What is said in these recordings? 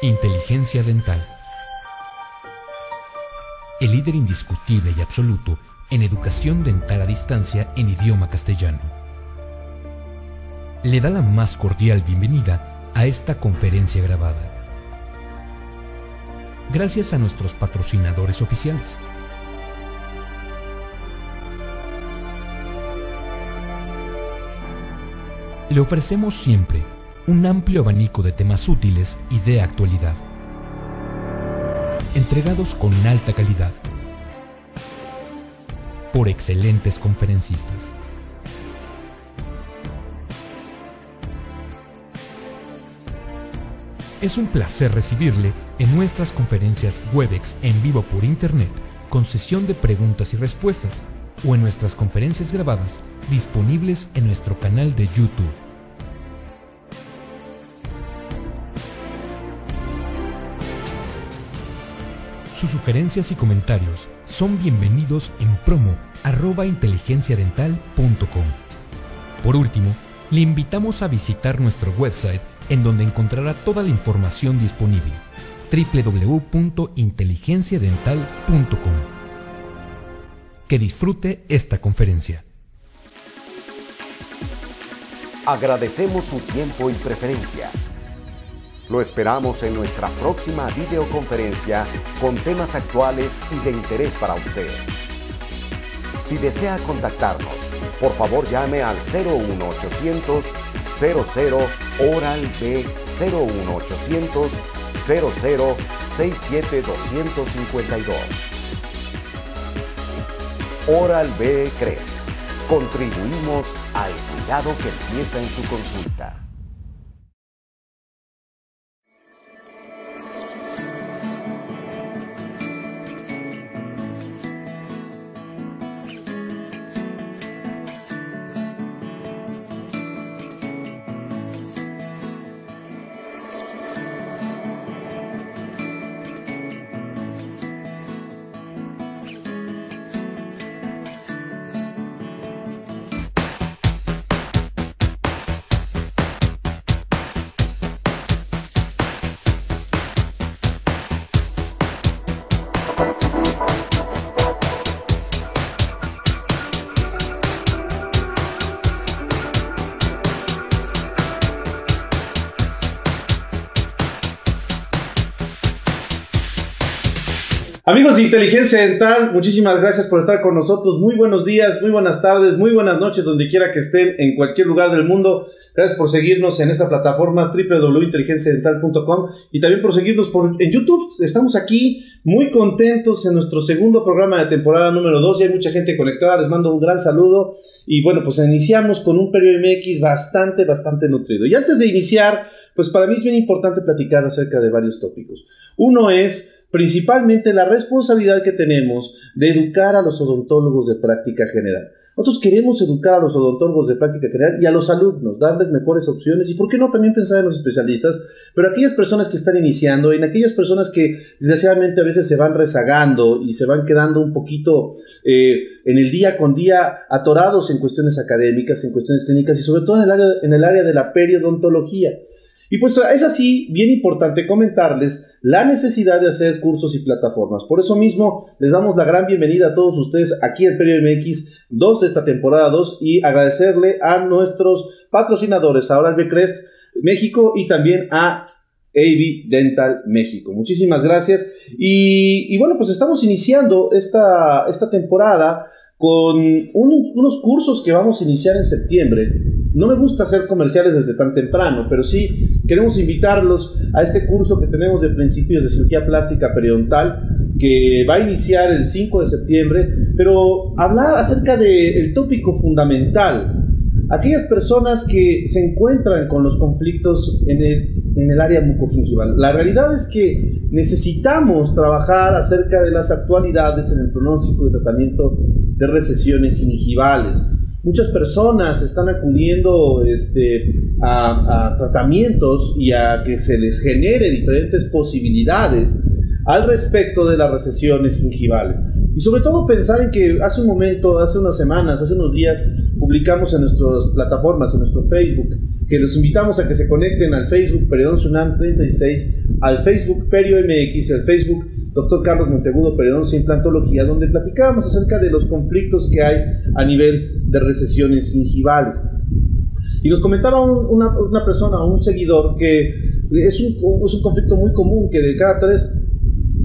Inteligencia dental. El líder indiscutible y absoluto en educación dental a distancia en idioma castellano. Le da la más cordial bienvenida a esta conferencia grabada. Gracias a nuestros patrocinadores oficiales. Le ofrecemos siempre un amplio abanico de temas útiles y de actualidad, entregados con alta calidad por excelentes conferencistas. Es un placer recibirle en nuestras conferencias Webex en vivo por Internet con sesión de preguntas y respuestas o en nuestras conferencias grabadas disponibles en nuestro canal de YouTube. Sus sugerencias y comentarios son bienvenidos en promo arroba inteligenciadental.com. Por último, le invitamos a visitar nuestro website en donde encontrará toda la información disponible www.inteligenciadental.com. Que disfrute esta conferencia. Agradecemos su tiempo y preferencia. Lo esperamos en nuestra próxima videoconferencia con temas actuales y de interés para usted. Si desea contactarnos, por favor llame al 01800 00 Oral B 01800 00 252. Oral B Crest. Contribuimos al cuidado que empieza en su consulta. Inteligencia Dental, muchísimas gracias por estar con nosotros. Muy buenos días, muy buenas tardes, muy buenas noches, donde quiera que estén, en cualquier lugar del mundo. Gracias por seguirnos en esta plataforma www.inteligenciadental.com y también por seguirnos por, en YouTube. Estamos aquí muy contentos en nuestro segundo programa de temporada número 2. Ya hay mucha gente conectada, les mando un gran saludo. Y bueno, pues iniciamos con un periodo MX bastante, bastante nutrido. Y antes de iniciar, pues para mí es bien importante platicar acerca de varios tópicos. Uno es principalmente la responsabilidad que tenemos de educar a los odontólogos de práctica general. Nosotros queremos educar a los odontólogos de práctica general y a los alumnos, darles mejores opciones y, ¿por qué no también pensar en los especialistas? Pero aquellas personas que están iniciando, en aquellas personas que desgraciadamente a veces se van rezagando y se van quedando un poquito eh, en el día con día atorados en cuestiones académicas, en cuestiones clínicas y sobre todo en el área, en el área de la periodontología. Y pues es así, bien importante comentarles la necesidad de hacer cursos y plataformas. Por eso mismo les damos la gran bienvenida a todos ustedes aquí en Periodo MX 2 de esta temporada 2 y agradecerle a nuestros patrocinadores, ahora el Crest México y también a AV Dental México. Muchísimas gracias. Y, bueno, pues estamos iniciando esta, esta temporada con unos cursos que vamos a iniciar en septiembre no me gusta hacer comerciales desde tan temprano, pero sí queremos invitarlos a este curso que tenemos de principios de cirugía plástica periodontal que va a iniciar el 5 de septiembre, pero hablar acerca del tópico fundamental. Aquellas personas que se encuentran con los conflictos en el, en el área mucogingival. La realidad es que necesitamos trabajar acerca de las actualidades en el pronóstico y tratamiento de recesiones gingivales muchas personas están acudiendo este, a, tratamientos y a que se les genere diferentes posibilidades al respecto de las recesiones gingivales. Y sobre todo pensar en que hace un momento, hace unas semanas, hace unos días, publicamos en nuestras plataformas, en nuestro Facebook, que los invitamos a que se conecten al Facebook Periodón Sunam 36 al Facebook Perio MX, al Facebook Dr. Carlos Montegudo Periodoncia Implantología, donde platicábamos acerca de los conflictos que hay a nivel de recesiones gingivales. Y nos comentaba una, una, persona, un seguidor, que es un, es un conflicto muy común, que de cada tres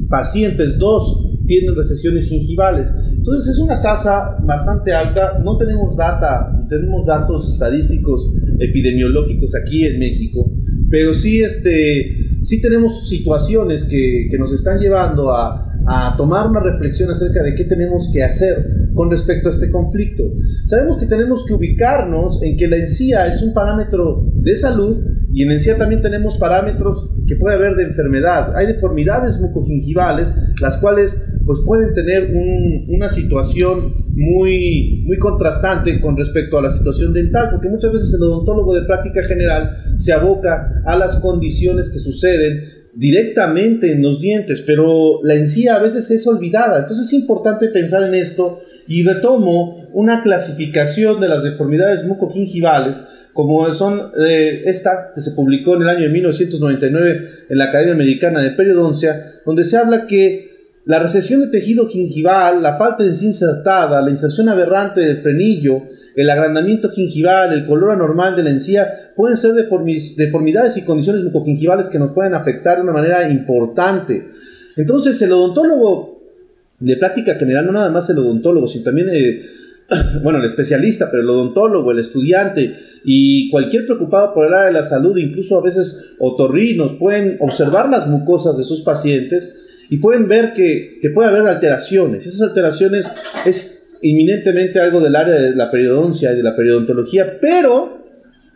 pacientes, dos tienen recesiones gingivales. Entonces es una tasa bastante alta, no tenemos data, tenemos datos estadísticos epidemiológicos aquí en México, pero sí, este, sí tenemos situaciones que, que nos están llevando a, a tomar una reflexión acerca de qué tenemos que hacer con respecto a este conflicto. Sabemos que tenemos que ubicarnos en que la encía es un parámetro de salud y en encía también tenemos parámetros que puede haber de enfermedad. Hay deformidades mucogingivales, las cuales pues pueden tener una situación muy, muy contrastante con respecto a la situación dental, porque muchas veces el odontólogo de práctica general se aboca a las condiciones que suceden directamente en los dientes, pero la encía a veces es olvidada. Entonces es importante pensar en esto y retomo una clasificación de las deformidades mucogingivales, como son eh, esta que se publicó en el año de 1999 en la Academia Americana de Periodoncia, donde se habla que la recesión de tejido gingival, la falta de encía insertada, la inserción aberrante del frenillo, el agrandamiento gingival, el color anormal de la encía, pueden ser deformidades y condiciones mucogingivales que nos pueden afectar de una manera importante. Entonces, el odontólogo de práctica general, no nada más el odontólogo, sino también, eh, bueno, el especialista, pero el odontólogo, el estudiante y cualquier preocupado por el área de la salud, incluso a veces otorrinos, pueden observar las mucosas de sus pacientes y pueden ver que, que puede haber alteraciones. Esas alteraciones es inminentemente algo del área de la periodoncia y de la periodontología, pero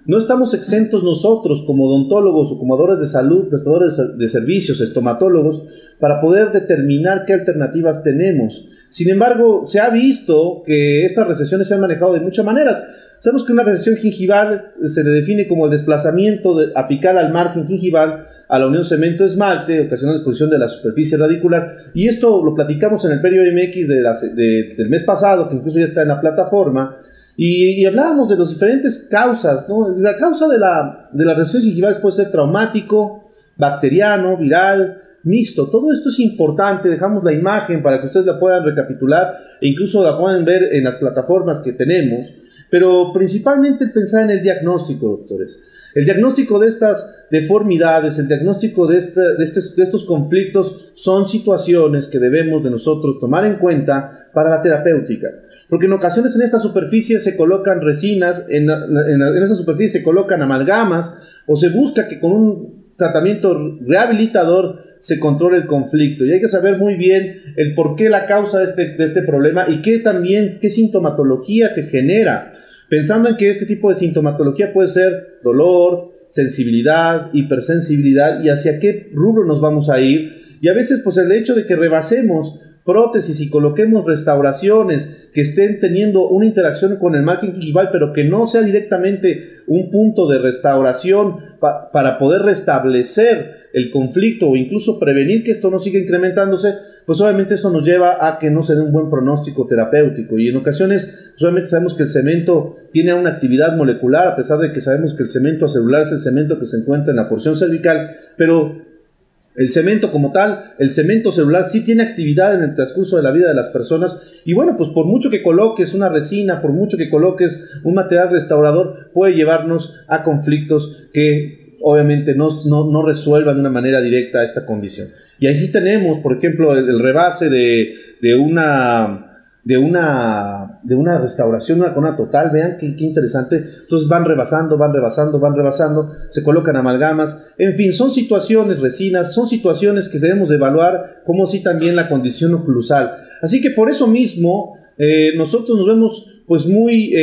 no estamos exentos nosotros como odontólogos o como de salud, prestadores de servicios, estomatólogos, para poder determinar qué alternativas tenemos. Sin embargo, se ha visto que estas recesiones se han manejado de muchas maneras. Sabemos que una recesión gingival se le define como el desplazamiento apical al margen gingival a la unión cemento-esmalte, ocasionando exposición de la superficie radicular. Y esto lo platicamos en el periodo MX de del mes pasado, que incluso ya está en la plataforma. Y, hablábamos de las diferentes causas. ¿no? La causa de la, de la recesión gingival puede ser traumático, bacteriano, viral, mixto. Todo esto es importante. Dejamos la imagen para que ustedes la puedan recapitular e incluso la puedan ver en las plataformas que tenemos. Pero principalmente pensar en el diagnóstico, doctores. El diagnóstico de estas deformidades, el diagnóstico de, este, de, estos conflictos son situaciones que debemos de nosotros tomar en cuenta para la terapéutica. Porque en ocasiones en esta superficie se colocan resinas, en, en, en esa superficie se colocan amalgamas o se busca que con un tratamiento rehabilitador se controle el conflicto. Y hay que saber muy bien el por qué la causa de este, de este problema y qué también, qué sintomatología te genera. Pensando en que este tipo de sintomatología puede ser dolor, sensibilidad, hipersensibilidad y hacia qué rubro nos vamos a ir. Y a veces pues el hecho de que rebasemos prótesis y coloquemos restauraciones que estén teniendo una interacción con el margen gingival, pero que no sea directamente un punto de restauración para poder restablecer el conflicto o incluso prevenir que esto no siga incrementándose, pues obviamente eso nos lleva a que no se dé un buen pronóstico terapéutico. Y en ocasiones, solamente sabemos que el cemento tiene una actividad molecular, a pesar de que sabemos que el cemento celular es el cemento que se encuentra en la porción cervical, pero el cemento como tal, el cemento celular sí tiene actividad en el transcurso de la vida de las personas y bueno, pues por mucho que coloques una resina, por mucho que coloques un material restaurador, puede llevarnos a conflictos que obviamente no, no, resuelvan de una manera directa esta condición. Y ahí sí tenemos, por ejemplo, el, rebase de, de una de una, de una restauración, una corona total, vean qué, qué, interesante. Entonces van rebasando, van rebasando, van rebasando, se colocan amalgamas, en fin, son situaciones, resinas, son situaciones que debemos de evaluar, como si también la condición oclusal. Así que por eso mismo, eh, nosotros nos vemos pues muy,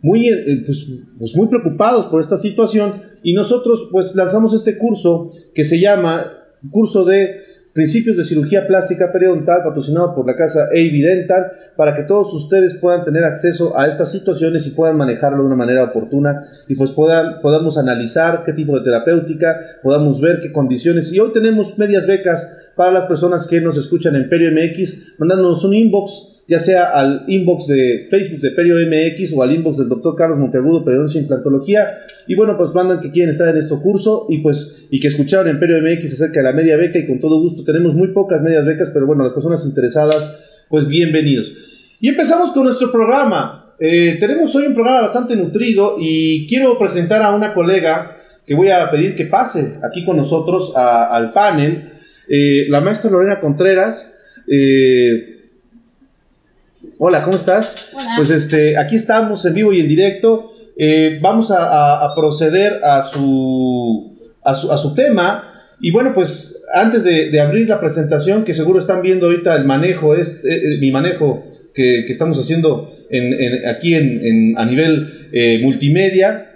muy, pues, pues muy preocupados por esta situación y nosotros pues lanzamos este curso que se llama curso de Principios de Cirugía Plástica Periodontal, patrocinado por la casa AB Dental, para que todos ustedes puedan tener acceso a estas situaciones y puedan manejarlo de una manera oportuna y pues podamos analizar qué tipo de terapéutica, podamos ver qué condiciones. Y hoy tenemos medias becas para las personas que nos escuchan en Perio MX, mandándonos un inbox ya sea al inbox de Facebook de Perio MX o al inbox del doctor Carlos Monteagudo, Periodoncia e Implantología. Y bueno, pues mandan que quieren estar en este curso y pues y que escucharon en Perio MX acerca de la media beca y con todo gusto tenemos muy pocas medias becas, pero bueno, las personas interesadas, pues bienvenidos. Y empezamos con nuestro programa. Eh, tenemos hoy un programa bastante nutrido y quiero presentar a una colega que voy a pedir que pase aquí con nosotros al panel, eh, la maestra Lorena Contreras. Eh, hola, ¿cómo estás? Hola. Pues este, aquí estamos en vivo y en directo. Eh, vamos a, a- a proceder a su, a su, a su tema. Y bueno, pues antes de, de abrir la presentación, que seguro están viendo ahorita el manejo, este, eh, mi manejo que, que estamos haciendo en- en- aquí en, en- a nivel eh, multimedia,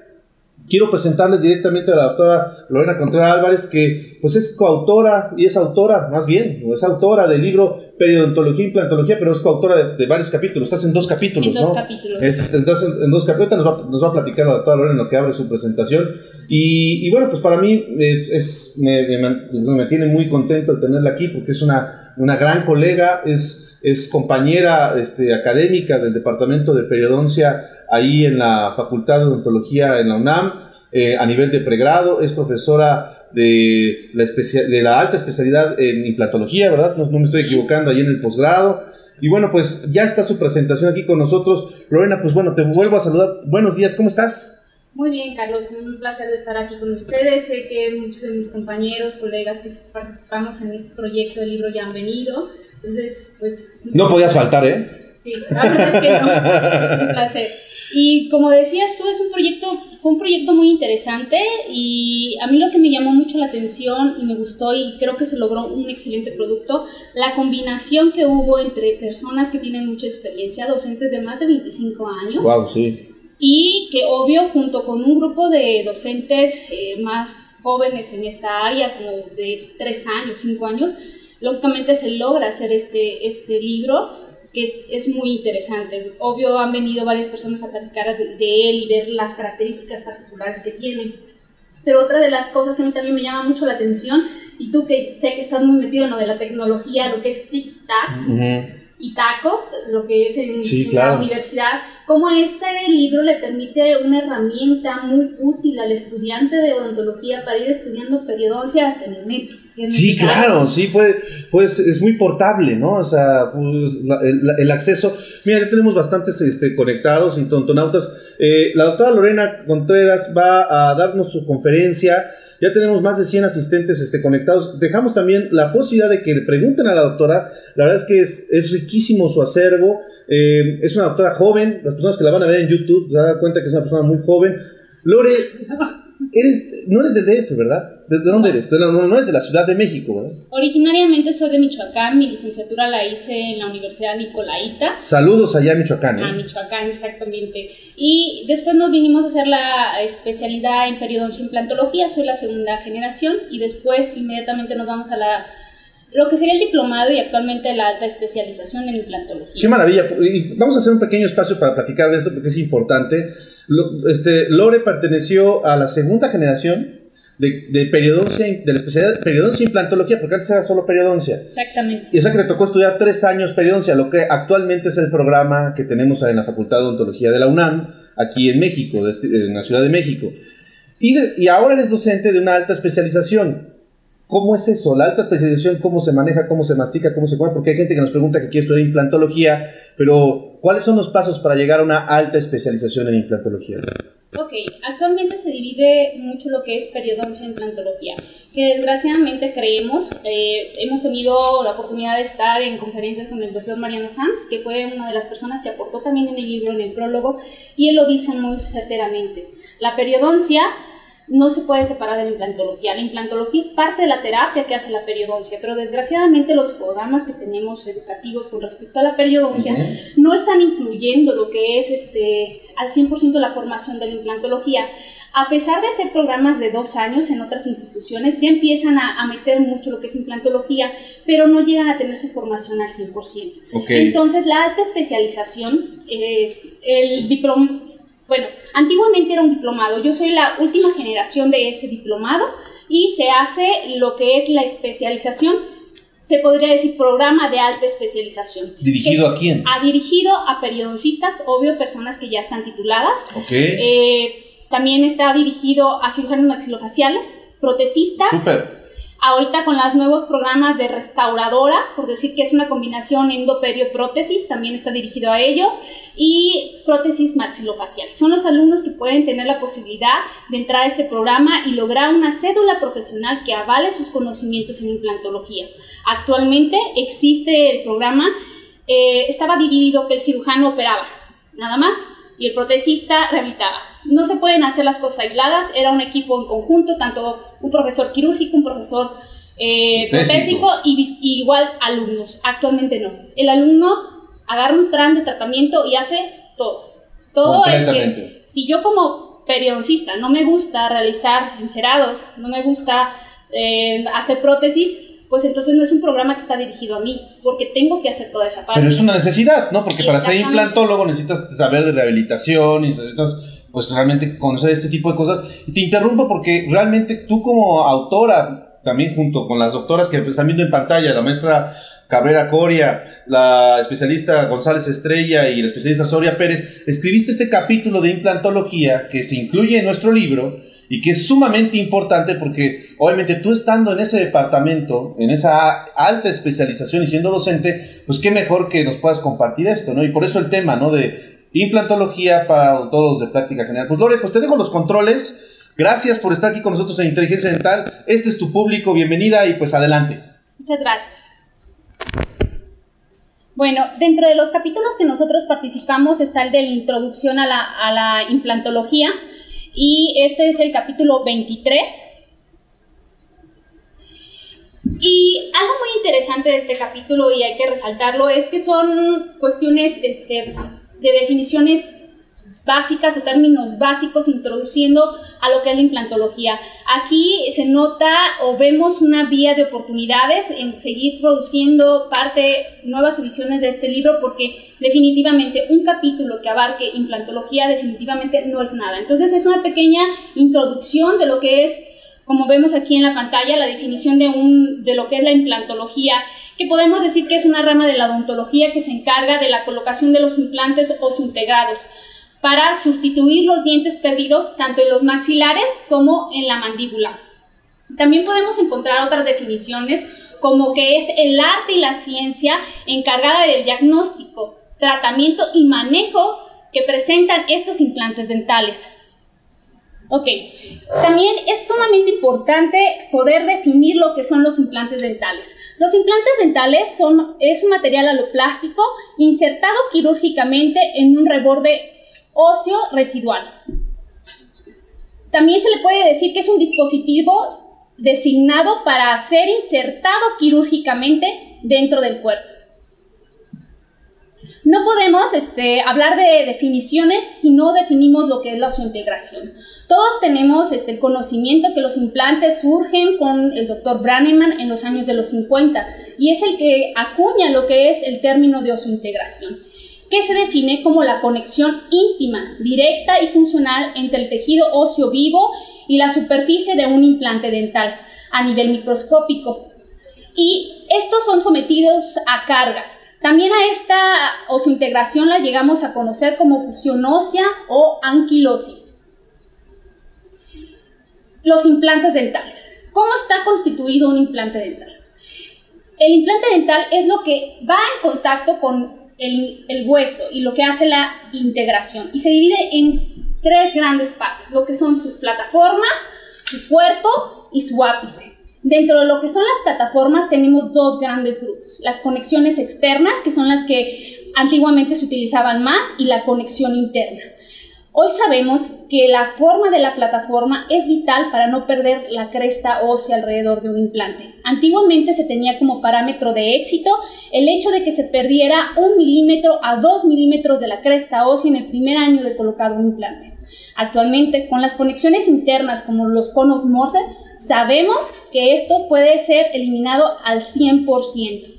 quiero presentarles directamente a la doctora Lorena Contreras Álvarez, que pues es coautora y es autora, más bien, es autora del libro Periodontología e Implantología, pero es coautora de, de varios capítulos, estás en dos capítulos, En dos ¿no? capítulos. Es, estás en, en dos capítulos, nos va, nos va a platicar la doctora Lorena en lo que abre su presentación. Y, y bueno, pues para mí eh, es, me, me me tiene muy contento el tenerla aquí porque es una, una gran colega, es, es compañera este, académica del Departamento de Periodoncia ahí en la Facultad de Odontología en la UNAM, eh, a nivel de pregrado, es profesora de la, especia- de la alta especialidad en implantología, ¿verdad? No, no me estoy equivocando, ahí en el posgrado. Y bueno, pues ya está su presentación aquí con nosotros. Lorena, pues bueno, te vuelvo a saludar. Buenos días, ¿cómo estás? Muy bien, Carlos, un placer de estar aquí con ustedes. Sé que muchos de mis compañeros, colegas que participamos en este proyecto del libro ya han venido. Entonces, pues... No podías faltar, ¿eh? Sí, la verdad es que no. Un placer. Y como decías tú, es un proyecto, fue un proyecto muy interesante y a mí lo que me llamó mucho la atención y me gustó y creo que se logró un excelente producto, la combinación que hubo entre personas que tienen mucha experiencia, docentes de más de 25 años, Wow, sí. y que obvio junto con un grupo de docentes eh, más jóvenes en esta área, como de 3 años, 5 años, lógicamente se logra hacer este, este libro que es muy interesante. Obvio han venido varias personas a platicar de, de él y ver las características particulares que tiene. Pero otra de las cosas que a mí también me llama mucho la atención, y tú que sé que estás muy metido en lo de la tecnología, lo que es TICSTAT, y TACO, lo que es en, Sí, en claro. la universidad, como este libro le permite una herramienta muy útil al estudiante de odontología para ir estudiando periodoncia hasta en el metro. si Sí, claro, sí, puede, pues es muy portable, ¿no? O sea, pues, la- el, el acceso. Mira, ya tenemos bastantes este, conectados y tontonautas. Eh, la doctora Lorena Contreras va a darnos su conferencia. Ya tenemos más de 100 asistentes este, conectados. Dejamos también la posibilidad de que le pregunten a la doctora. La verdad es que es, es riquísimo su acervo. Eh, es una doctora joven. Las personas que la van a ver en YouTube se dar cuenta que es una persona muy joven. Lore, eres, no eres del DF, ¿verdad? ¿De, de dónde eres? De la- no, no eres de la Ciudad de México, ¿verdad? Originariamente soy de Michoacán, mi licenciatura la hice en la Universidad Nicolaita. Saludos allá a Michoacán, ¿eh? A Michoacán, exactamente. Y después nos vinimos a hacer la especialidad en periodoncia e implantología, soy la segunda generación, y después inmediatamente nos vamos a la lo que sería el diplomado y actualmente la alta especialización en implantología. Qué maravilla. Y vamos a hacer un pequeño espacio para platicar de esto porque es importante. Este, Lore perteneció a la segunda generación de, de periodoncia, de la especialidad de periodoncia e implantología, porque antes era solo periodoncia. Exactamente. Y esa que te tocó estudiar tres años periodoncia, lo que actualmente es el programa que tenemos en la Facultad de Odontología de la UNAM, aquí en México, este- en la Ciudad de México. Y, de- y ahora eres docente de una alta especialización. ¿Cómo es eso? La alta especialización, ¿cómo se maneja, cómo se mastica, cómo se come? Porque hay gente que nos pregunta que quiere estudiar implantología, pero ¿cuáles son los pasos para llegar a una alta especialización en implantología? Ok, actualmente se divide mucho lo que es periodoncia e implantología, que desgraciadamente creemos, eh, hemos tenido la oportunidad de estar en conferencias con el doctor Mariano Sanz, que fue una de las personas que aportó también en el libro, en el prólogo, y él lo dice muy certeramente. La periodoncia no se puede separar de la implantología. La implantología es parte de la terapia que hace la periodoncia, pero desgraciadamente los programas que tenemos educativos con respecto a la periodoncia no están incluyendo lo que es este, al 100% la formación de la implantología. A pesar de hacer programas de dos años en otras instituciones, ya empiezan a, a meter mucho lo que es implantología, pero no llegan a tener su formación al 100%. Ok. Entonces, la alta especialización, eh, el diploma, bueno, antiguamente era un diplomado, yo soy la última generación de ese diplomado y se hace lo que es la especialización se podría decir programa de alta especialización. ¿Dirigido a quién? Ha dirigido a periodoncistas, obvio, personas que ya están tituladas. Ok. Eh, también está dirigido a cirujanos maxilofaciales, protecistas. Súper. Ahorita con los nuevos programas de restauradora, por decir que es una combinación endoperio-prótesis, también está dirigido a ellos, y prótesis maxilofacial. Son los alumnos que pueden tener la posibilidad de entrar a este programa y lograr una cédula profesional que avale sus conocimientos en implantología. Actualmente existe el programa, eh, estaba dividido que el cirujano operaba, nada más, y el protesista rehabilitaba. No se pueden hacer las cosas aisladas, era un equipo en conjunto, tanto un profesor quirúrgico, un profesor eh, protésico y, y, igual alumnos. Actualmente no. El alumno agarra un plan de tratamiento y hace todo. Todo es que si yo como periodoncista no me gusta realizar encerados, no me gusta eh, hacer prótesis, pues entonces no es un programa que está dirigido a mí, porque tengo que hacer toda esa parte. Pero es una necesidad, ¿no? Porque para ser implantólogo necesitas saber de rehabilitación y necesitas pues realmente conocer este tipo de cosas. Y te interrumpo porque realmente tú como autora también junto con las doctoras que están viendo en pantalla, la maestra Cabrera Coria, la especialista González Estrella y la especialista Soria Pérez, escribiste este capítulo de implantología que se incluye en nuestro libro y que es sumamente importante porque obviamente tú estando en ese departamento, en esa alta especialización y siendo docente, pues qué mejor que nos puedas compartir esto, ¿no? Y por eso el tema, ¿no? De implantología para todos de práctica general. Pues Lore, pues te dejo los controles Gracias por estar aquí con nosotros en Inteligencia Dental. Este es tu público, bienvenida y pues adelante. Muchas gracias. Bueno, dentro de los capítulos que nosotros participamos está el de la introducción a la, a la implantología y este es el capítulo 23. Y algo muy interesante de este capítulo y hay que resaltarlo es que son cuestiones este, de definiciones básicas o términos básicos introduciendo a lo que es la implantología. Aquí se nota o vemos una vía de oportunidades en seguir produciendo parte, nuevas ediciones de este libro porque definitivamente un capítulo que abarque implantología definitivamente no es nada. Entonces es una pequeña introducción de lo que es, como vemos aquí en la pantalla, la definición de, un, de lo que es la implantología que podemos decir que es una rama de la odontología que se encarga de la colocación de los implantes integrados para sustituir los dientes perdidos tanto en los maxilares como en la mandíbula. También podemos encontrar otras definiciones como que es el arte y la ciencia encargada del diagnóstico, tratamiento y manejo que presentan estos implantes dentales. Ok, también es sumamente importante poder definir lo que son los implantes dentales. Los implantes dentales son, es un material aloplástico insertado quirúrgicamente en un reborde óseo residual. También se le puede decir que es un dispositivo designado para ser insertado quirúrgicamente dentro del cuerpo. No podemos este, hablar de definiciones si no definimos lo que es la osseointegración. Todos tenemos este, el conocimiento que los implantes surgen con el doctor Branneman en los años de los 50 y es el que acuña lo que es el término de osseointegración que se define como la conexión íntima, directa y funcional entre el tejido óseo vivo y la superficie de un implante dental a nivel microscópico. Y estos son sometidos a cargas. También a esta osseointegración la llegamos a conocer como fusión ósea o anquilosis. Los implantes dentales. ¿Cómo está constituido un implante dental? El implante dental es lo que va en contacto con el, hueso y lo que hace la integración. Y se divide en tres grandes partes, lo que son sus plataformas, su cuerpo y su ápice. Dentro de lo que son las plataformas tenemos dos grandes grupos, las conexiones externas, que son las que antiguamente se utilizaban más, y la conexión interna. Hoy sabemos que la forma de la plataforma es vital para no perder la cresta ósea alrededor de un implante. Antiguamente se tenía como parámetro de éxito el hecho de que se perdiera un milímetro a dos milímetros de la cresta ósea en el primer año de colocar un implante. Actualmente, con las conexiones internas como los conos Morse, sabemos que esto puede ser eliminado al 100%.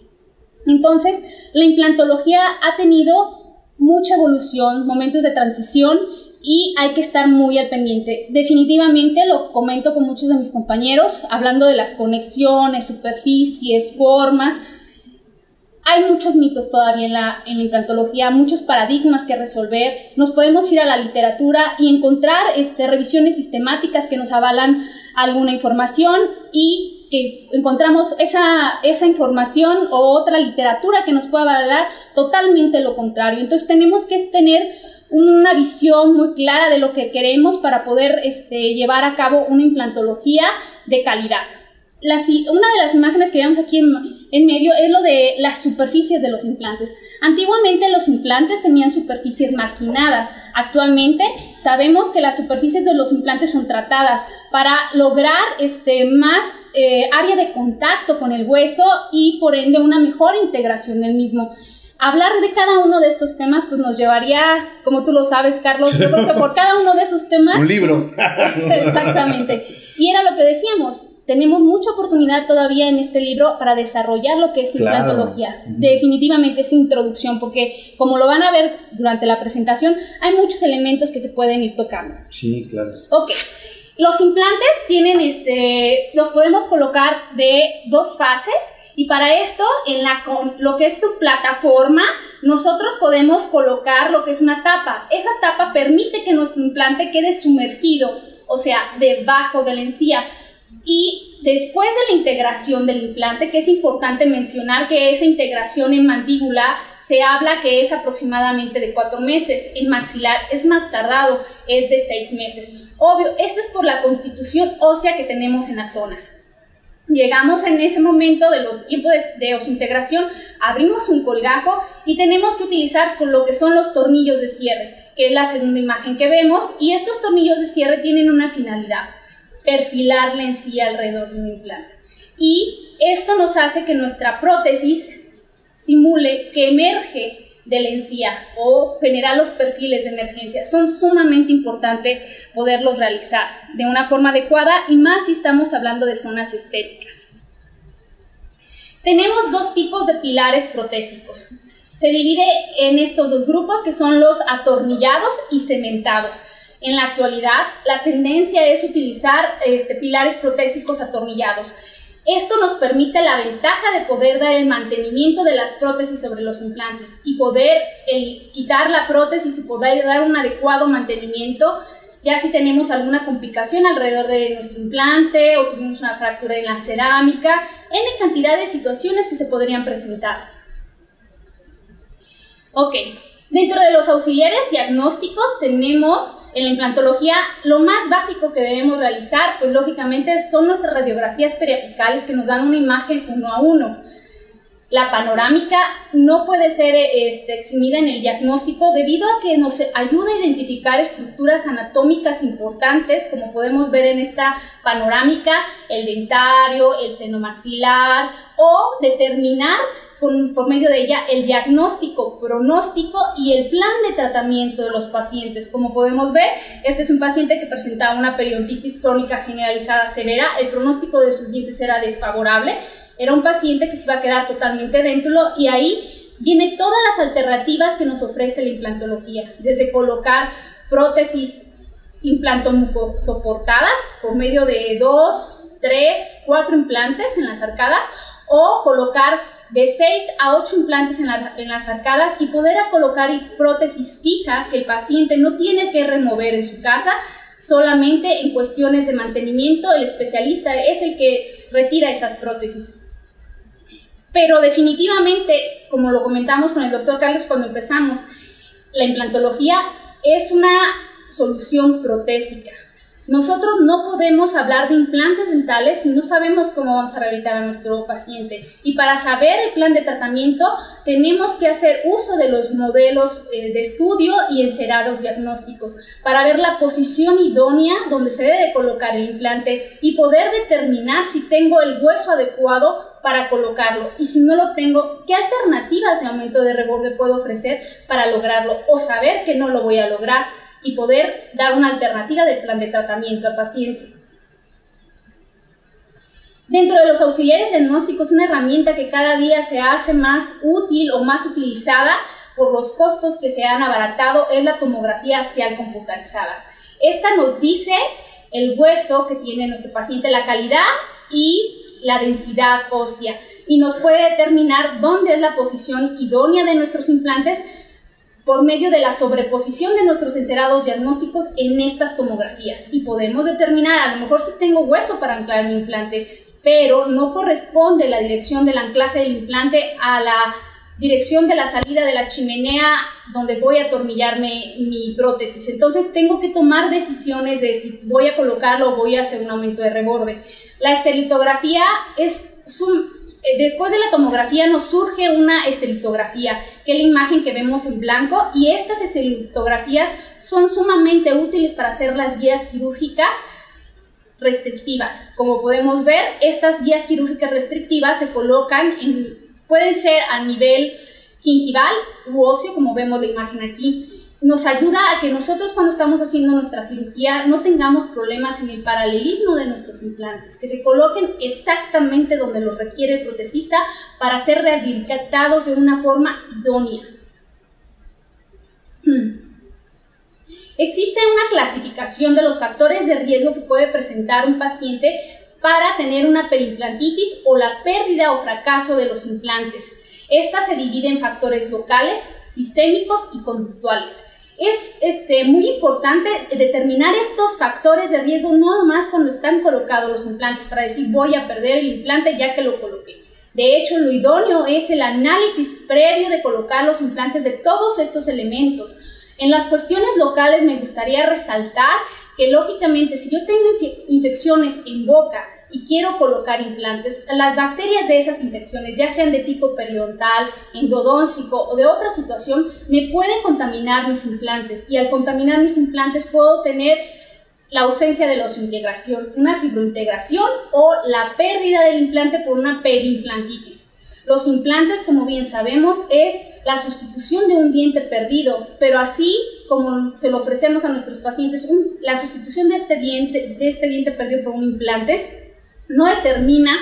Entonces, la implantología ha tenido mucha evolución, momentos de transición y hay que estar muy al pendiente. Definitivamente lo comento con muchos de mis compañeros, hablando de las conexiones, superficies, formas. Hay muchos mitos todavía en la, en la implantología, muchos paradigmas que resolver. Nos podemos ir a la literatura y encontrar este, revisiones sistemáticas que nos avalan alguna información y que encontramos esa, esa información o otra literatura que nos pueda avalar totalmente lo contrario. Entonces tenemos que tener una visión muy clara de lo que queremos para poder este, llevar a cabo una implantología de calidad. Una de las imágenes que vemos aquí en, en, medio es lo de las superficies de los implantes. Antiguamente los implantes tenían superficies maquinadas. Actualmente sabemos que las superficies de los implantes son tratadas para lograr este, más eh, área de contacto con el hueso y por ende una mejor integración del mismo hablar de cada uno de estos temas, pues nos llevaría, como tú lo sabes, Carlos, yo creo que por cada uno de esos temas. Un libro. Exactamente. Y era lo que decíamos. Tenemos mucha oportunidad todavía en este libro para desarrollar lo que es implantología. Definitivamente es introducción, porque como lo van a ver durante la presentación, hay muchos elementos que se pueden ir tocando. Sí, claro. Ok. Los implantes tienen este, los podemos colocar de dos fases y para esto, en la, lo que es tu plataforma, nosotros podemos colocar lo que es una tapa. Esa tapa permite que nuestro implante quede sumergido, o sea, debajo de la encía. Y después de la integración del implante, que es importante mencionar que esa integración en mandíbula se habla que es aproximadamente de cuatro meses, en maxilar es más tardado, es de seis meses. Obvio, esto es por la constitución ósea que tenemos en las zonas. Llegamos en ese momento de los tiempos de, osintegración, abrimos un colgajo y tenemos que utilizar con lo que son los tornillos de cierre, que es la segunda imagen que vemos, y estos tornillos de cierre tienen una finalidad, perfilar la encía alrededor de un implante. Y esto nos hace que nuestra prótesis simule que emerge de la encía o generar los perfiles de emergencia. Son sumamente importantes poderlos realizar de una forma adecuada y más si estamos hablando de zonas estéticas. Tenemos dos tipos de pilares protésicos. Se divide en estos dos grupos que son los atornillados y cementados. En la actualidad, la tendencia es utilizar este, pilares protésicos atornillados. Esto nos permite la ventaja de poder dar el mantenimiento de las prótesis sobre los implantes y poder quitar la prótesis y poder dar un adecuado mantenimiento ya si tenemos alguna complicación alrededor de nuestro implante o tuvimos una fractura en la cerámica, en cantidad de situaciones que se podrían presentar. Ok, dentro de los auxiliares diagnósticos tenemos en la implantología, lo más básico que debemos realizar, pues lógicamente son nuestras radiografías periapicales que nos dan una imagen uno a uno. La panorámica no puede ser este, eximida en el diagnóstico debido a que nos ayuda a identificar estructuras anatómicas importantes, como podemos ver en esta panorámica, el dentario, el seno maxilar, o determinar por medio de ella el diagnóstico, pronóstico y el plan de tratamiento de los pacientes. Como podemos ver, este es un paciente que presentaba una periodontitis crónica generalizada severa, el pronóstico de sus dientes era desfavorable, era un paciente que se iba a quedar totalmente déntulo y ahí viene todas las alternativas que nos ofrece la implantología, desde colocar prótesis implantomucosoportadas por medio de dos, tres, cuatro implantes en las arcadas o colocar de 6 a 8 implantes en, las arcadas y poder colocar prótesis fija que el paciente no tiene que remover en su casa, solamente en cuestiones de mantenimiento el especialista es el que retira esas prótesis. Pero definitivamente, como lo comentamos con el doctor Carlos cuando empezamos, la implantología es una solución protésica. Nosotros no podemos hablar de implantes dentales si no sabemos cómo vamos a rehabilitar a nuestro paciente. Y para saber el plan de tratamiento, tenemos que hacer uso de los modelos eh, de estudio y encerados diagnósticos para ver la posición idónea donde se debe colocar el implante y poder determinar si tengo el hueso adecuado para colocarlo y si no lo tengo, qué alternativas de aumento de reborde puedo ofrecer para lograrlo o saber que no lo voy a lograr y poder dar una alternativa de plan de tratamiento al paciente. Dentro de los auxiliares diagnósticos, una herramienta que cada día se hace más útil o más utilizada por los costos que se han abaratado es la tomografía axial computarizada. Esta nos dice el hueso que tiene nuestro paciente, la calidad y la densidad ósea y nos puede determinar dónde es la posición idónea de nuestros implantes por medio de la sobreposición de nuestros encerados diagnósticos en estas tomografías y podemos determinar, a lo mejor si tengo hueso para anclar mi implante, pero no corresponde la dirección del anclaje del implante a la dirección de la salida de la chimenea donde voy a atornillarme mi prótesis. Entonces tengo que tomar decisiones de si voy a colocarlo o voy a hacer un aumento de reborde. La esterilitografía es después de la tomografía nos surge una esterilitografía, que es la imagen que vemos en blanco, y estas esterilitografías son sumamente útiles para hacer las guías quirúrgicas restrictivas. Como podemos ver, estas guías quirúrgicas restrictivas se colocan en, pueden ser a nivel gingival u óseo, como vemos la imagen aquí. Nos ayuda a que nosotros cuando estamos haciendo nuestra cirugía no tengamos problemas en el paralelismo de nuestros implantes, que se coloquen exactamente donde los requiere el protesista para ser rehabilitados de una forma idónea. Existe una clasificación de los factores de riesgo que puede presentar un paciente para tener una perimplantitis o la pérdida o fracaso de los implantes. Esta se divide en factores locales, sistémicos y conductuales. Es este, muy importante determinar estos factores de riesgo no nomás cuando están colocados los implantes para decir voy a perder el implante ya que lo coloqué. De hecho, lo idóneo es el análisis previo de colocar los implantes de todos estos elementos en las cuestiones locales me gustaría resaltar que lógicamente si yo tengo infecciones en boca y quiero colocar implantes, las bacterias de esas infecciones, ya sean de tipo periodontal, endodóncico o de otra situación, me pueden contaminar mis implantes y al contaminar mis implantes puedo tener la ausencia de la integración, una fibrointegración o la pérdida del implante por una perimplantitis. Los implantes, como bien sabemos, es la sustitución de un diente perdido, pero así como se lo ofrecemos a nuestros pacientes, la sustitución de este, diente, de este diente perdido por un implante no determina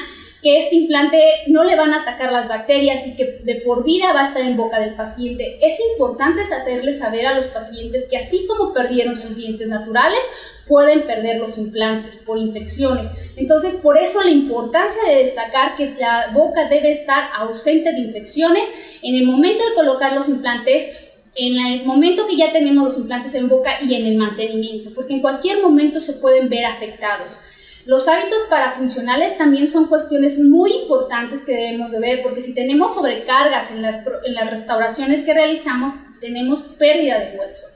que este implante no le van a atacar las bacterias y que de por vida va a estar en boca del paciente. Es importante hacerles saber a los pacientes que así como perdieron sus dientes naturales, pueden perder los implantes por infecciones. Entonces, por eso la importancia de destacar que la boca debe estar ausente de infecciones en el momento de colocar los implantes, en el momento que ya tenemos los implantes en boca y en el mantenimiento, porque en cualquier momento se pueden ver afectados. Los hábitos parafuncionales también son cuestiones muy importantes que debemos de ver, porque si tenemos sobrecargas en las, en las restauraciones que realizamos, tenemos pérdida de hueso.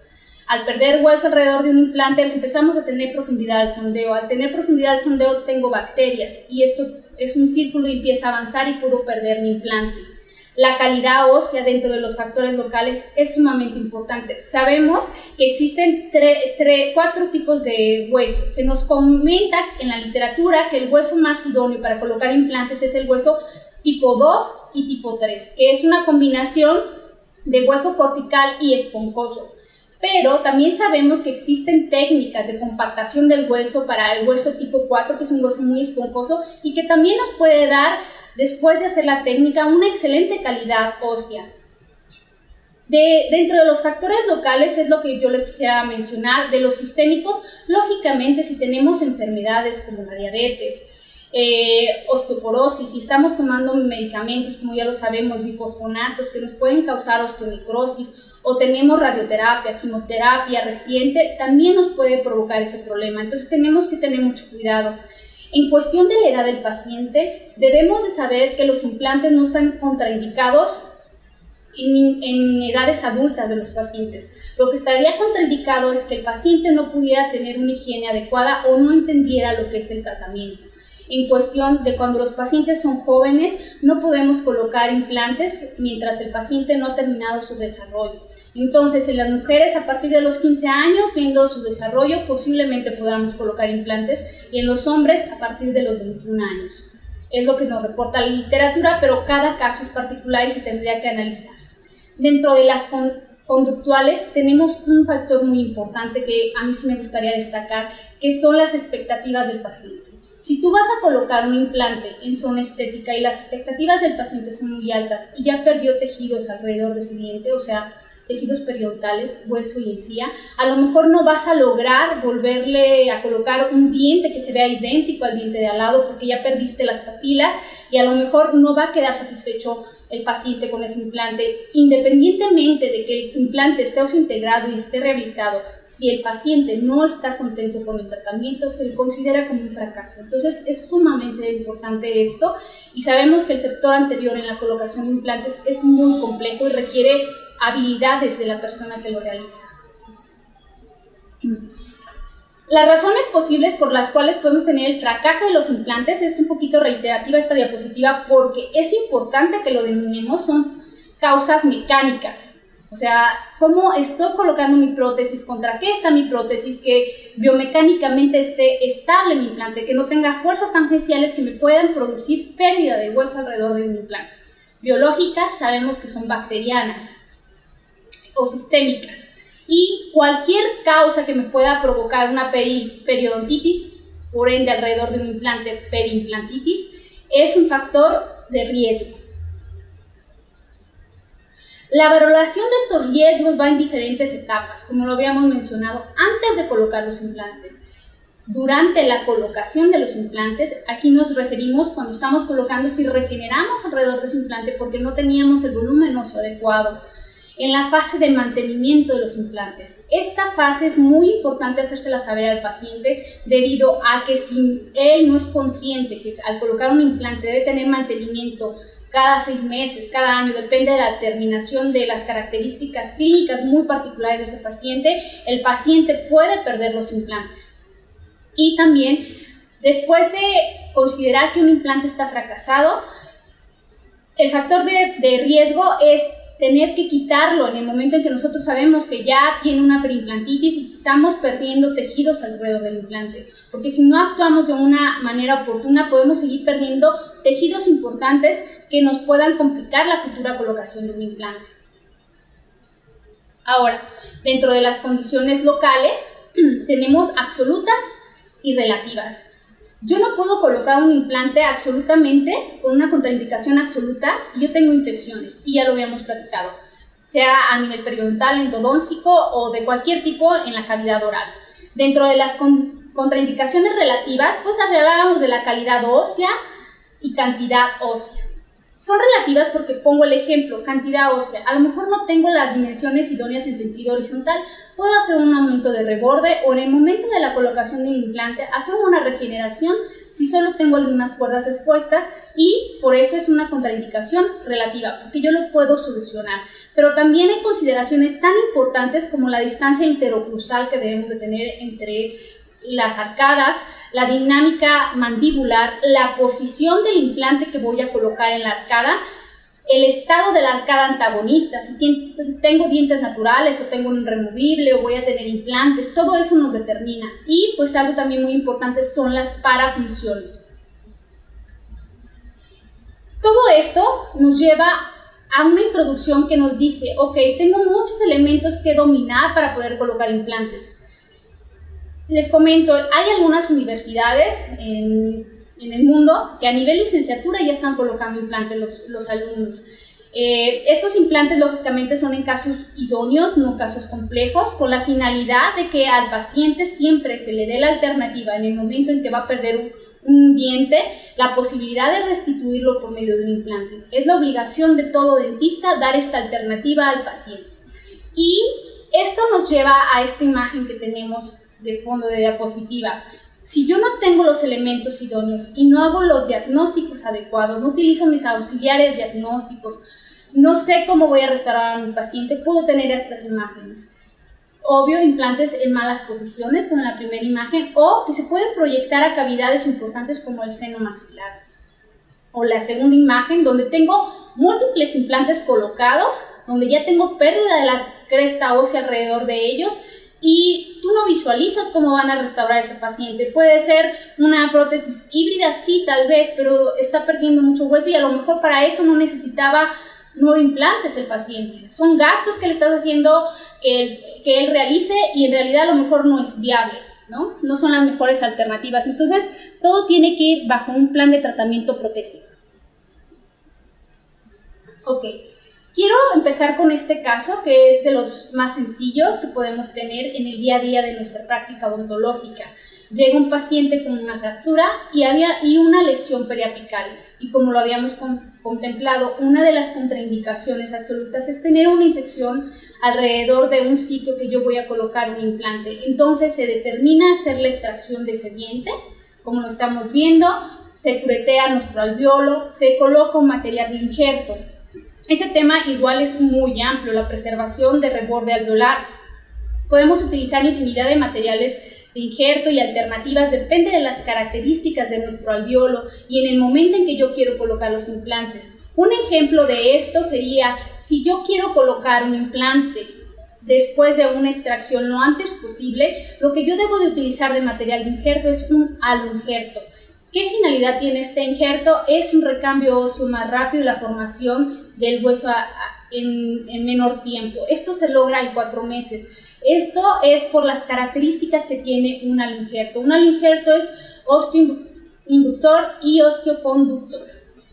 Al perder hueso alrededor de un implante empezamos a tener profundidad del sondeo. Al tener profundidad del sondeo tengo bacterias y esto es un círculo y empieza a avanzar y puedo perder mi implante. La calidad ósea dentro de los factores locales es sumamente importante. Sabemos que existen cuatro tipos de huesos. Se nos comenta en la literatura que el hueso más idóneo para colocar implantes es el hueso tipo 2 y tipo 3, que es una combinación de hueso cortical y esponjoso. Pero también sabemos que existen técnicas de compactación del hueso para el hueso tipo 4, que es un hueso muy esponjoso y que también nos puede dar después de hacer la técnica, una excelente calidad ósea. De, dentro de los factores locales es lo que yo les quisiera mencionar. De los sistémicos, lógicamente, si tenemos enfermedades como la diabetes, eh, osteoporosis, si estamos tomando medicamentos, como ya lo sabemos, bifosfonatos, que nos pueden causar osteonecrosis, o tenemos radioterapia, quimioterapia reciente, también nos puede provocar ese problema. Entonces tenemos que tener mucho cuidado. En cuestión de la edad del paciente, debemos de saber que los implantes no están contraindicados en, edades adultas de los pacientes. Lo que estaría contraindicado es que el paciente no pudiera tener una higiene adecuada o no entendiera lo que es el tratamiento. En cuestión de cuando los pacientes son jóvenes, no podemos colocar implantes mientras el paciente no ha terminado su desarrollo. Entonces, en las mujeres a partir de los 15 años, viendo su desarrollo, posiblemente podamos colocar implantes y en los hombres a partir de los 21 años. Es lo que nos reporta la literatura, pero cada caso es particular y se tendría que analizar. Dentro de las conductuales tenemos un factor muy importante que a mí sí me gustaría destacar, que son las expectativas del paciente. Si tú vas a colocar un implante en zona estética y las expectativas del paciente son muy altas y ya perdió tejidos alrededor de ese diente, o sea, tejidos periodontales, hueso y encía, a lo mejor no vas a lograr volverle a colocar un diente que se vea idéntico al diente de al lado porque ya perdiste las papilas y a lo mejor no va a quedar satisfecho el paciente con ese implante, independientemente de que el implante esté integrado y esté rehabilitado, si el paciente no está contento con el tratamiento, se le considera como un fracaso. Entonces es sumamente importante esto y sabemos que el sector anterior en la colocación de implantes es muy complejo y requiere habilidades de la persona que lo realiza. Las razones posibles por las cuales podemos tener el fracaso de los implantes es un poquito reiterativa esta diapositiva porque es importante que lo denominemos, son causas mecánicas. O sea, cómo estoy colocando mi prótesis, contra qué está mi prótesis, que biomecánicamente esté estable mi implante, que no tenga fuerzas tangenciales que me puedan producir pérdida de hueso alrededor de mi implante. Biológicas sabemos que son bacterianas o sistémicas y cualquier causa que me pueda provocar una periodontitis, por ende alrededor de un implante periimplantitis, es un factor de riesgo. La valoración de estos riesgos va en diferentes etapas, como lo habíamos mencionado antes de colocar los implantes. Durante la colocación de los implantes, aquí nos referimos cuando estamos colocando si regeneramos alrededor de ese implante porque no teníamos el volumen oso adecuado, en la fase de mantenimiento de los implantes. Esta fase es muy importante hacérsela saber al paciente debido a que si él no es consciente que al colocar un implante debe tener mantenimiento cada seis meses, cada año, depende de la terminación de las características clínicas muy particulares de ese paciente, el paciente puede perder los implantes. Y también, después de considerar que un implante está fracasado, el factor de, de riesgo es tener que quitarlo en el momento en que nosotros sabemos que ya tiene una perimplantitis y estamos perdiendo tejidos alrededor del implante. Porque si no actuamos de una manera oportuna, podemos seguir perdiendo tejidos importantes que nos puedan complicar la futura colocación de un implante. Ahora, dentro de las condiciones locales, tenemos absolutas y relativas. Yo no puedo colocar un implante absolutamente con una contraindicación absoluta si yo tengo infecciones, y ya lo habíamos platicado, sea a nivel periodontal, endodóncico o de cualquier tipo en la cavidad oral. Dentro de las contraindicaciones relativas, pues hablábamos de la calidad ósea y cantidad ósea. Son relativas porque pongo el ejemplo, cantidad ósea. A lo mejor no tengo las dimensiones idóneas en sentido horizontal, puedo hacer un aumento de reborde o en el momento de la colocación del implante hacer una regeneración si solo tengo algunas cuerdas expuestas y por eso es una contraindicación relativa, porque yo lo puedo solucionar. Pero también hay consideraciones tan importantes como la distancia interoclusal que debemos de tener entre las arcadas, la dinámica mandibular, la posición del implante que voy a colocar en la arcada, el estado de la arcada antagonista, si tengo dientes naturales o tengo un removible o voy a tener implantes, todo eso nos determina. Y pues algo también muy importante son las parafunciones. Todo esto nos lleva a una introducción que nos dice, ok, tengo muchos elementos que dominar para poder colocar implantes les comento, hay algunas universidades en, el mundo que a nivel licenciatura ya están colocando implantes los, los alumnos. Eh, estos implantes lógicamente son en casos idóneos, no casos complejos, con la finalidad de que al paciente siempre se le dé la alternativa en el momento en que va a perder un, un diente, la posibilidad de restituirlo por medio de un implante. Es la obligación de todo dentista dar esta alternativa al paciente. Y esto nos lleva a esta imagen que tenemos de fondo de diapositiva. Si yo no tengo los elementos idóneos y no hago los diagnósticos adecuados, no utilizo mis auxiliares diagnósticos, no sé cómo voy a restaurar a mi paciente, puedo tener estas imágenes. Obvio, implantes en malas posiciones, como en la primera imagen, o que se pueden proyectar a cavidades importantes como el seno maxilar. O la segunda imagen, donde tengo múltiples implantes colocados, donde ya tengo pérdida de la cresta ósea alrededor de ellos y tú no visualizas cómo van a restaurar a ese paciente. Puede ser una prótesis híbrida, sí, tal vez, pero está perdiendo mucho hueso y a lo mejor para eso no necesitaba nuevos implantes el paciente. Son gastos que le estás haciendo que él, que él realice y en realidad a lo mejor no es viable. ¿no? No son las mejores alternativas. Entonces, todo tiene que ir bajo un plan de tratamiento protésico. Ok, quiero empezar con este caso que es de los más sencillos que podemos tener en el día a día de nuestra práctica odontológica. Llega un paciente con una fractura y, había, y una lesión periapical. Y como lo habíamos contemplado, una de las contraindicaciones absolutas es tener una infección alrededor de un sitio que yo voy a colocar un implante. Entonces se determina hacer la extracción de ese diente, como lo estamos viendo, se curetea nuestro alveolo, se coloca un material de injerto. Este tema igual es muy amplio, la preservación de reborde alveolar. Podemos utilizar infinidad de materiales de injerto y alternativas depende de las características de nuestro alveolo y en el momento en que yo quiero colocar los implantes. Un ejemplo de esto sería si yo quiero colocar un implante después de una extracción lo antes posible, lo que yo debo de utilizar de material de injerto es un injerto. ¿Qué finalidad tiene este injerto? Es un recambio óseo más rápido y la formación del hueso en, en menor tiempo. Esto se logra en cuatro meses. Esto es por las características que tiene un injerto. Un injerto es osteoinductor y osteoconductor.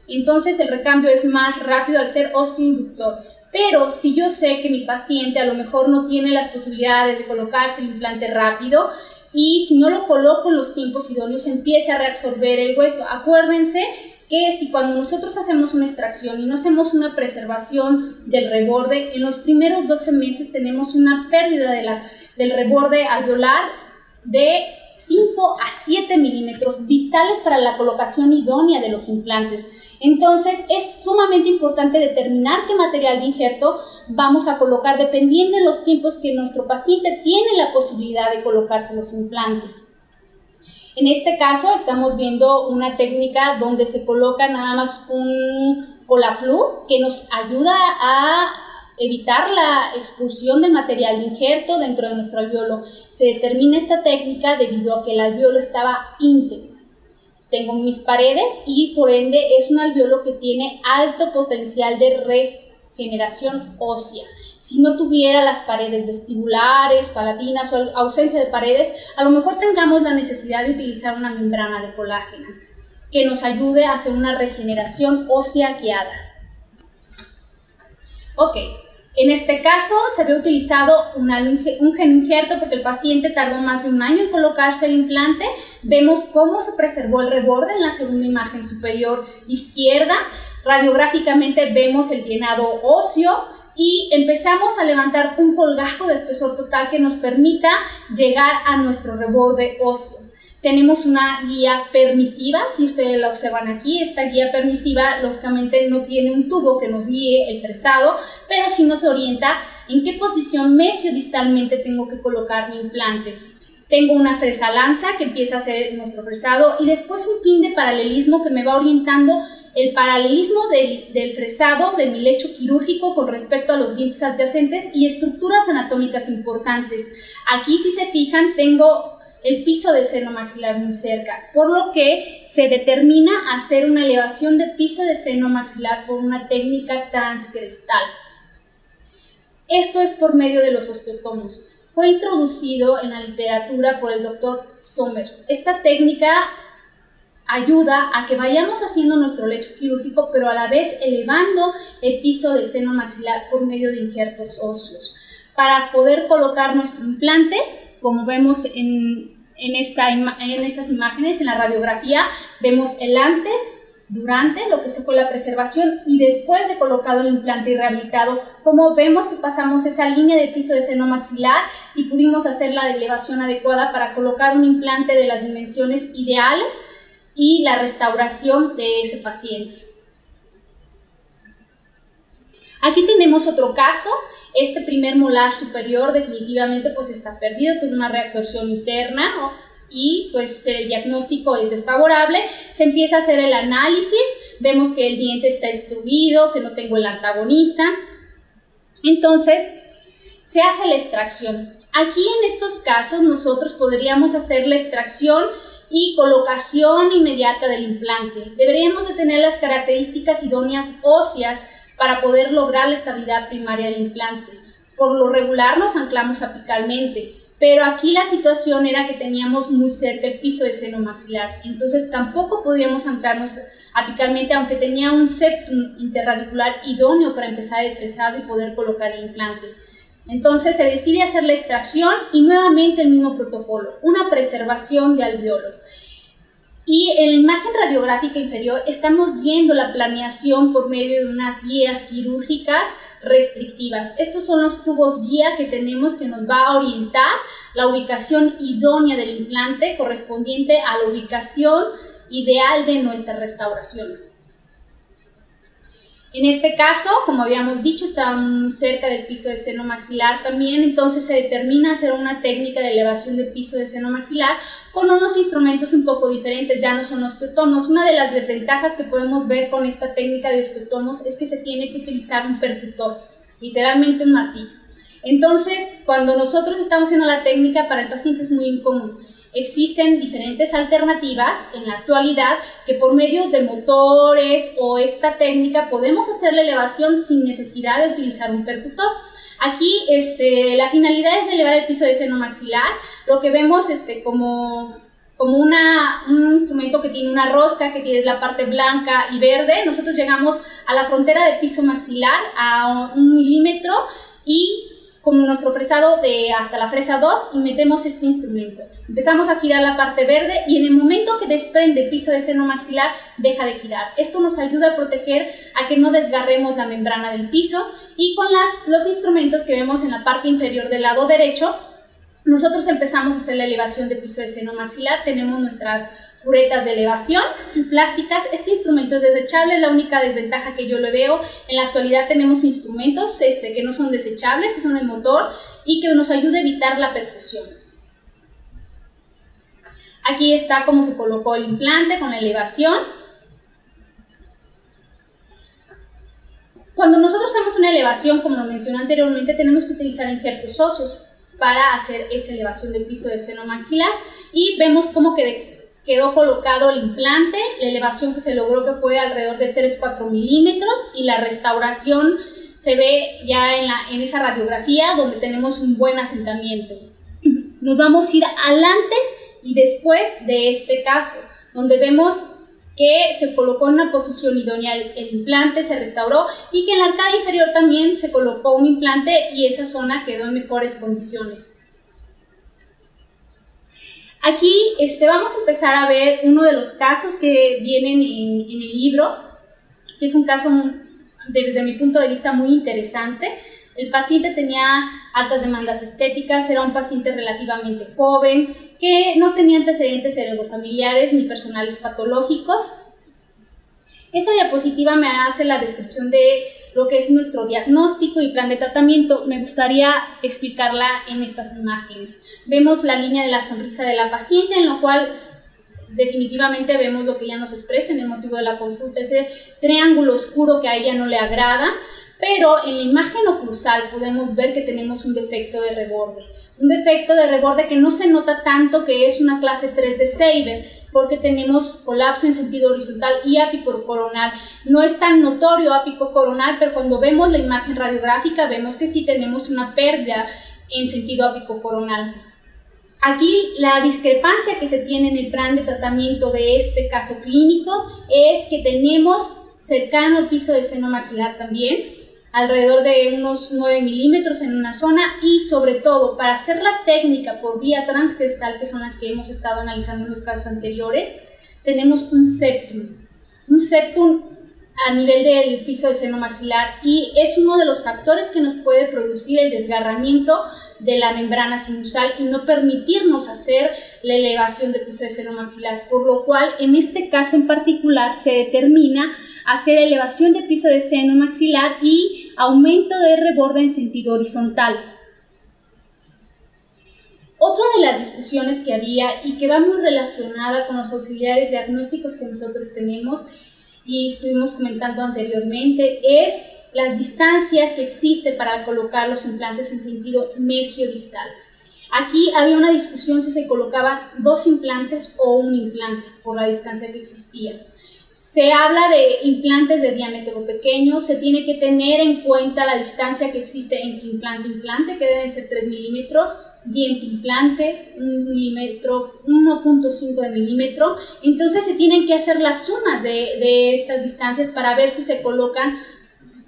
Entonces el recambio es más rápido al ser osteoinductor. Pero si yo sé que mi paciente a lo mejor no tiene las posibilidades de colocarse el implante rápido y si no lo coloco en los tiempos idóneos empieza a reabsorber el hueso. Acuérdense que si cuando nosotros hacemos una extracción y no hacemos una preservación del reborde, en los primeros 12 meses tenemos una pérdida del reborde alveolar de 5 a 7 milímetros, vitales para la colocación idónea de los implantes. Entonces es sumamente importante determinar qué material de injerto vamos a colocar dependiendo de los tiempos que nuestro paciente tiene la posibilidad de colocarse los implantes. En este caso estamos viendo una técnica donde se coloca nada más un Olaplu que nos ayuda a evitar la expulsión del material de injerto dentro de nuestro alveolo. Se determina esta técnica debido a que el alveolo estaba íntegro. Tengo mis paredes y por ende es un alveolo que tiene alto potencial de regeneración ósea. Si no tuviera las paredes vestibulares, palatinas o ausencia de paredes, a lo mejor tengamos la necesidad de utilizar una membrana de colágeno que nos ayude a hacer una regeneración ósea guiada. Ok, en este caso se había utilizado un, un injerto porque el paciente tardó más de un año en colocarse el implante. Vemos cómo se preservó el reborde en la segunda imagen superior izquierda. Radiográficamente vemos el llenado óseo, y empezamos a levantar un colgajo de espesor total que nos permita llegar a nuestro reborde óseo. Tenemos una guía permisiva, si ustedes la observan aquí, esta guía permisiva lógicamente no tiene un tubo que nos guíe el fresado, pero sí nos orienta en qué posición mesiodistalmente tengo que colocar mi implante. Tengo una fresa lanza que empieza a ser nuestro fresado y después un pin de paralelismo que me va orientando el paralelismo del, fresado de mi lecho quirúrgico con respecto a los dientes adyacentes y estructuras anatómicas importantes. Aquí, si se fijan, tengo el piso del seno maxilar muy cerca, por lo que se determina hacer una elevación de piso de seno maxilar por una técnica transcrestal. Esto es por medio de los osteotomos. Fue introducido en la literatura por el doctor Somers. Esta técnica ayuda a que vayamos haciendo nuestro lecho quirúrgico, pero a la vez elevando el piso del seno maxilar por medio de injertos óseos. Para poder colocar nuestro implante, como vemos en, en, esta, en estas imágenes, en la radiografía, vemos el antes, durante lo que se fue la preservación y después de colocado el implante y rehabilitado, como vemos que pasamos esa línea de piso de seno maxilar y pudimos hacer la elevación adecuada para colocar un implante de las dimensiones ideales y la restauración de ese paciente. Aquí tenemos otro caso. Este primer molar superior definitivamente pues está perdido, tuvo una reabsorción interna y pues el diagnóstico es desfavorable. Se empieza a hacer el análisis, vemos que el diente está destruido, que no tengo el antagonista. Entonces se hace la extracción. Aquí en estos casos nosotros podríamos hacer la extracción y colocación inmediata del implante. Deberíamos de tener las características idóneas óseas para poder lograr la estabilidad primaria del implante. Por lo regular nos anclamos apicalmente. Pero aquí la situación era que teníamos muy cerca el piso de seno maxilar, entonces tampoco podíamos anclarnos apicalmente, aunque tenía un septum interradicular idóneo para empezar el fresado y poder colocar el implante. Entonces se decide hacer la extracción y nuevamente el mismo protocolo, una preservación de alveolo. Y en la imagen radiográfica inferior estamos viendo la planeación por medio de unas guías quirúrgicas restrictivas. Estos son los tubos guía que tenemos que nos va a orientar la ubicación idónea del implante correspondiente a la ubicación ideal de nuestra restauración. En este caso, como habíamos dicho, está cerca del piso de seno maxilar también, entonces se determina hacer una técnica de elevación de piso de seno maxilar con unos instrumentos un poco diferentes, ya no son osteotomos. Una de las desventajas que podemos ver con esta técnica de osteotomos es que se tiene que utilizar un percutor, literalmente un martillo. Entonces, cuando nosotros estamos haciendo la técnica, para el paciente es muy incómodo. Existen diferentes alternativas en la actualidad que por medios de motores o esta técnica podemos hacer la elevación sin necesidad de utilizar un percutor. Aquí este, la finalidad es elevar el piso de seno maxilar, lo que vemos este, como, como una, un instrumento que tiene una rosca, que tiene la parte blanca y verde. Nosotros llegamos a la frontera del piso maxilar a un milímetro y con nuestro fresado de hasta la fresa 2 y metemos este instrumento. Empezamos a girar la parte verde y en el momento que desprende el piso de seno maxilar deja de girar. Esto nos ayuda a proteger a que no desgarremos la membrana del piso y con las, los instrumentos que vemos en la parte inferior del lado derecho nosotros empezamos a hacer la elevación de piso de seno maxilar, tenemos nuestras curetas de elevación plásticas. Este instrumento es desechable, es la única desventaja que yo le veo. En la actualidad tenemos instrumentos este, que no son desechables, que son de motor y que nos ayuda a evitar la percusión. Aquí está cómo se colocó el implante con la elevación. Cuando nosotros hacemos una elevación, como lo mencioné anteriormente, tenemos que utilizar injertos óseos para hacer esa elevación del piso del seno maxilar y vemos cómo quedó colocado el implante, la elevación que se logró que fue alrededor de 3-4 milímetros y la restauración se ve ya en, en esa radiografía donde tenemos un buen asentamiento. Nos vamos a ir al antes y después de este caso, donde vemos que se colocó en una posición idónea el, implante, se restauró y que en la arcada inferior también se colocó un implante y esa zona quedó en mejores condiciones. Aquí este, vamos a empezar a ver uno de los casos que vienen en, en el libro, que es un caso desde mi punto de vista muy interesante. El paciente tenía altas demandas estéticas, era un paciente relativamente joven, que no tenía antecedentes heredofamiliares ni personales patológicos. Esta diapositiva me hace la descripción de lo que es nuestro diagnóstico y plan de tratamiento. Me gustaría explicarla en estas imágenes. Vemos la línea de la sonrisa de la paciente, en lo cual definitivamente vemos lo que ella nos expresa en el motivo de la consulta, ese triángulo oscuro que a ella no le agrada pero en la imagen oclusal podemos ver que tenemos un defecto de reborde. Un defecto de reborde que no se nota tanto que es una clase 3 de Seiber, porque tenemos colapso en sentido horizontal y ápico coronal. No es tan notorio ápico coronal, pero cuando vemos la imagen radiográfica vemos que sí tenemos una pérdida en sentido ápico coronal. Aquí la discrepancia que se tiene en el plan de tratamiento de este caso clínico es que tenemos cercano al piso de seno maxilar también, alrededor de unos 9 milímetros en una zona y sobre todo para hacer la técnica por vía transcristal, que son las que hemos estado analizando en los casos anteriores, tenemos un septum. Un septum a nivel del piso de seno maxilar y es uno de los factores que nos puede producir el desgarramiento de la membrana sinusal y no permitirnos hacer la elevación del piso de seno maxilar, por lo cual en este caso en particular se determina hacer elevación del piso de seno maxilar y aumento de reborde en sentido horizontal. Otra de las discusiones que había y que va muy relacionada con los auxiliares diagnósticos que nosotros tenemos y estuvimos comentando anteriormente es las distancias que existe para colocar los implantes en sentido mesiodistal. Aquí había una discusión si se colocaban dos implantes o un implante por la distancia que existía. Se habla de implantes de diámetro pequeño, se tiene que tener en cuenta la distancia que existe entre implante e implante, que deben ser 3 milímetros, diente implante, un milímetro, 1.5 de milímetro. Entonces se tienen que hacer las sumas de, de estas distancias para ver si se colocan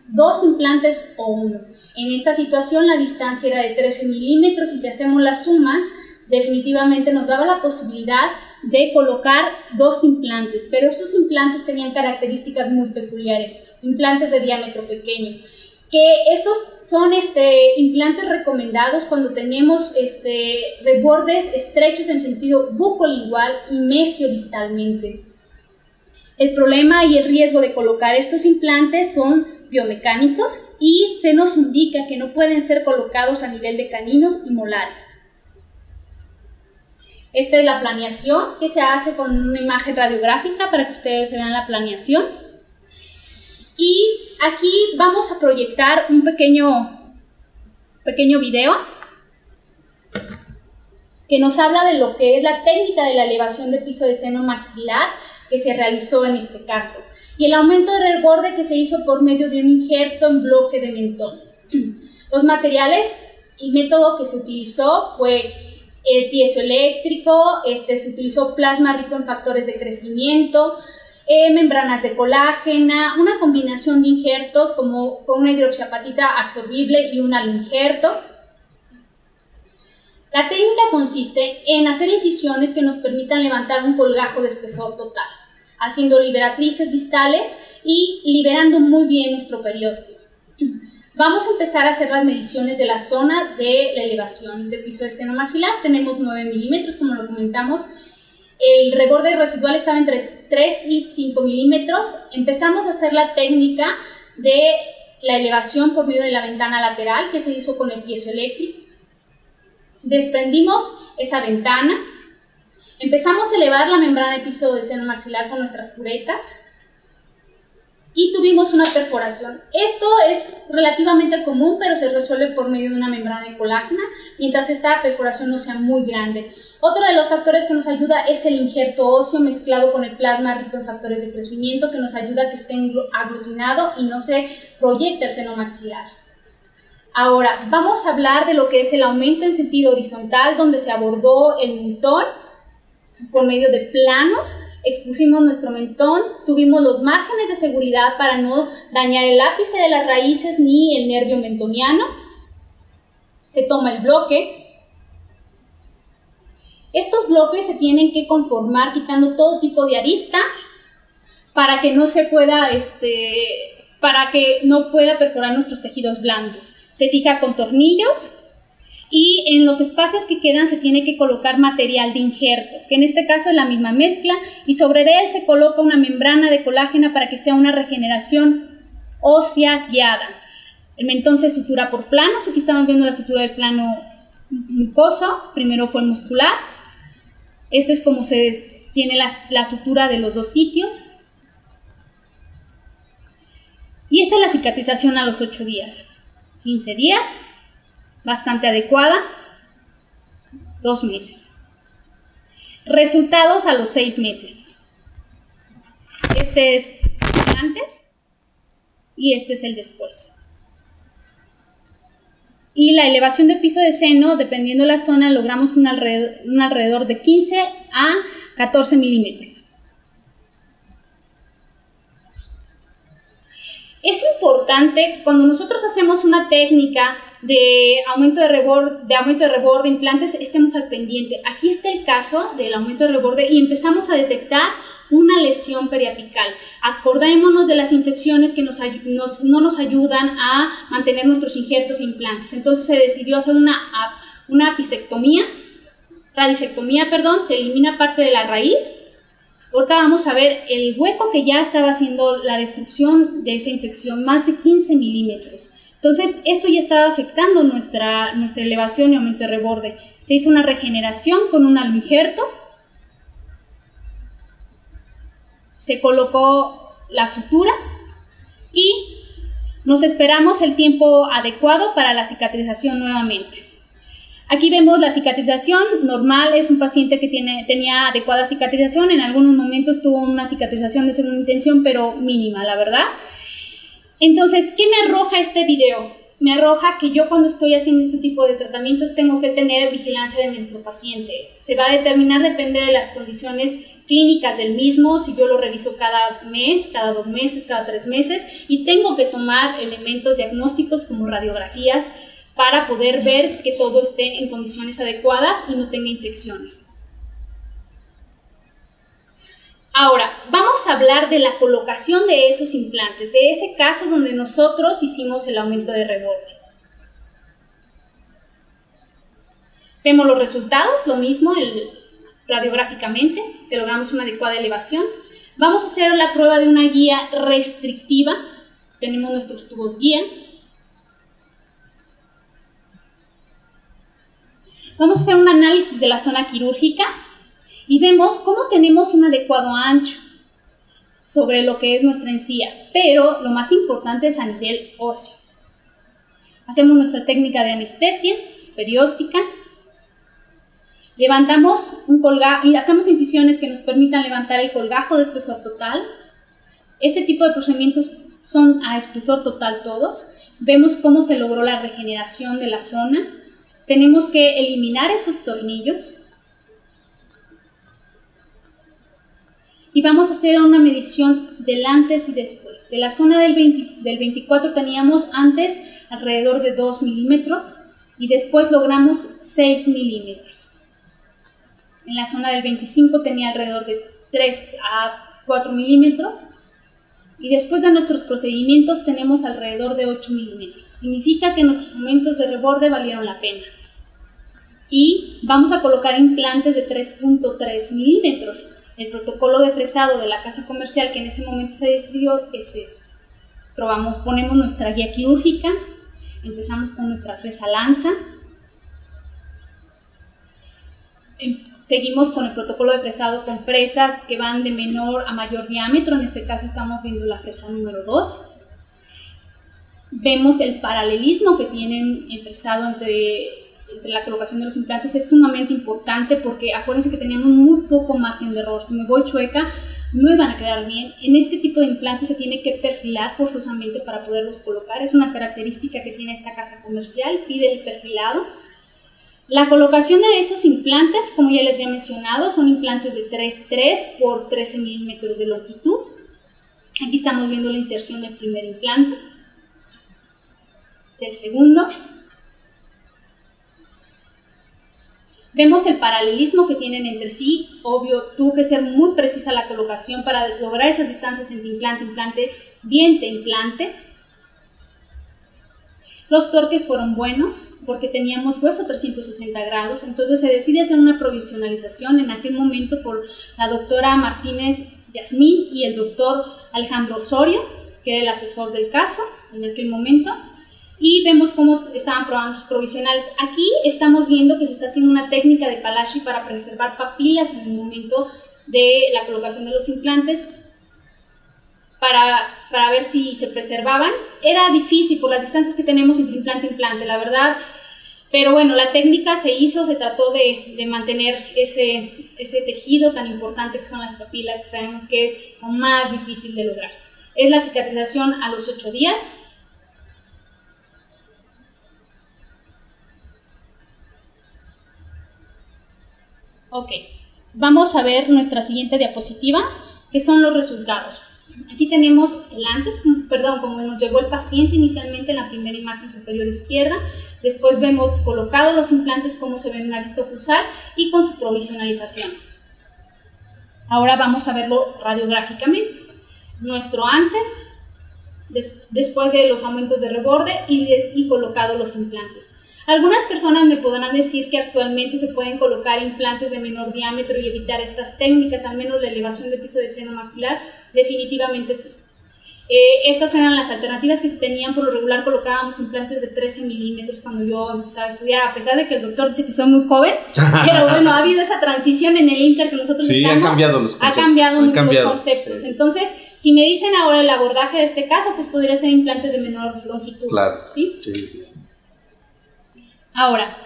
dos implantes o uno. En esta situación la distancia era de 13 milímetros y si hacemos las sumas, definitivamente nos daba la posibilidad de colocar dos implantes, pero estos implantes tenían características muy peculiares, implantes de diámetro pequeño que estos son este, implantes recomendados cuando tenemos este, rebordes estrechos en sentido bucolingual y mesiodistalmente. El problema y el riesgo de colocar estos implantes son biomecánicos y se nos indica que no pueden ser colocados a nivel de caninos y molares. Esta es la planeación que se hace con una imagen radiográfica para que ustedes vean la planeación. Y aquí vamos a proyectar un pequeño, pequeño video que nos habla de lo que es la técnica de la elevación de piso de seno maxilar que se realizó en este caso y el aumento de reborde que se hizo por medio de un injerto en bloque de mentón. Los materiales y método que se utilizó fue el piezoeléctrico, este, se utilizó plasma rico en factores de crecimiento, eh, membranas de colágena, una combinación de injertos como con una hidroxiapatita absorbible y un injerto. La técnica consiste en hacer incisiones que nos permitan levantar un colgajo de espesor total, haciendo liberatrices distales y liberando muy bien nuestro periósteo. Vamos a empezar a hacer las mediciones de la zona de la elevación del piso de seno maxilar. Tenemos 9 milímetros, como lo comentamos, el reborde residual estaba entre 3 y 5 milímetros. Empezamos a hacer la técnica de la elevación por medio de la ventana lateral que se hizo con el piezo eléctrico. Desprendimos esa ventana. Empezamos a elevar la membrana de piso de seno maxilar con nuestras curetas y tuvimos una perforación. Esto es relativamente común, pero se resuelve por medio de una membrana de colágena, mientras esta perforación no sea muy grande. Otro de los factores que nos ayuda es el injerto óseo mezclado con el plasma rico en factores de crecimiento, que nos ayuda a que esté aglutinado y no se proyecte el seno maxilar. Ahora, vamos a hablar de lo que es el aumento en sentido horizontal, donde se abordó el mentón por medio de planos expusimos nuestro mentón, tuvimos los márgenes de seguridad para no dañar el ápice de las raíces ni el nervio mentoniano. Se toma el bloque. Estos bloques se tienen que conformar quitando todo tipo de aristas para que no se pueda, este, para que no pueda perforar nuestros tejidos blandos. Se fija con tornillos y en los espacios que quedan se tiene que colocar material de injerto, que en este caso es la misma mezcla, y sobre él se coloca una membrana de colágena para que sea una regeneración ósea guiada. Se sutura por planos, aquí estamos viendo la sutura del plano mucoso, primero el muscular, este es como se tiene la, la sutura de los dos sitios, y esta es la cicatrización a los 8 días, 15 días, bastante adecuada, dos meses. Resultados a los seis meses. Este es el antes y este es el después. Y la elevación de piso de seno, dependiendo de la zona, logramos un alrededor, de 15 a 14 milímetros. Es importante cuando nosotros hacemos una técnica de aumento de reborde, de aumento de reborde, implantes, estemos al pendiente. Aquí está el caso del aumento de reborde y empezamos a detectar una lesión periapical. Acordémonos de las infecciones que nos, no nos ayudan a mantener nuestros injertos e implantes. Entonces se decidió hacer una, una apicectomía, radicectomía, perdón, se elimina parte de la raíz. Ahorita vamos a ver el hueco que ya estaba haciendo la destrucción de esa infección, más de 15 milímetros. Entonces, esto ya estaba afectando nuestra, nuestra elevación y aumento de reborde. Se hizo una regeneración con un injerto. Se colocó la sutura y nos esperamos el tiempo adecuado para la cicatrización nuevamente. Aquí vemos la cicatrización normal, es un paciente que tiene, tenía adecuada cicatrización, en algunos momentos tuvo una cicatrización de segunda intención, pero mínima, la verdad. Entonces, ¿qué me arroja este video? me arroja que yo cuando estoy haciendo este tipo de tratamientos tengo que tener vigilancia de nuestro paciente. Se va a determinar, depende de las condiciones clínicas del mismo, si yo lo reviso cada mes, cada dos meses, cada tres meses, y tengo que tomar elementos diagnósticos como radiografías para poder ver que todo esté en condiciones adecuadas y no tenga infecciones. Ahora, vamos a hablar de la colocación de esos implantes, de ese caso donde nosotros hicimos el aumento de reborde. Vemos los resultados, lo mismo radiográficamente, que logramos una adecuada elevación. Vamos a hacer la prueba de una guía restrictiva. Tenemos nuestros tubos guía. Vamos a hacer un análisis de la zona quirúrgica y vemos cómo tenemos un adecuado ancho sobre lo que es nuestra encía, pero lo más importante es a nivel óseo. Hacemos nuestra técnica de anestesia perióstica, levantamos un colgajo y hacemos incisiones que nos permitan levantar el colgajo de espesor total. Este tipo de procedimientos son a espesor total todos. Vemos cómo se logró la regeneración de la zona. Tenemos que eliminar esos tornillos y vamos a hacer una medición del antes y después. De la zona del, 24 teníamos antes alrededor de 2 milímetros y después logramos 6 milímetros. En la zona del 25 tenía alrededor de 3 a 4 milímetros y después de nuestros procedimientos tenemos alrededor de 8 milímetros. Significa que nuestros aumentos de reborde valieron la pena. Y vamos a colocar implantes de 3.3 milímetros el protocolo de fresado de la casa comercial que en ese momento se decidió es este. Probamos, ponemos nuestra guía quirúrgica, empezamos con nuestra fresa lanza, em, seguimos con el protocolo de fresado con fresas que van de menor a mayor diámetro, en este caso estamos viendo la fresa número 2. Vemos el paralelismo que tienen el fresado entre la colocación de los implantes es sumamente importante porque acuérdense que teníamos muy poco margen de error. Si me voy chueca, no iban a quedar bien. En este tipo de implantes se tiene que perfilar forzosamente para poderlos colocar. Es una característica que tiene esta casa comercial, pide el perfilado. La colocación de esos implantes, como ya les había mencionado, son implantes de 3,3 por 13 milímetros de longitud. Aquí estamos viendo la inserción del primer implante, del segundo, Vemos el paralelismo que tienen entre sí. Obvio, tuvo que ser muy precisa la colocación para lograr esas distancias entre implante, implante, diente, implante. Los torques fueron buenos porque teníamos hueso 360 grados, entonces se decide hacer una provisionalización en aquel momento por la doctora Martínez Yasmín y el doctor Alejandro Osorio, que era el asesor del caso en aquel momento y vemos cómo estaban sus provisionales. Aquí estamos viendo que se está haciendo una técnica de Palashi para preservar papilas en el momento de la colocación de los implantes para, para ver si se preservaban. Era difícil por las distancias que tenemos entre implante e implante, la verdad. Pero bueno, la técnica se hizo, se trató de, de, mantener ese, ese tejido tan importante que son las papilas, que sabemos que es lo más difícil de lograr. Es la cicatrización a los 8 días, Ok, vamos a ver nuestra siguiente diapositiva, que son los resultados. Aquí tenemos el antes, perdón, como nos llegó el paciente inicialmente en la primera imagen superior izquierda. Después vemos colocados los implantes, cómo se ven en una vista ocular y con su provisionalización. Ahora vamos a verlo radiográficamente. Nuestro antes, después de los aumentos de reborde y, y colocados los implantes. Algunas personas me podrán decir que actualmente se pueden colocar implantes de menor diámetro y evitar estas técnicas, al menos la elevación de piso de seno maxilar, definitivamente sí. Eh, estas eran las alternativas que se tenían, por lo regular colocábamos implantes de 13 milímetros cuando yo empezaba a estudiar, a pesar de que el doctor dice que soy muy joven, pero bueno, ha habido esa transición en el Inter que nosotros sí, estamos. ha cambiado los conceptos. Ha cambiado muchos conceptos. Entonces, si me dicen ahora el abordaje de este caso, pues podría ser implantes de menor longitud. Claro. ¿sí? Sí, sí, sí. Ahora,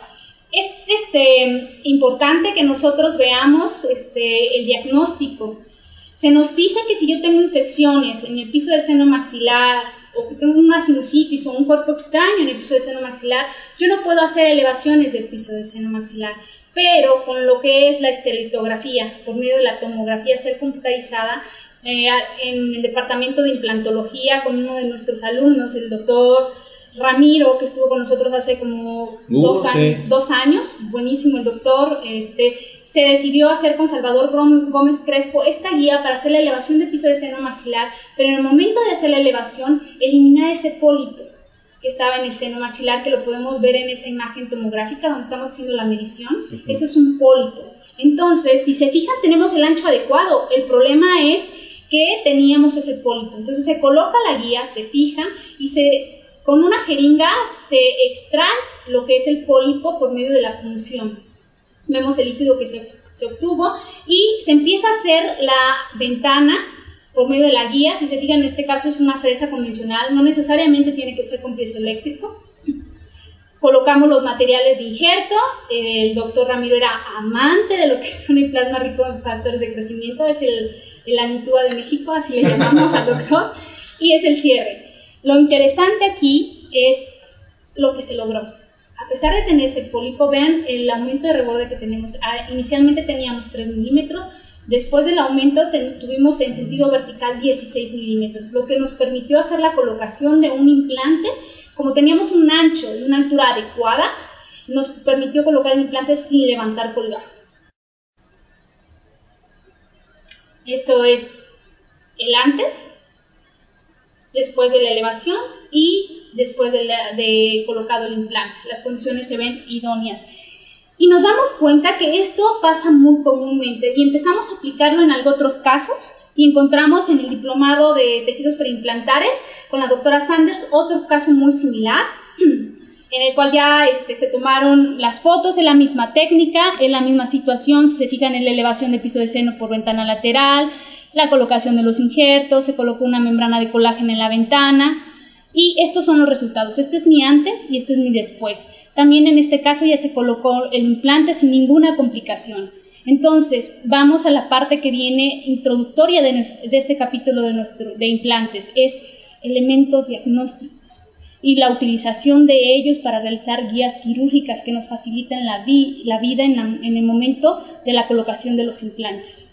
es este, importante que nosotros veamos este, el diagnóstico. Se nos dice que si yo tengo infecciones en el piso del seno maxilar o que tengo una sinusitis o un cuerpo extraño en el piso de seno maxilar, yo no puedo hacer elevaciones del piso de seno maxilar. Pero con lo que es la estereotografía, por medio de la tomografía ser computarizada, eh, en el departamento de implantología con uno de nuestros alumnos, el doctor Ramiro, que estuvo con nosotros hace como uh, dos, años, dos años, buenísimo el doctor, este, se decidió hacer con Salvador Gómez Crespo esta guía para hacer la elevación de piso de seno maxilar, pero en el momento de hacer la elevación, eliminar ese pólipo que estaba en el seno maxilar, que lo podemos ver en esa imagen tomográfica donde estamos haciendo la medición, eso es un pólipo. Entonces, si se fijan, tenemos el ancho adecuado, el problema es que teníamos ese pólipo. Entonces se coloca la guía, se fija y se con una jeringa se extrae lo que es el pólipo por medio de la punción. Vemos el líquido que se, obtuvo y se empieza a hacer la ventana por medio de la guía. Si se fijan, en este caso es una fresa convencional, no necesariamente tiene que ser con eléctrico. Colocamos los materiales de injerto. El doctor Ramiro era amante de lo que es un plasma rico en factores de crecimiento, es el, el Anitúa de México, así le llamamos al doctor, y es el cierre. Lo interesante aquí es lo que se logró. A pesar de tener ese pólipo, vean el aumento de reborde que tenemos. Ah, inicialmente teníamos 3 milímetros, después del aumento tuvimos en sentido vertical 16 milímetros, lo que nos permitió hacer la colocación de un implante. Como teníamos un ancho y una altura adecuada, nos permitió colocar el implante sin levantar colgar. Esto es el antes después de la elevación y después de, colocado el implante. Las condiciones se ven idóneas. Y nos damos cuenta que esto pasa muy comúnmente y empezamos a aplicarlo en algo otros casos y encontramos en el diplomado de tejidos preimplantares con la doctora Sanders otro caso muy similar en el cual ya este, se tomaron las fotos en la misma técnica, en la misma situación, si se fijan en la elevación de piso de seno por ventana lateral, la colocación de los injertos, se colocó una membrana de colágeno en la ventana y estos son los resultados. Este es mi antes y este es mi después. También en este caso ya se colocó el implante sin ninguna complicación. Entonces, vamos a la parte que viene introductoria de, este capítulo de, implantes, es elementos diagnósticos y la utilización de ellos para realizar guías quirúrgicas que nos faciliten la, vida en el momento de la colocación de los implantes.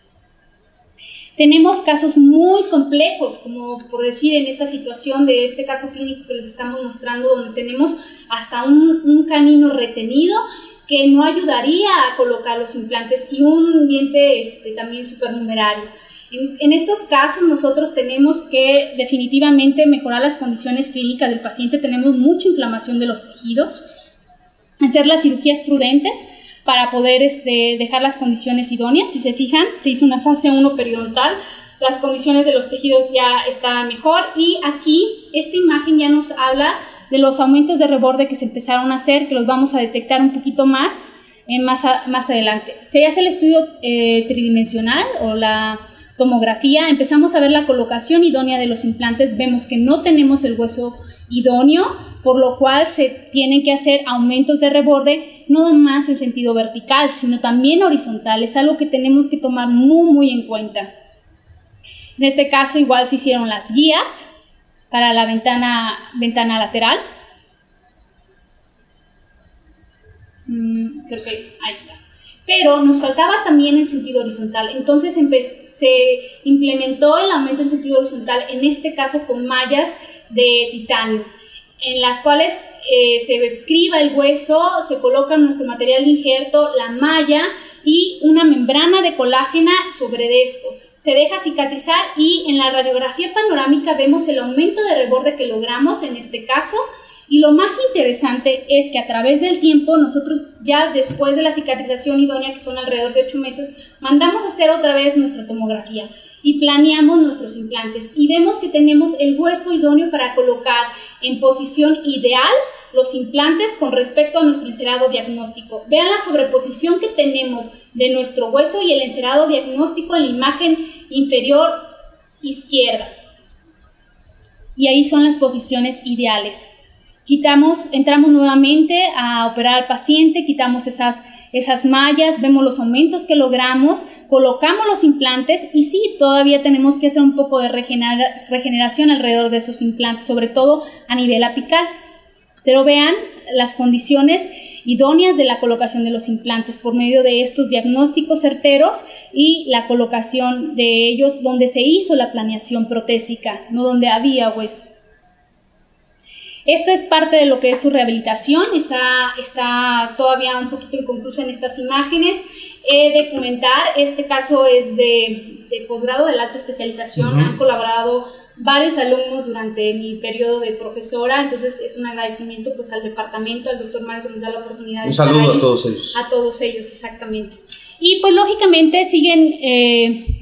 Tenemos casos muy complejos, como por decir en esta situación de este caso clínico que les estamos mostrando, donde tenemos hasta un, canino retenido que no ayudaría a colocar los implantes y un diente este, también supernumerario. En, en, estos casos nosotros tenemos que definitivamente mejorar las condiciones clínicas del paciente, tenemos mucha inflamación de los tejidos, hacer las cirugías prudentes, para poder este, dejar las condiciones idóneas. Si se fijan, se hizo una fase 1 periodontal, las condiciones de los tejidos ya están mejor y aquí esta imagen ya nos habla de los aumentos de reborde que se empezaron a hacer, que los vamos a detectar un poquito más en más, más adelante. Se hace el estudio eh, tridimensional o la tomografía, empezamos a ver la colocación idónea de los implantes, vemos que no tenemos el hueso idóneo, por lo cual se tienen que hacer aumentos de reborde, no más en sentido vertical, sino también horizontal. Es algo que tenemos que tomar muy, muy en cuenta. En este caso igual se hicieron las guías para la ventana, ventana lateral. Mm, creo que ahí está. Pero nos faltaba también en sentido horizontal. Entonces se implementó el aumento en sentido horizontal, en este caso con mallas de titanio en las cuales eh, se criba el hueso, se coloca nuestro material de injerto, la malla y una membrana de colágena sobre esto. Se deja cicatrizar y en la radiografía panorámica vemos el aumento de reborde que logramos en este caso. Y lo más interesante es que a través del tiempo, nosotros ya después de la cicatrización idónea, que son alrededor de 8 meses, mandamos a hacer otra vez nuestra tomografía y planeamos nuestros implantes y vemos que tenemos el hueso idóneo para colocar en posición ideal los implantes con respecto a nuestro encerado diagnóstico. Vean la sobreposición que tenemos de nuestro hueso y el encerado diagnóstico en la imagen inferior izquierda. Y ahí son las posiciones ideales. Quitamos, entramos nuevamente a operar al paciente, quitamos esas, esas mallas, vemos los aumentos que logramos, colocamos los implantes y sí, todavía tenemos que hacer un poco de regeneración alrededor de esos implantes, sobre todo a nivel apical. Pero vean las condiciones idóneas de la colocación de los implantes por medio de estos diagnósticos certeros y la colocación de ellos donde se hizo la planeación protésica, no donde había hueso. Esto es parte de lo que es su rehabilitación, está, está todavía un poquito inconclusa en estas imágenes. He de comentar, este caso es de, de posgrado, de la alta especialización, han colaborado varios alumnos durante mi periodo de profesora, entonces es un agradecimiento pues al departamento, al doctor Mario que nos da la oportunidad de Un saludo a todos ellos. A todos ellos, exactamente. Y pues lógicamente siguen... Eh,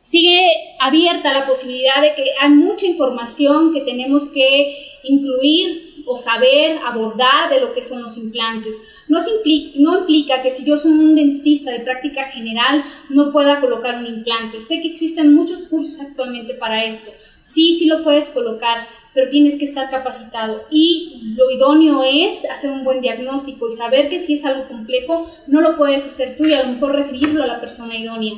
sigue abierta la posibilidad de que hay mucha información que tenemos que incluir o saber abordar de lo que son los implantes. No, implica, no implica que si yo soy un dentista de práctica general no pueda colocar un implante. Sé que existen muchos cursos actualmente para esto. Sí, sí lo puedes colocar, pero tienes que estar capacitado. Y lo idóneo es hacer un buen diagnóstico y saber que si es algo complejo, no lo puedes hacer tú y a lo mejor referirlo a la persona idónea.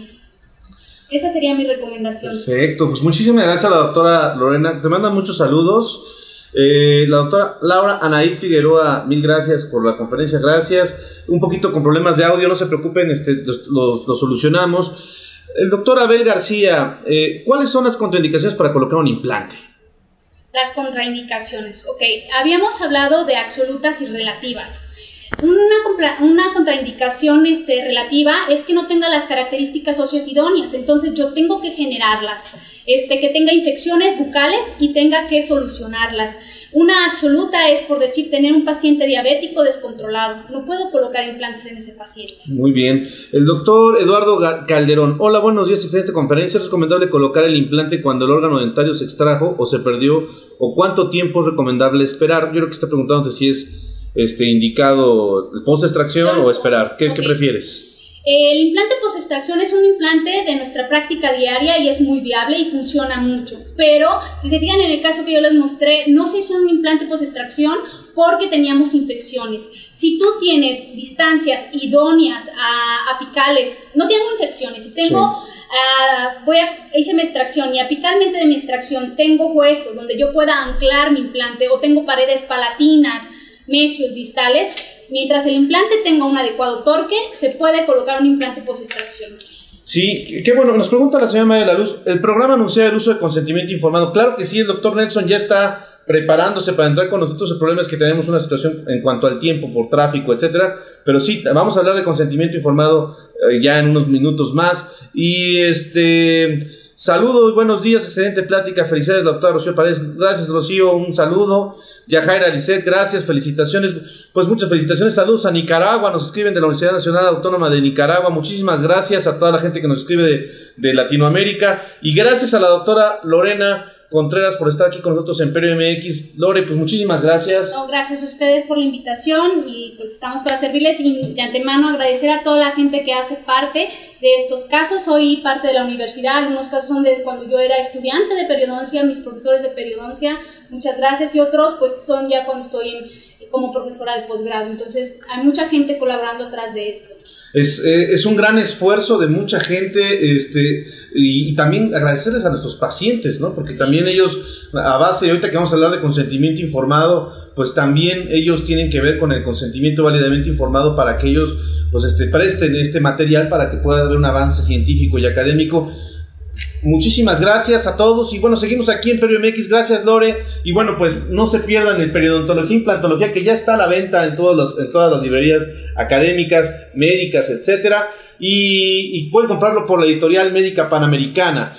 Esa sería mi recomendación. Perfecto, pues muchísimas gracias a la doctora Lorena. Te mandan muchos saludos. Eh, la doctora Laura Anaí Figueroa, mil gracias por la conferencia, gracias. Un poquito con problemas de audio, no se preocupen, este, los, solucionamos. El doctor Abel García, eh, ¿cuáles son las contraindicaciones para colocar un implante? Las contraindicaciones, ok. Habíamos hablado de absolutas y relativas. Una, una contraindicación este, relativa es que no tenga las características óseas idóneas, entonces yo tengo que generarlas, este, que tenga infecciones bucales y tenga que solucionarlas. Una absoluta es, por decir, tener un paciente diabético descontrolado. No puedo colocar implantes en ese paciente. Muy bien. El doctor Eduardo Calderón. Hola, buenos días. esta conferencia es recomendable colocar el implante cuando el órgano dentario se extrajo o se perdió o cuánto tiempo es recomendable esperar. Yo creo que está preguntando si es este, indicado post-extracción o esperar? ¿Qué, prefieres? El implante post-extracción es un implante de nuestra práctica diaria y es muy viable y funciona mucho. Pero si se fijan en el caso que yo les mostré, no se hizo un implante post-extracción porque teníamos infecciones. Si tú tienes distancias idóneas a apicales, no tengo infecciones, si tengo... voy a, hice mi extracción y apicalmente de mi extracción tengo hueso donde yo pueda anclar mi implante o tengo paredes palatinas, mesios distales. Mientras el implante tenga un adecuado torque, se puede colocar un implante post-extracción. Sí, qué bueno. Nos pregunta la señora María de la Luz, ¿el programa anuncia el uso de consentimiento informado? Claro que sí, el doctor Nelson ya está preparándose para entrar con nosotros. El problema es que tenemos una situación en cuanto al tiempo, por tráfico, etcétera. Pero sí, vamos a hablar de consentimiento informado eh, ya en unos minutos más. Y este. Saludos, buenos días, excelente plática. Felicidades, doctor Rocío Paredes. Gracias, Rocío, un saludo. Yajaira Lisset, gracias, felicitaciones. Pues muchas felicitaciones, saludos a Nicaragua, nos escriben de la Universidad Nacional Autónoma de Nicaragua. Muchísimas gracias a toda la gente que nos escribe de Latinoamérica. Y gracias a la doctora Lorena Contreras por estar aquí con nosotros en Perio MX. Lore, pues muchísimas gracias. gracias a ustedes por la invitación y pues estamos para servirles y de antemano agradecer a toda la gente que hace parte de estos casos. Soy parte de la universidad, algunos casos son de cuando yo era estudiante de periodoncia, mis profesores de periodoncia, muchas gracias y otros pues son ya cuando estoy como profesora de posgrado. Entonces hay mucha gente colaborando atrás de esto. Eh, es, un gran esfuerzo de mucha gente este, y, también agradecerles a nuestros pacientes, ¿no? Porque también ellos, a base, ahorita que vamos a hablar de consentimiento informado, pues también ellos tienen que ver con el consentimiento válidamente informado para que ellos pues este, presten este material para que pueda haber un avance científico y académico Muchísimas gracias a todos y bueno, seguimos aquí en Perio MX, gracias Lore. Y bueno, pues no se pierdan el periodontología implantología que ya está a la venta en, todos en todas las librerías académicas, médicas, etcétera. Y, pueden comprarlo por la editorial médica panamericana.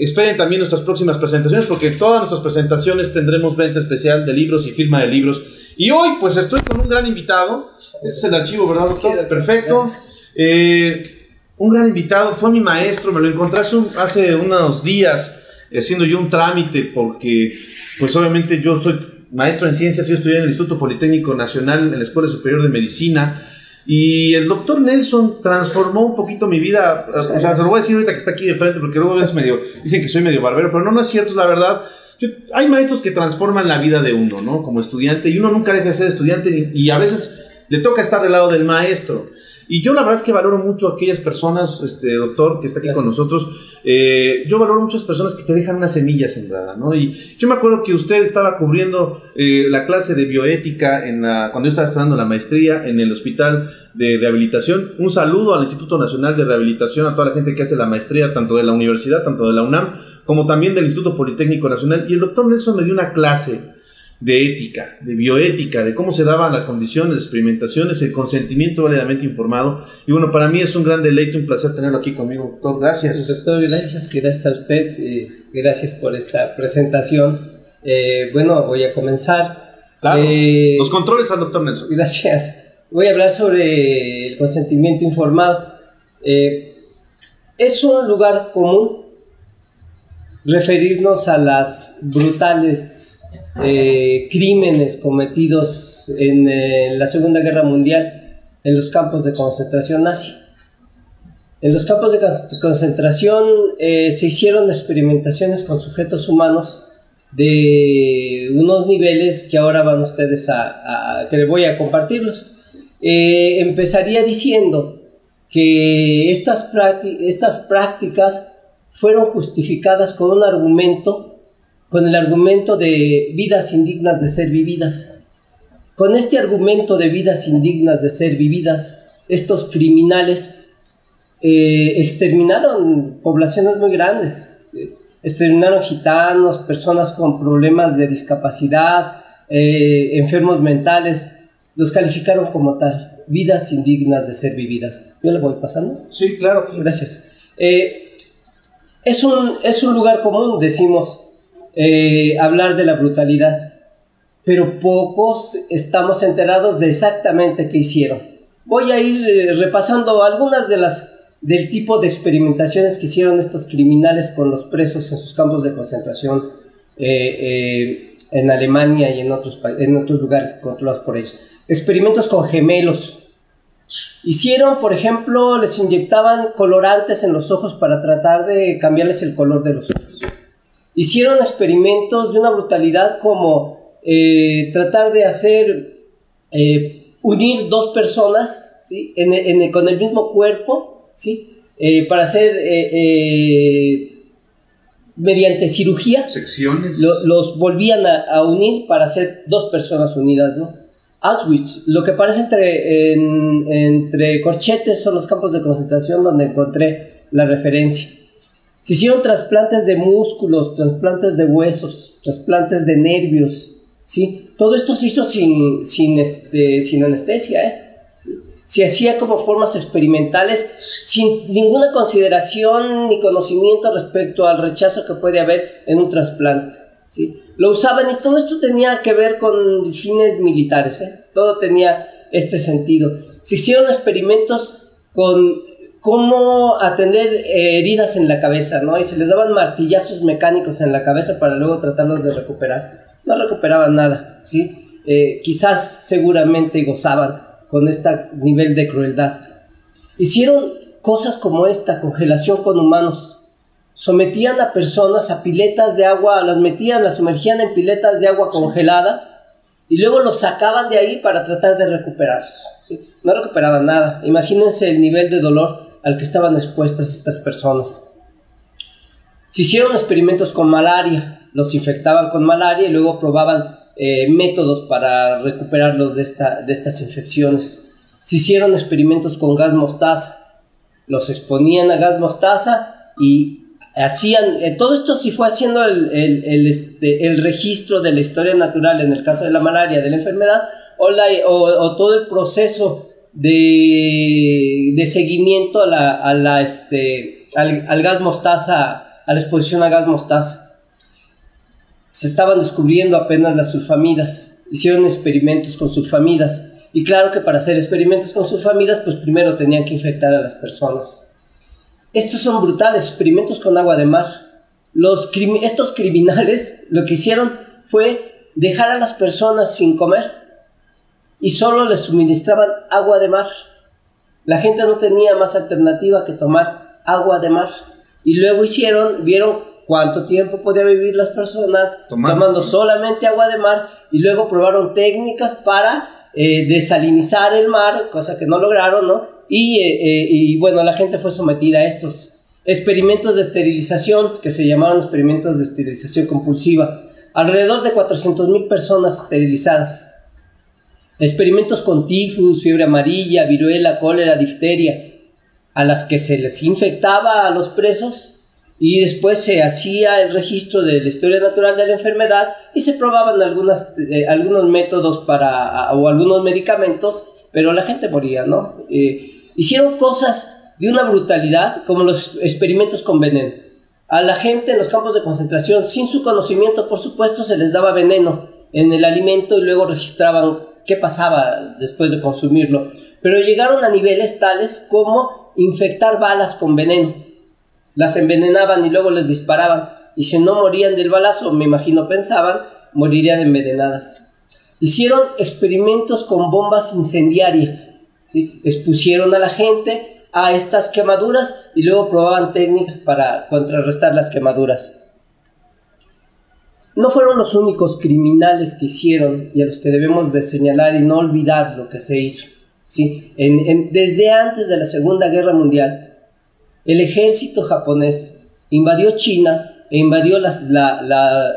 Esperen también nuestras próximas presentaciones porque todas nuestras presentaciones tendremos venta especial de libros y firma de libros. Y hoy pues estoy con un gran invitado, este es el archivo, ¿verdad? Perfecto. Eh, un gran invitado, fue mi maestro, me lo encontré hace, unos días haciendo yo un trámite porque pues obviamente yo soy maestro en ciencias, yo estudié en el Instituto Politécnico Nacional en la Escuela Superior de Medicina y el doctor Nelson transformó un poquito mi vida, o sea, se lo voy a decir ahorita que está aquí de frente porque luego dicen que soy medio barbero, pero no, no es cierto, es la verdad. hay maestros que transforman la vida de uno, ¿no? Como estudiante, y uno nunca deja de ser estudiante y, a veces le toca estar del lado del maestro. Y yo la verdad es que valoro mucho a aquellas personas, este doctor, que está aquí con nosotros. Eh, yo valoro muchas personas que te dejan una semilla sembrada, ¿no? Y yo me acuerdo que usted estaba cubriendo eh, la clase de bioética en la, cuando yo estaba estudiando la maestría en el hospital de rehabilitación. Un saludo al Instituto Nacional de Rehabilitación, a toda la gente que hace la maestría, tanto de la universidad, tanto de la UNAM, como también del Instituto Politécnico Nacional. Y el doctor Nelson me dio una clase de ética, de bioética, de cómo se daban las condiciones, de experimentaciones, el consentimiento válidamente informado. Y bueno, para mí es un gran deleite, un placer tenerlo aquí conmigo, doctor. Gracias. Doctor, gracias, gracias a usted, eh, gracias por esta presentación. Eh, bueno, voy a comenzar. Claro, eh, los controles al doctor Nelson. Gracias. Voy a hablar sobre el consentimiento informado. es un lugar común referirnos a las brutales eh, crímenes cometidos en eh, la Segunda Guerra Mundial en los campos de concentración nazi. En los campos de concentración eh, se hicieron experimentaciones con sujetos humanos de unos niveles que ahora van ustedes a, que les voy a compartirlos. empezaría diciendo que estas prácticas fueron justificadas con un argumento, con el argumento de vidas indignas de ser vividas. Con este argumento de vidas indignas de ser vividas, estos criminales eh, exterminaron poblaciones muy grandes, exterminaron gitanos, personas con problemas de discapacidad, eh, enfermos mentales, los calificaron como tal, vidas indignas de ser vividas. ¿Yo le voy pasando? Sí, claro. Gracias. Eh, es un, es un lugar común, decimos, eh, hablar de la brutalidad, pero pocos estamos enterados de exactamente qué hicieron. Voy a ir eh, repasando algunas de las del tipo de experimentaciones que hicieron estos criminales con los presos en sus campos de concentración eh, en Alemania y en otros, en otros lugares controlados por ellos. Experimentos con gemelos, Hicieron, por ejemplo, les inyectaban colorantes en los ojos para tratar de cambiarles el color de los. Hicieron experimentos de una brutalidad como eh, tratar de hacer, eh, unir dos personas ¿sí? con el mismo cuerpo, ¿sí? Eh, para hacer, mediante cirugía, secciones. los volvían a, a unir para hacer dos personas unidas, ¿no? Auschwitz, lo que parece entre, entre corchetes son los campos de concentración donde encontré la referencia. Se hicieron trasplantes de músculos, trasplantes de huesos, trasplantes de nervios, ¿sí? Todo esto se hizo sin, sin, este, sin anestesia, ¿eh? Se hacía como formas experimentales sin ninguna consideración ni conocimiento respecto al rechazo que puede haber en un trasplante. ¿sí? Lo usaban y todo esto tenía que ver con fines militares, ¿eh? todo tenía este sentido. Se hicieron experimentos con cómo atender heridas en la cabeza, ¿no? Y se les daban martillazos mecánicos en la cabeza para luego tratarlos de recuperar. No recuperaban nada, ¿sí? Eh, quizás seguramente gozaban con este nivel de crueldad. Hicieron cosas como esta, congelación con humanos, sometían a personas a piletas de agua, las metían, las sumergían en piletas de agua congelada y luego los sacaban de ahí para tratar de recuperarlos. No recuperaban nada. Imagínense el nivel de dolor al que estaban expuestas estas personas. Se hicieron experimentos con malaria, los infectaban con malaria y luego probaban eh, métodos para recuperarlos de, esta, de estas infecciones. Se hicieron experimentos con gas mostaza, los exponían a gas mostaza y hacían, eh, todo esto sí fue haciendo el, el, este, el, registro de la historia natural en el caso de la malaria, de la enfermedad, o, la, o, todo el proceso de, de seguimiento a la, a la, este, al, al, gas mostaza, a la exposición a gas mostaza. Se estaban descubriendo apenas las sulfamidas, hicieron experimentos con sulfamidas, y claro que para hacer experimentos con sulfamidas, pues primero tenían que infectar a las personas. Estos son brutales experimentos con agua de mar. Los estos criminales lo que hicieron fue dejar a las personas sin comer y solo les suministraban agua de mar. La gente no tenía más alternativa que tomar agua de mar. Y luego hicieron, vieron cuánto tiempo podía vivir las personas tomando, solamente agua de mar y luego probaron técnicas para eh, desalinizar el mar, cosa que no lograron, ¿no? Y, eh, eh, y bueno, la gente fue sometida a estos experimentos de esterilización que se llamaron experimentos de esterilización compulsiva. Alrededor de 400.000 personas esterilizadas. Experimentos con tifus, fiebre amarilla, viruela, cólera, difteria, a las que se les infectaba a los presos y después se hacía el registro de la historia natural de la enfermedad y se probaban eh, algunos métodos para, o algunos medicamentos, pero la gente moría, ¿no? Eh, hicieron cosas de una brutalidad como los experimentos con veneno. A la gente en los campos de concentración, sin su conocimiento, por supuesto, se les daba veneno en el alimento y luego registraban qué pasaba después de consumirlo. Pero llegaron a niveles tales como infectar balas con veneno. Las envenenaban y luego les disparaban. Y si no morían del balazo, me imagino pensaban, morirían envenenadas. Hicieron experimentos con bombas incendiarias. Expusieron a la gente a estas quemaduras y luego probaban técnicas para contrarrestar las quemaduras. No fueron los únicos criminales que hicieron y a los que debemos de señalar y no olvidar lo que se hizo. ¿sí? desde antes de la Segunda Guerra Mundial, el ejército japonés invadió China e invadió la,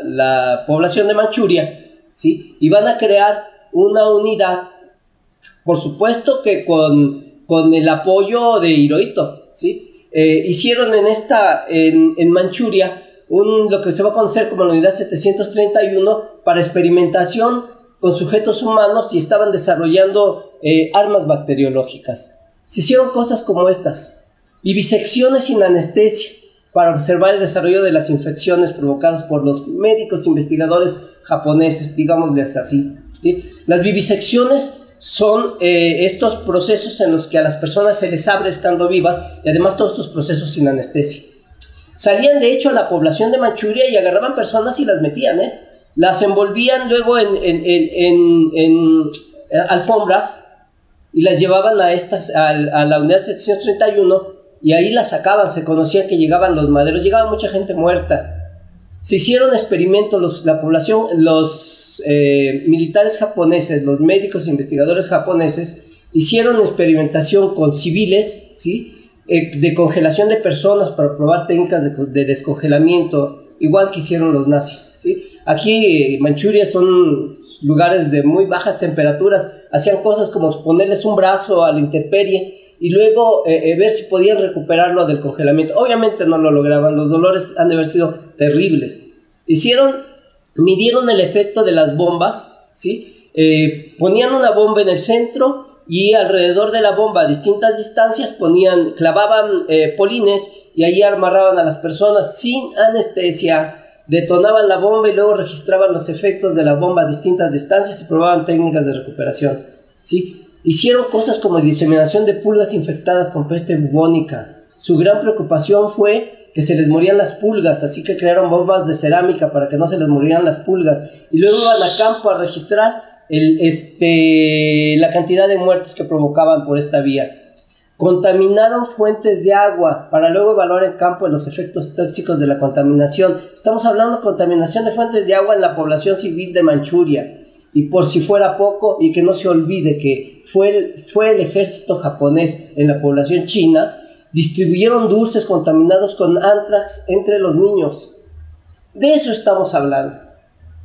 la, población de Manchuria ¿sí? y van a crear una unidad, por supuesto que con con el apoyo de Hirohito, ¿sí? Eh, hicieron en esta, en, en Manchuria, lo que se va a conocer como la unidad 731 para experimentación con sujetos humanos y estaban desarrollando eh, armas bacteriológicas. Se hicieron cosas como estas, y bisecciones sin anestesia para observar el desarrollo de las infecciones provocadas por los médicos investigadores japoneses, digámosles así. ¿sí? Las vivisecciones son eh, estos procesos en los que a las personas se les abre estando vivas y además todos estos procesos sin anestesia. Salían de hecho a la población de Manchuria y agarraban personas y las metían, ¿eh? Las envolvían luego en, en, alfombras y las llevaban a, estas, a, la unidad 731 y ahí las sacaban, se conocía que llegaban los maderos, llegaba mucha gente muerta se hicieron experimentos, los, la población, los eh, militares japoneses, los médicos investigadores japoneses, hicieron experimentación con civiles, ¿sí? Eh, de congelación de personas para probar técnicas de, descongelamiento, igual que hicieron los nazis. ¿sí? Aquí, eh, Manchuria son lugares de muy bajas temperaturas, hacían cosas como ponerles un brazo a la intemperie y luego eh, eh, ver si podían recuperarlo del congelamiento. Obviamente no lo lograban, los dolores han de haber sido terribles. Hicieron, midieron el efecto de las bombas, ¿sí? Ponían una bomba en el centro y alrededor de la bomba a distintas distancias ponían, clavaban polines y ahí amarraban a las personas sin anestesia, detonaban la bomba y luego registraban los efectos de la bomba a distintas distancias y probaban técnicas de recuperación. ¿sí? Hicieron cosas como diseminación de pulgas infectadas con peste bubónica. Su gran preocupación fue que se les morían las pulgas, así que crearon bombas de cerámica para que no se les murieran las pulgas. Y luego iban a campo a registrar el, este, la cantidad de muertos que provocaban por esta vía. Contaminaron fuentes de agua para luego evaluar en campo los efectos tóxicos de la contaminación. Estamos hablando de contaminación de fuentes de agua en la población civil de Manchuria. Y por si fuera poco, y que no se olvide que fue el, fue el ejército japonés en la población china, distribuyeron dulces contaminados con anthrax entre los niños. De eso estamos hablando.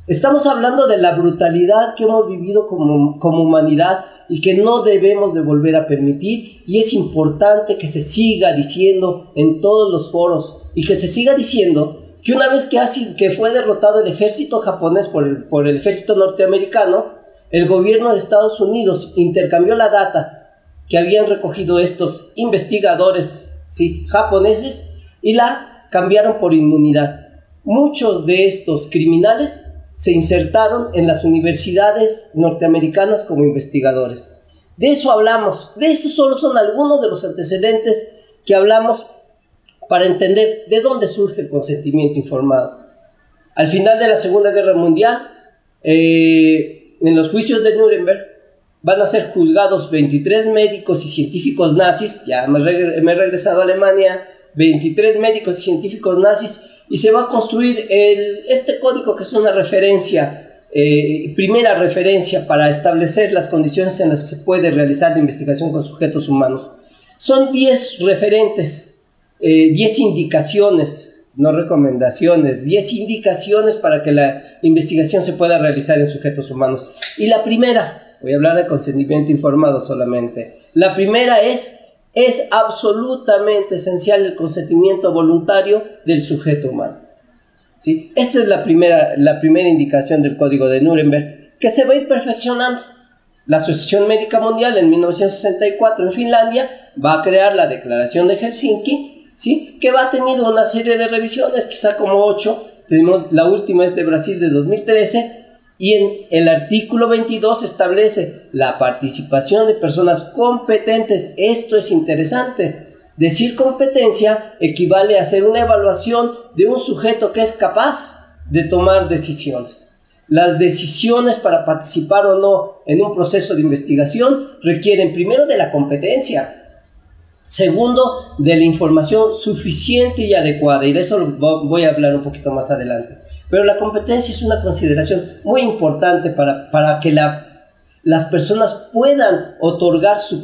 Estamos hablando de la brutalidad que hemos vivido como, como humanidad y que no debemos de volver a permitir y es importante que se siga diciendo en todos los foros y que se siga diciendo que una vez que, que fue derrotado el ejército japonés por el, por el ejército norteamericano, el gobierno de Estados Unidos intercambió la data que habían recogido estos investigadores ¿sí? japoneses y la cambiaron por inmunidad. Muchos de estos criminales se insertaron en las universidades norteamericanas como investigadores. De eso hablamos, de eso solo son algunos de los antecedentes que hablamos para entender de dónde surge el consentimiento informado. Al final de la Segunda Guerra Mundial, eh, en los juicios de Nuremberg, van a ser juzgados 23 médicos y científicos nazis, ya me, he regresado a Alemania, 23 médicos y científicos nazis y se va a construir el, este código que es una referencia, eh, primera referencia para establecer las condiciones en las que se puede realizar la investigación con sujetos humanos. Son 10 referentes, 10 indicaciones no recomendaciones, 10 indicaciones para que la investigación se pueda realizar en sujetos humanos. Y la primera, voy a hablar de consentimiento informado solamente, la primera es, es absolutamente esencial el consentimiento voluntario del sujeto humano. ¿Sí? Esta es la primera, la primera indicación del Código de Nuremberg, que se va a ir perfeccionando. La Asociación Médica Mundial en 1964 en Finlandia va a crear la Declaración de Helsinki ¿sí? que va tenido una serie de revisiones, quizá como ocho, tenemos, la última es de Brasil de 2013, y en el artículo 22 establece la participación de personas competentes. Esto es interesante. Decir competencia equivale a hacer una evaluación de un sujeto que es capaz de tomar decisiones. Las decisiones para participar o no en un proceso de investigación requieren primero de la competencia, Segundo, de la información suficiente y adecuada, y de eso voy a hablar un poquito más adelante. Pero la competencia es una consideración muy importante para, para que la, las personas puedan otorgar su,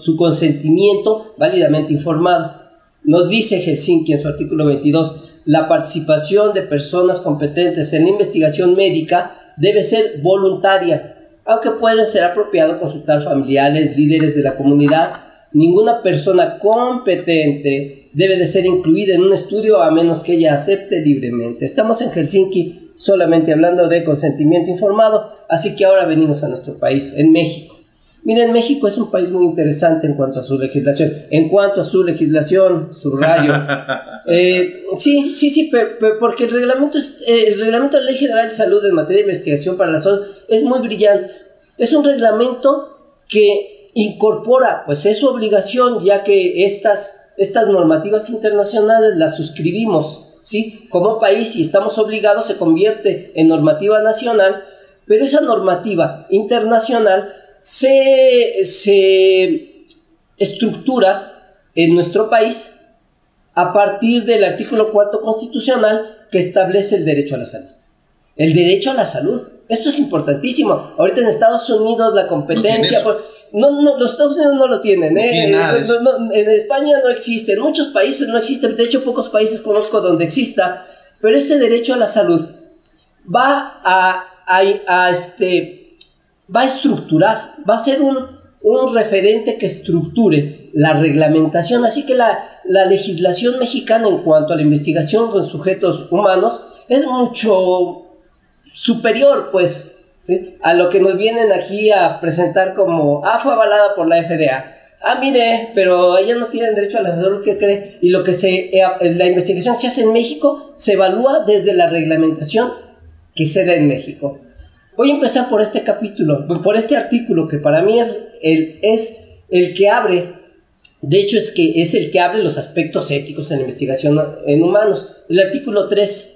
su consentimiento válidamente informado. Nos dice Helsinki en su artículo 22, la participación de personas competentes en la investigación médica debe ser voluntaria, aunque puede ser apropiado consultar familiares, líderes de la comunidad ninguna persona competente debe de ser incluida en un estudio a menos que ella acepte libremente. Estamos en Helsinki solamente hablando de consentimiento informado, así que ahora venimos a nuestro país, en México. Miren, México es un país muy interesante en cuanto a su legislación. En cuanto a su legislación, su rayo. Eh, sí, sí, sí, porque el reglamento, es, eh, el reglamento de la Ley General de Salud en materia de investigación para la salud es muy brillante. Es un reglamento que incorpora, pues es su obligación, ya que estas, estas normativas internacionales las suscribimos, ¿sí? Como país y estamos obligados, se convierte en normativa nacional, pero esa normativa internacional se, se estructura en nuestro país a partir del artículo cuarto constitucional que establece el derecho a la salud. El derecho a la salud. Esto es importantísimo. Ahorita en Estados Unidos la competencia... No, no, los Estados Unidos no lo tienen, ¿eh? en España no existe, en muchos países no existe, de hecho pocos países conozco donde exista, pero este derecho a la salud va a, a, este, va a estructurar, va a ser un, un referente que estructure la reglamentación, así que la, la legislación mexicana en cuanto a la investigación con sujetos humanos es mucho superior, pues, a lo que nos vienen aquí a presentar como, ah, fue avalada por la FDA. Ah, mire, pero ella no tiene derecho a la salud que cree. Y lo que se, eh, la investigación se hace en México se evalúa desde la reglamentación que se da en México. Voy a empezar por este capítulo, por este artículo que para mí es el, es el que abre, de hecho es que es el que abre los aspectos éticos en la investigación en humanos. El artículo 3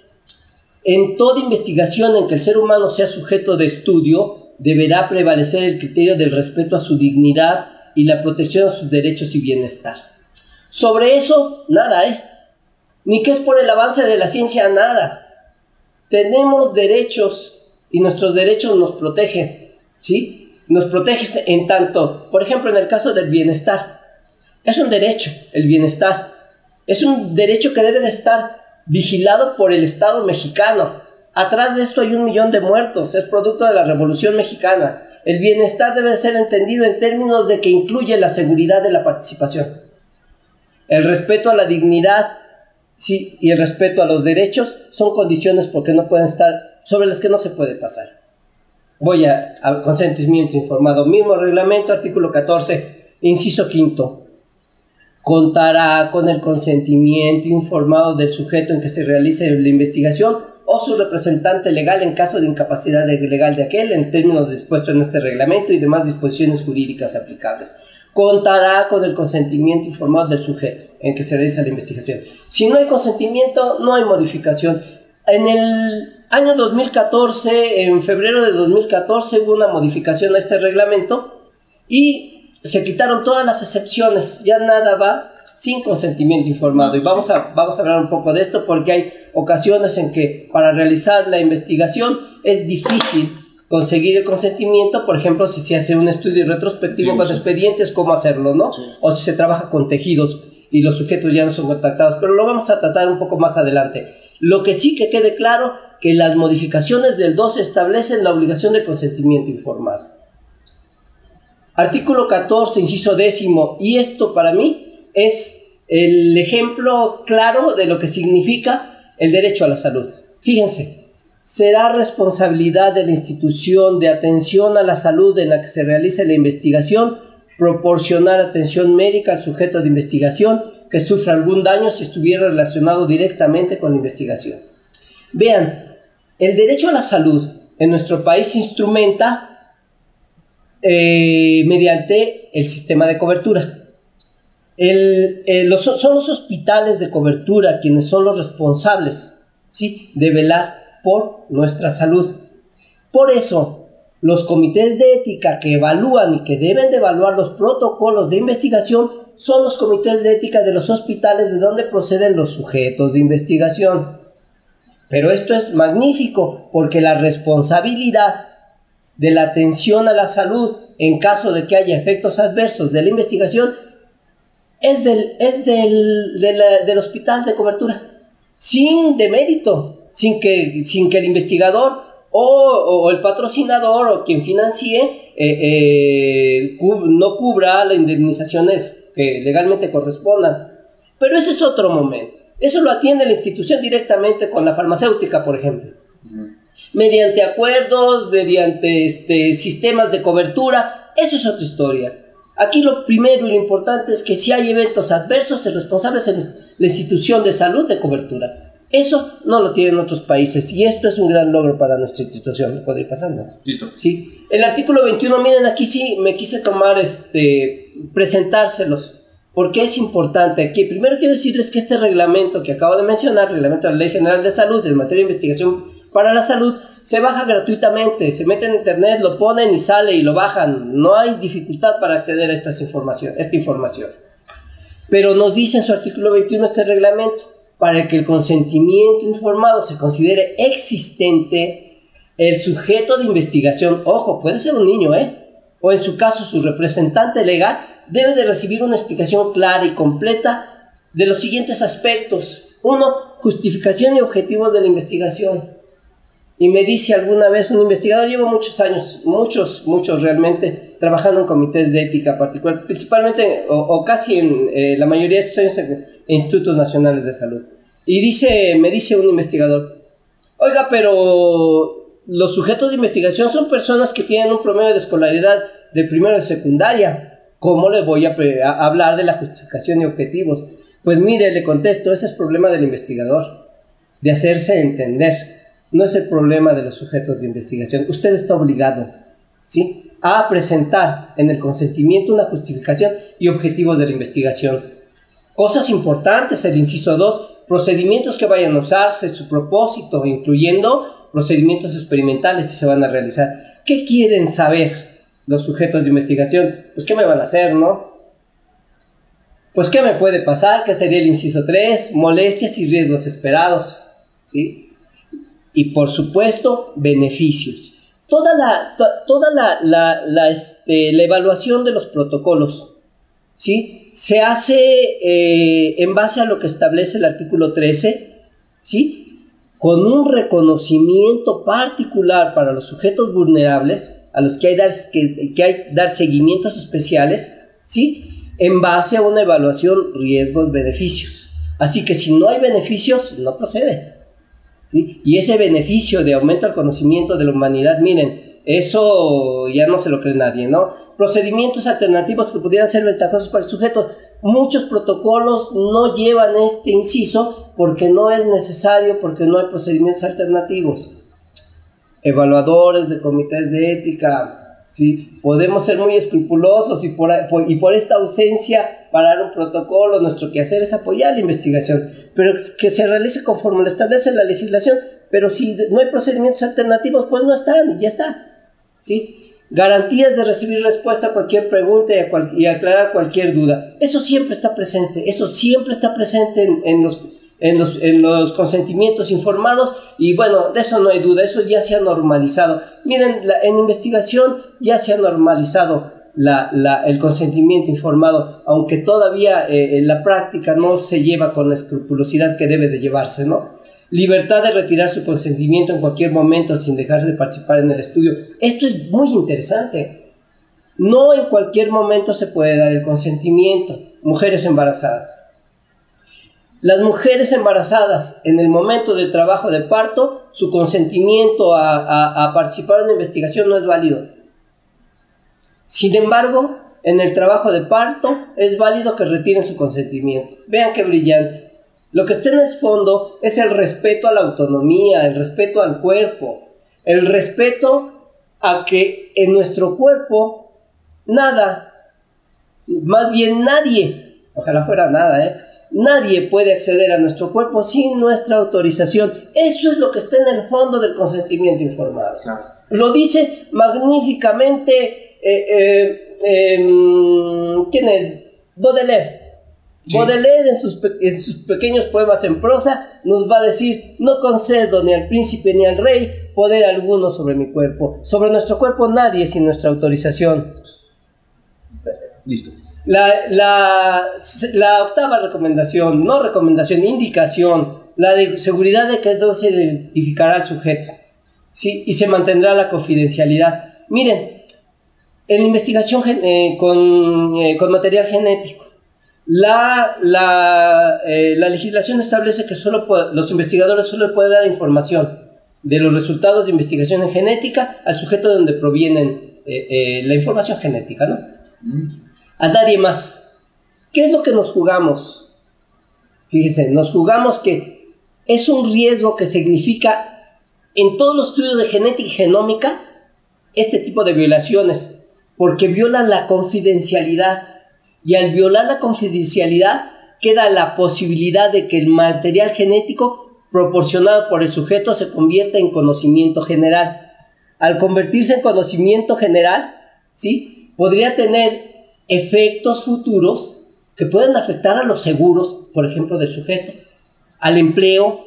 en toda investigación en que el ser humano sea sujeto de estudio, deberá prevalecer el criterio del respeto a su dignidad y la protección a sus derechos y bienestar. Sobre eso, nada, ¿eh? Ni que es por el avance de la ciencia, nada. Tenemos derechos y nuestros derechos nos protegen, ¿sí? Nos protege en tanto, por ejemplo, en el caso del bienestar. Es un derecho, el bienestar. Es un derecho que debe de estar vigilado por el Estado mexicano. Atrás de esto hay un millón de muertos, es producto de la Revolución Mexicana. El bienestar debe ser entendido en términos de que incluye la seguridad de la participación, el respeto a la dignidad sí, y el respeto a los derechos son condiciones porque no pueden estar sobre las que no se puede pasar. Voy a, consentimiento informado, mismo reglamento, artículo 14, inciso quinto contará con el consentimiento informado del sujeto en que se realice la investigación o su representante legal en caso de incapacidad legal de aquel en términos dispuestos en este reglamento y demás disposiciones jurídicas aplicables. Contará con el consentimiento informado del sujeto en que se realiza la investigación. Si no hay consentimiento, no hay modificación. En el año 2014, en febrero de 2014, hubo una modificación a este reglamento y se quitaron todas las excepciones, ya nada va sin consentimiento informado. Y vamos a, vamos a hablar un poco de esto porque hay ocasiones en que para realizar la investigación es difícil conseguir el consentimiento, por ejemplo, si se hace un estudio retrospectivo con expedientes, cómo hacerlo, ¿no? O si se trabaja con tejidos y los sujetos ya no son contactados, pero lo vamos a tratar un poco más adelante. Lo que sí que quede claro que las modificaciones del 2 establecen la obligación de consentimiento informado. Artículo 14, inciso décimo, y esto para mí es el ejemplo claro de lo que significa el derecho a la salud. Fíjense, será responsabilidad de la institución de atención a la salud en la que se realice la investigación proporcionar atención médica al sujeto de investigación que sufra algún daño si estuviera relacionado directamente con la investigación. Vean, el derecho a la salud en nuestro país instrumenta eh, mediante el sistema de cobertura. son los hospitales de cobertura quienes son los responsables ¿sí? de velar por nuestra salud. Por eso, los comités de ética que evalúan y que deben de evaluar los protocolos de investigación son los comités de ética de los hospitales de donde proceden los sujetos de investigación. Pero esto es magnífico porque la responsabilidad de la atención a la salud en caso de que haya efectos adversos de la investigación es del, es del, del hospital de cobertura, sin demérito sin que, sin que el investigador o, el patrocinador o quien financie eh, eh, no cubra las indemnizaciones que legalmente correspondan. Pero ese es otro momento. Eso lo atiende la institución directamente con la farmacéutica, por ejemplo. Mediante acuerdos, mediante este, sistemas de cobertura, eso es otra historia. Aquí lo primero y lo importante es que si hay eventos adversos, el responsable es la institución de salud de cobertura. Eso no lo tienen otros países y esto es un gran logro para nuestra institución. Puede ir pasando. Listo. Sí. El artículo 21, miren, aquí sí me quise tomar, este, presentárselos. Porque es importante aquí. Primero quiero decirles que este reglamento que acabo de mencionar, reglamento de la Ley General de Salud en materia de investigación para la salud, se baja gratuitamente. Se mete en internet, lo ponen y sale y lo bajan. No hay dificultad para acceder a estas información, esta información. Pero nos dice en su artículo 21 este reglamento para que el consentimiento informado se considere existente, el sujeto de investigación, ojo, puede ser un niño, ¿eh? O en su caso su representante legal, debe de recibir una explicación clara y completa de los siguientes aspectos. Uno, justificación y objetivos de la investigación. Y me dice alguna vez un investigador, llevo muchos años, muchos, muchos realmente, trabajando en comités de ética particular, principalmente o, casi en eh, la mayoría de estos institutos nacionales de salud. Y dice, me dice un investigador, oiga, pero los sujetos de investigación son personas que tienen un promedio de escolaridad de primero de secundaria. ¿Cómo le voy a, a hablar de la justificación y objetivos? Pues mire, le contesto, ese es problema del investigador, de hacerse entender no es el problema de los sujetos de investigación. Usted está obligado, ¿sí? A presentar en el consentimiento una justificación y objetivos de la investigación. Cosas importantes, el inciso 2, procedimientos que vayan a usarse, su propósito, incluyendo procedimientos experimentales que se van a realizar. ¿Qué quieren saber los sujetos de investigación? Pues qué me van a hacer, ¿no? Pues qué me puede pasar, ¿Qué sería el inciso 3, molestias y riesgos esperados, ¿sí? Y por supuesto beneficios. Toda la, toda la, este, la, evaluación de los protocolos ¿sí? se hace eh, en base a lo que establece el artículo 13, ¿sí? con un reconocimiento particular para los sujetos vulnerables, a los que hay, dar, que, que hay dar seguimientos especiales, ¿sí? en base a una evaluación riesgos-beneficios. Así que si no hay beneficios, no procede. Y ese beneficio de aumento al conocimiento de la humanidad, miren, eso ya no se lo cree nadie, ¿no? Procedimientos alternativos que pudieran ser ventajosos para el sujeto. Muchos protocolos no llevan este inciso porque no es necesario, porque no hay procedimientos alternativos. Evaluadores de comités de ética, ¿sí? Podemos ser muy escrupulosos y por, y por esta ausencia parar un protocolo, nuestro quehacer es apoyar la investigación, pero que se realice conforme lo establece la legislación, pero si no hay procedimientos alternativos, pues no están y ya está. ¿sí? garantías de recibir respuesta a cualquier pregunta y, aclarar cualquier duda. Eso siempre está presente, eso siempre está presente en, los, en, los, consentimientos informados y bueno, de eso no hay duda, eso ya se ha normalizado. Miren, en investigación ya se ha normalizado el consentimiento informado, aunque todavía eh, en la práctica no se lleva con la escrupulosidad que debe de llevarse, ¿no? libertad de retirar su consentimiento en cualquier momento sin dejar de participar en el estudio. Esto es muy interesante. No en cualquier momento se puede dar el consentimiento. Mujeres embarazadas. Las mujeres embarazadas en el momento del trabajo de parto, su consentimiento a, participar en la investigación no es válido. Sin embargo, en el trabajo de parto es válido que retiren su consentimiento. Vean qué brillante. Lo que está en el fondo es el respeto a la autonomía, el respeto al cuerpo, el respeto a que en nuestro cuerpo nada, más bien nadie, ojalá fuera nada, ¿eh? Nadie puede acceder a nuestro cuerpo sin nuestra autorización. Eso es lo que está en el fondo del consentimiento informado. Lo dice magníficamente, eh, eh, em, ¿quién es? Baudelaire. Baudelaire en sus, pequeños poemas en prosa nos va a decir, no concedo ni al príncipe ni al rey poder alguno sobre mi cuerpo. Sobre nuestro cuerpo nadie sin nuestra autorización. Listo. La, octava recomendación, no recomendación, indicación, la de seguridad de que no se identificará al sujeto ¿sí? y se mantendrá la confidencialidad. Miren, en investigación eh, con, eh, con material genético, la, la, eh, la legislación establece que solo los investigadores solo pueden dar información de los resultados de investigación en genética al sujeto de donde provienen eh, eh, la información genética, ¿no? A nadie más. ¿Qué es lo que nos jugamos? Fíjense, nos jugamos que es un riesgo que significa en todos los estudios de genética y genómica este tipo de violaciones, porque violan la confidencialidad y al violar la confidencialidad queda la posibilidad de que el material genético proporcionado por el sujeto se convierta en conocimiento general. Al convertirse en conocimiento general, ¿sí? podría tener efectos futuros que pueden afectar a los seguros, por ejemplo, del sujeto, al empleo,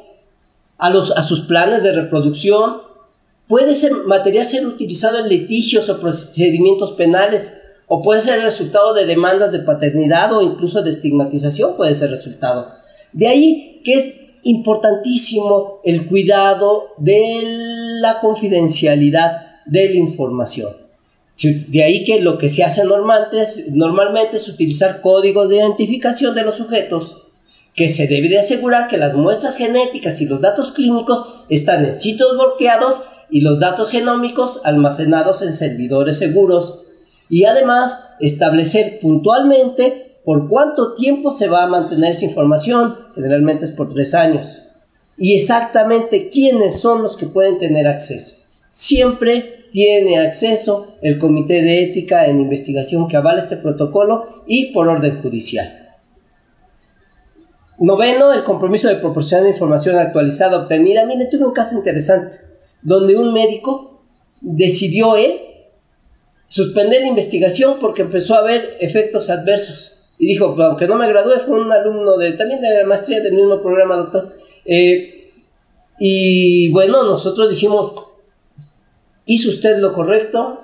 a, sus planes de reproducción. Puede ser material ser utilizado en litigios o procedimientos penales o puede ser resultado de demandas de paternidad o incluso de estigmatización puede ser resultado. De ahí que es importantísimo el cuidado de la confidencialidad de la información. De ahí que lo que se hace normalmente es, normalmente es utilizar códigos de identificación de los sujetos que se debe de asegurar que las muestras genéticas y los datos clínicos están en sitios bloqueados y los datos genómicos almacenados en servidores seguros y además establecer puntualmente por cuánto tiempo se va a mantener esa información, generalmente es por tres años, y exactamente quiénes son los que pueden tener acceso. Siempre tiene acceso el Comité de Ética en Investigación que avala este protocolo y por orden judicial. Noveno, el compromiso de proporcionar información actualizada obtenida. Mire, tuve un caso interesante donde un médico decidió él suspender la investigación porque empezó a haber efectos adversos. Y dijo, aunque no me gradué, fue un alumno de, también de la maestría del mismo programa, doctor. Eh, y bueno, nosotros dijimos, hizo usted lo correcto,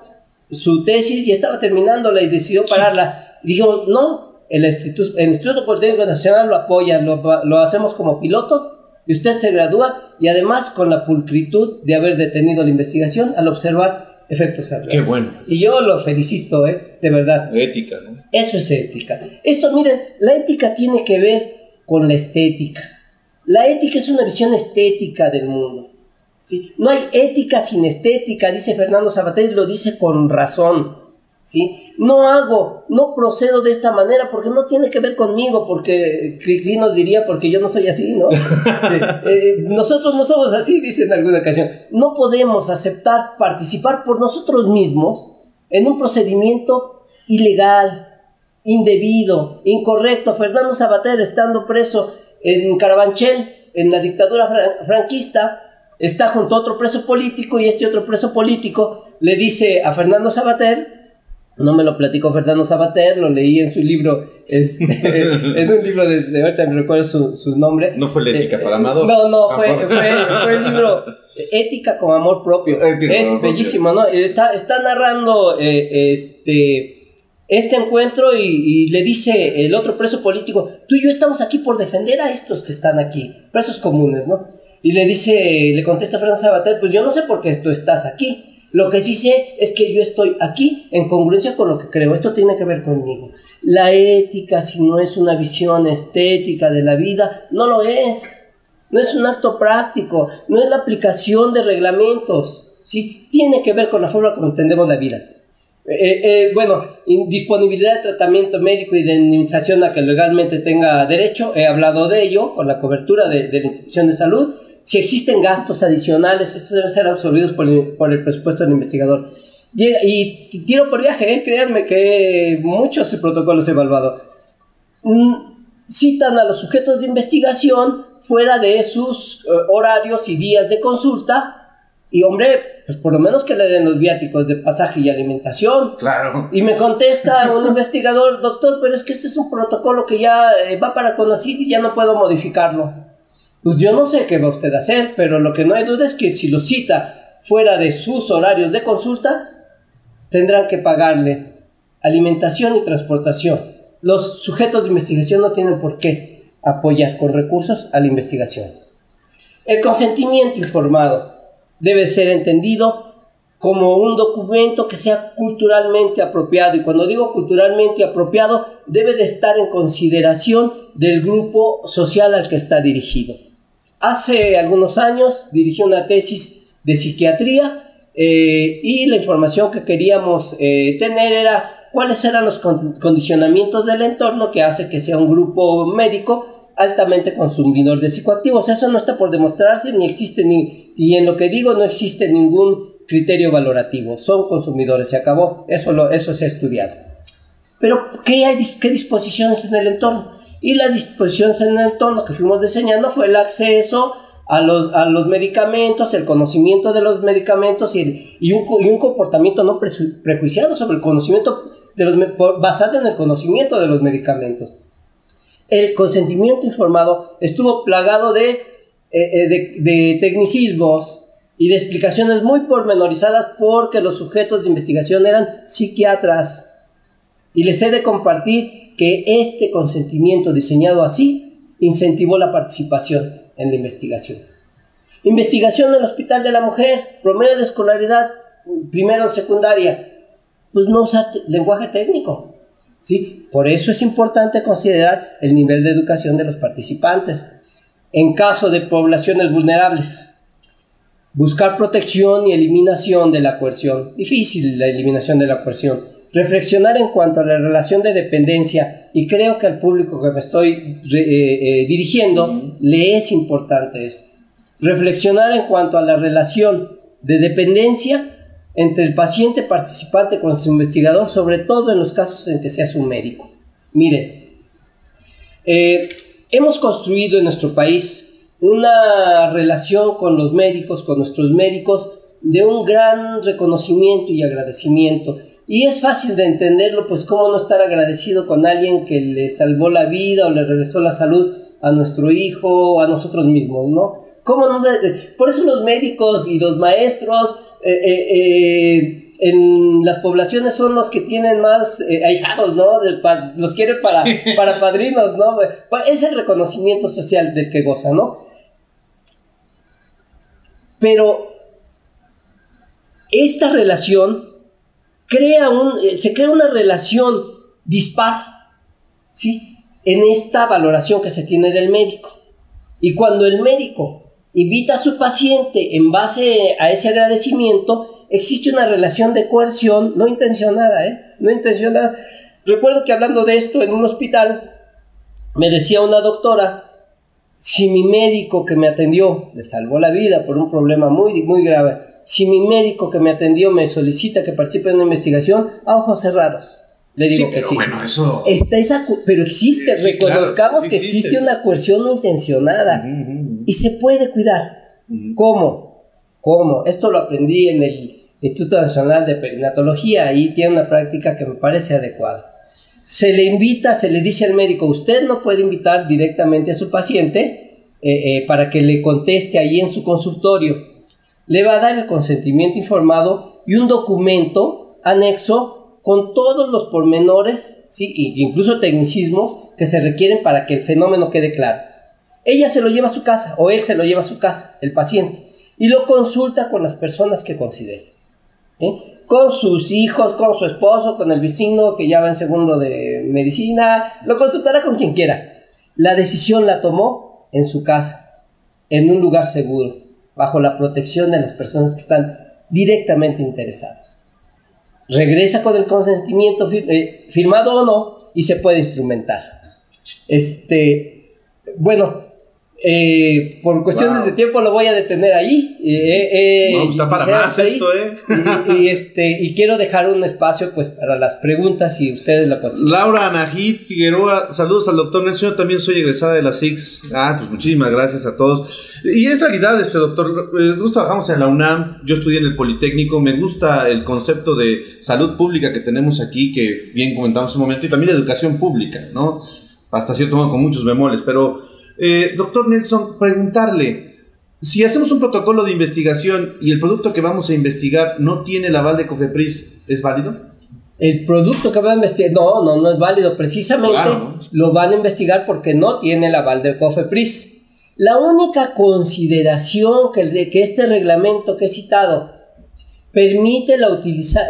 su tesis ya estaba terminándola y decidió pararla. Y dijimos, no, el Instituto, el Instituto Politécnico Nacional lo apoya, lo, lo hacemos como piloto y usted se gradúa y además con la pulcritud de haber detenido la investigación al observar efectos adversos. Qué bueno. Y yo lo felicito, ¿eh? de verdad. Ética, ¿no? Eso es ética. Esto, miren, la ética tiene que ver con la estética. La ética es una visión estética del mundo. ¿Sí? No hay ética sin estética, dice Fernando Sabater, y lo dice con razón. ¿sí? No hago, no procedo de esta manera porque no tiene que ver conmigo, porque Cricri nos diría porque yo no soy así, ¿no? Eh, nosotros no somos así, dice en alguna ocasión. No podemos aceptar participar por nosotros mismos en un procedimiento ilegal, indebido, incorrecto. Fernando Sabater estando preso en Carabanchel, en la dictadura franquista, está junto a otro preso político y este otro preso político le dice a Fernando Sabater, no me lo platicó Fernando Sabater, lo leí en su libro, este, en un libro de, ahorita me recuerdo su, su, nombre. No fue la ética para Amador. No, no, fue, fue, fue, el libro Ética con amor propio. es bellísimo, ¿no? Está, está narrando eh, este, este encuentro y, y, le dice el otro preso político, tú y yo estamos aquí por defender a estos que están aquí, presos comunes, ¿no? Y le dice, le contesta Fernando Sabater, pues yo no sé por qué tú estás aquí lo que sí sé es que yo estoy aquí en congruencia con lo que creo. Esto tiene que ver conmigo. La ética, si no es una visión estética de la vida, no lo es. No es un acto práctico, no es la aplicación de reglamentos. ¿sí? Tiene que ver con la forma como entendemos la vida. Eh, eh, eh, bueno, disponibilidad de tratamiento médico y de indemnización a que legalmente tenga derecho. He hablado de ello con la cobertura de, de la institución de salud si existen gastos adicionales, estos deben ser absorbidos por el, presupuesto del investigador. Y, tiro por viaje, ¿eh? créanme que muchos protocolos he evaluado. Mm, citan a los sujetos de investigación fuera de sus eh, horarios y días de consulta. Y hombre, pues por lo menos que le den los viáticos de pasaje y alimentación. Claro. Y me contesta un investigador, doctor, pero es que este es un protocolo que ya eh, va para CONACYT y ya no puedo modificarlo. Pues yo no sé qué va usted a hacer, pero lo que no hay duda es que si lo cita fuera de sus horarios de consulta, tendrán que pagarle alimentación y transportación. Los sujetos de investigación no tienen por qué apoyar con recursos a la investigación. El consentimiento informado debe ser entendido como un documento que sea culturalmente apropiado. Y cuando digo culturalmente apropiado, debe de estar en consideración del grupo social al que está dirigido. Hace algunos años dirigí una tesis de psiquiatría eh, y la información que queríamos eh, tener era cuáles eran los condicionamientos del entorno que hace que sea un grupo médico altamente consumidor de psicoactivos. Eso no está por demostrarse ni existe ni y en lo que digo no existe ningún criterio valorativo. Son consumidores, se acabó. Eso lo, eso se ha estudiado. Pero ¿qué hay qué disposiciones en el entorno? Y las disposiciones en el entorno que fuimos diseñando fue el acceso a los, a los medicamentos, el conocimiento de los medicamentos y, y, un, y un, comportamiento no prejuiciado sobre el conocimiento, de los, basado en el conocimiento de los medicamentos. El consentimiento informado estuvo plagado de, eh, eh, de, de tecnicismos y de explicaciones muy pormenorizadas porque los sujetos de investigación eran psiquiatras. Y les he de compartir que este consentimiento diseñado así incentivó la participación en la investigación. Investigación en el Hospital de la Mujer, promedio de escolaridad, primero en secundaria, pues no usar lenguaje técnico. ¿sí? Por eso es importante considerar el nivel de educación de los participantes. En caso de poblaciones vulnerables, buscar protección y eliminación de la coerción. Difícil la eliminación de la coerción reflexionar en cuanto a la relación de dependencia y creo que al público que me estoy eh, eh, dirigiendo le es importante esto. Reflexionar en cuanto a la relación de dependencia entre el paciente participante con su investigador, sobre todo en los casos en que sea su médico. Mire, eh, hemos construido en nuestro país una relación con los médicos, con nuestros médicos, de un gran reconocimiento y agradecimiento y es fácil de entenderlo, pues cómo no estar agradecido con alguien que le salvó la vida o le regresó la salud a nuestro hijo o a nosotros mismos, ¿no? ¿Cómo no Por eso los médicos y los maestros eh, eh, eh, en las poblaciones son los que tienen más ahijados, ¿no? los quieren para, para padrinos, ¿no? Es el reconocimiento social del que goza, ¿no? Pero esta relación eh, se crea una relación dispar, ¿sí? En esta valoración que se tiene del médico. Y cuando el médico invita a su paciente en base a ese agradecimiento, existe una relación de coerción no intencionada, ¿eh? No intencionada. Recuerdo que hablando de esto en un hospital, me decía una doctora, si mi médico que me atendió le salvó la vida por un problema muy, muy grave, si mi médico que me atendió me solicita que participe en una investigación, a ojos cerrados. Le digo que sí. Bueno, eso. Está esa, pero existe, reconozcamos que existe. una coerción no intencionada y se puede cuidar. ¿Cómo? ¿Cómo? Esto lo aprendí en el, Instituto Nacional de Perinatología, ahí tiene una práctica que me parece adecuada. Se le invita, se le dice al médico, usted no puede invitar directamente a su paciente eh, eh, para que le conteste ahí en su consultorio. Le va a dar el consentimiento informado y un documento anexo con todos los pormenores, ¿sí? incluso tecnicismos que se requieren para que el fenómeno quede claro. Ella se lo lleva a su casa o él se lo lleva a su casa, el paciente, y lo consulta con las personas que considere con sus hijos, con su esposo, con el vecino que ya va en segundo de medicina, lo consultará con quien quiera. La decisión la tomó en su casa, en un lugar seguro, bajo la protección de las personas que están directamente interesadas. Regresa con el consentimiento eh, firmado o no y se puede instrumentar. Este, bueno, eh, por cuestiones de tiempo lo voy a detener ahí. Eh, no, está para más esto, ¿eh? Y, este, y quiero dejar un espacio pues para las preguntas si ustedes lo consideran. Laura Anajit Figueroa, saludos al doctor Nelson, yo también soy egresada de la SIX. Ah, pues muchísimas gracias a todos. Y es realidad, este doctor, nosotros trabajamos en la UNAM, yo estudié en el Politécnico, me gusta el concepto de salud pública que tenemos aquí, que bien comentamos un momento, y también educación pública, ¿no? Hasta cierto modo con muchos bemoles, pero eh, doctor Nelson, preguntarle, si hacemos un protocolo de investigación y el producto que vamos a investigar no tiene el aval de COFEPRIS, ¿es válido? El producto que van a investigar, no, no, no es válido. Precisamente lo van a investigar porque no tiene el aval de COFEPRIS. La única consideración que, de, que este reglamento que he citado permite la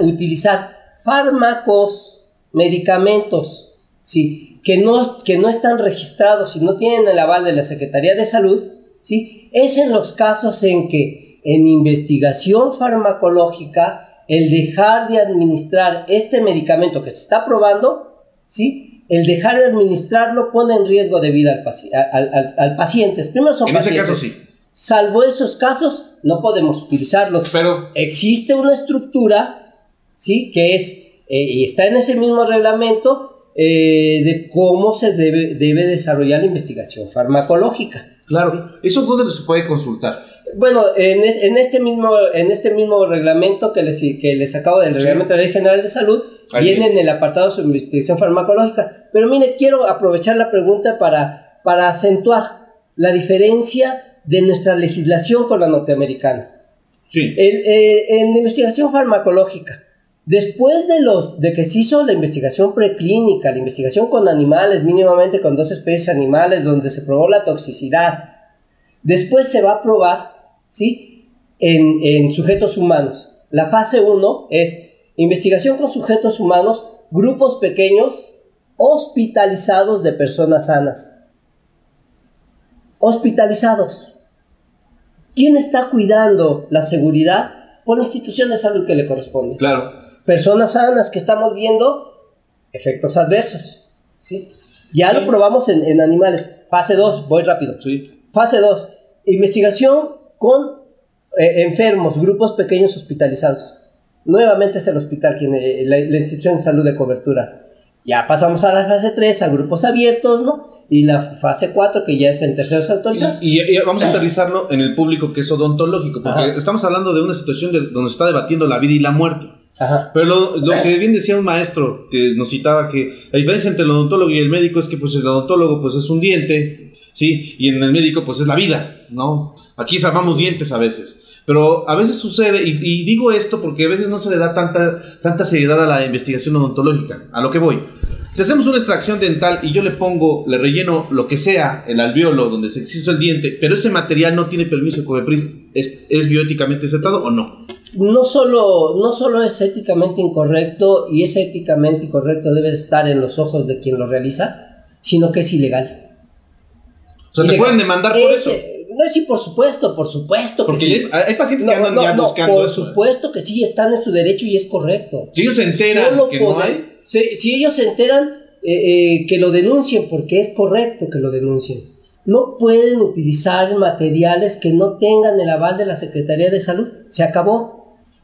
utilizar fármacos, medicamentos, ¿sí? que no, que no están registrados y no tienen el aval de la Secretaría de Salud, ¿sí? es en los casos en que en investigación farmacológica el dejar de administrar este medicamento que se está probando, ¿sí? el dejar de administrarlo pone en riesgo de vida al, al, paciente. Primero son en ese caso sí. Salvo esos casos, no podemos utilizarlos. Pero existe una estructura, ¿sí? Que es, eh, y está en ese mismo reglamento, eh, de cómo se debe, debe desarrollar la investigación farmacológica. Claro, ¿eso dónde se puede consultar? Bueno, en, en, este, mismo, en este mismo reglamento que les, que les acabo del reglamento de la Ley General de Salud, viene en el apartado de investigación farmacológica. Pero mire, quiero aprovechar la pregunta para, para acentuar la diferencia de nuestra legislación con la norteamericana. Sí. Eh, en la investigación farmacológica, Después de, los, de que se hizo la investigación preclínica, la investigación con animales, mínimamente con dos especies animales, donde se probó la toxicidad, después se va a probar ¿sí? en, en sujetos humanos. La fase 1 es investigación con sujetos humanos, grupos pequeños, hospitalizados de personas sanas. Hospitalizados. ¿Quién está cuidando la seguridad? Por la institución de salud que le corresponde. Claro personas sanas que estamos viendo efectos adversos. ¿sí? Ya lo probamos en, animales. Fase 2, voy rápido. Fase 2, investigación con eh, enfermos, grupos pequeños hospitalizados. Nuevamente es el hospital quien, eh, la, institución de salud de cobertura. Ya pasamos a la fase 3, a grupos abiertos, ¿no? Y la fase 4, que ya es en terceros autorizados. Y, vamos a aterrizarlo en el público que es odontológico, porque estamos hablando de una situación de, donde se está debatiendo la vida y la muerte. Pero lo, que bien decía un maestro que nos citaba que la diferencia entre el odontólogo y el médico es que pues el odontólogo pues es un diente, ¿sí? Y en el médico pues es la vida, ¿no? Aquí salvamos dientes a veces. Pero a veces sucede, y, digo esto porque a veces no se le da tanta, tanta seriedad a la investigación odontológica, a lo que voy. Si hacemos una extracción dental y yo le pongo, le relleno lo que sea, el alveolo donde se hizo el diente, pero ese material no tiene permiso de ¿es, ¿es bioéticamente aceptado o no? No solo, no solo es éticamente incorrecto y es éticamente incorrecto debe estar en los ojos de quien lo realiza, sino que es ilegal. O sea, te pueden demandar por eso. No, sí, por supuesto, por supuesto Porque que sí. hay pacientes que andan ya buscando Por supuesto que sí, están en su derecho y es correcto. Si ellos se enteran que no hay... Si, ellos se enteran, eh, eh, que lo denuncien, porque es correcto que lo denuncien. No pueden utilizar materiales que no tengan el aval de la Secretaría de Salud. Se acabó.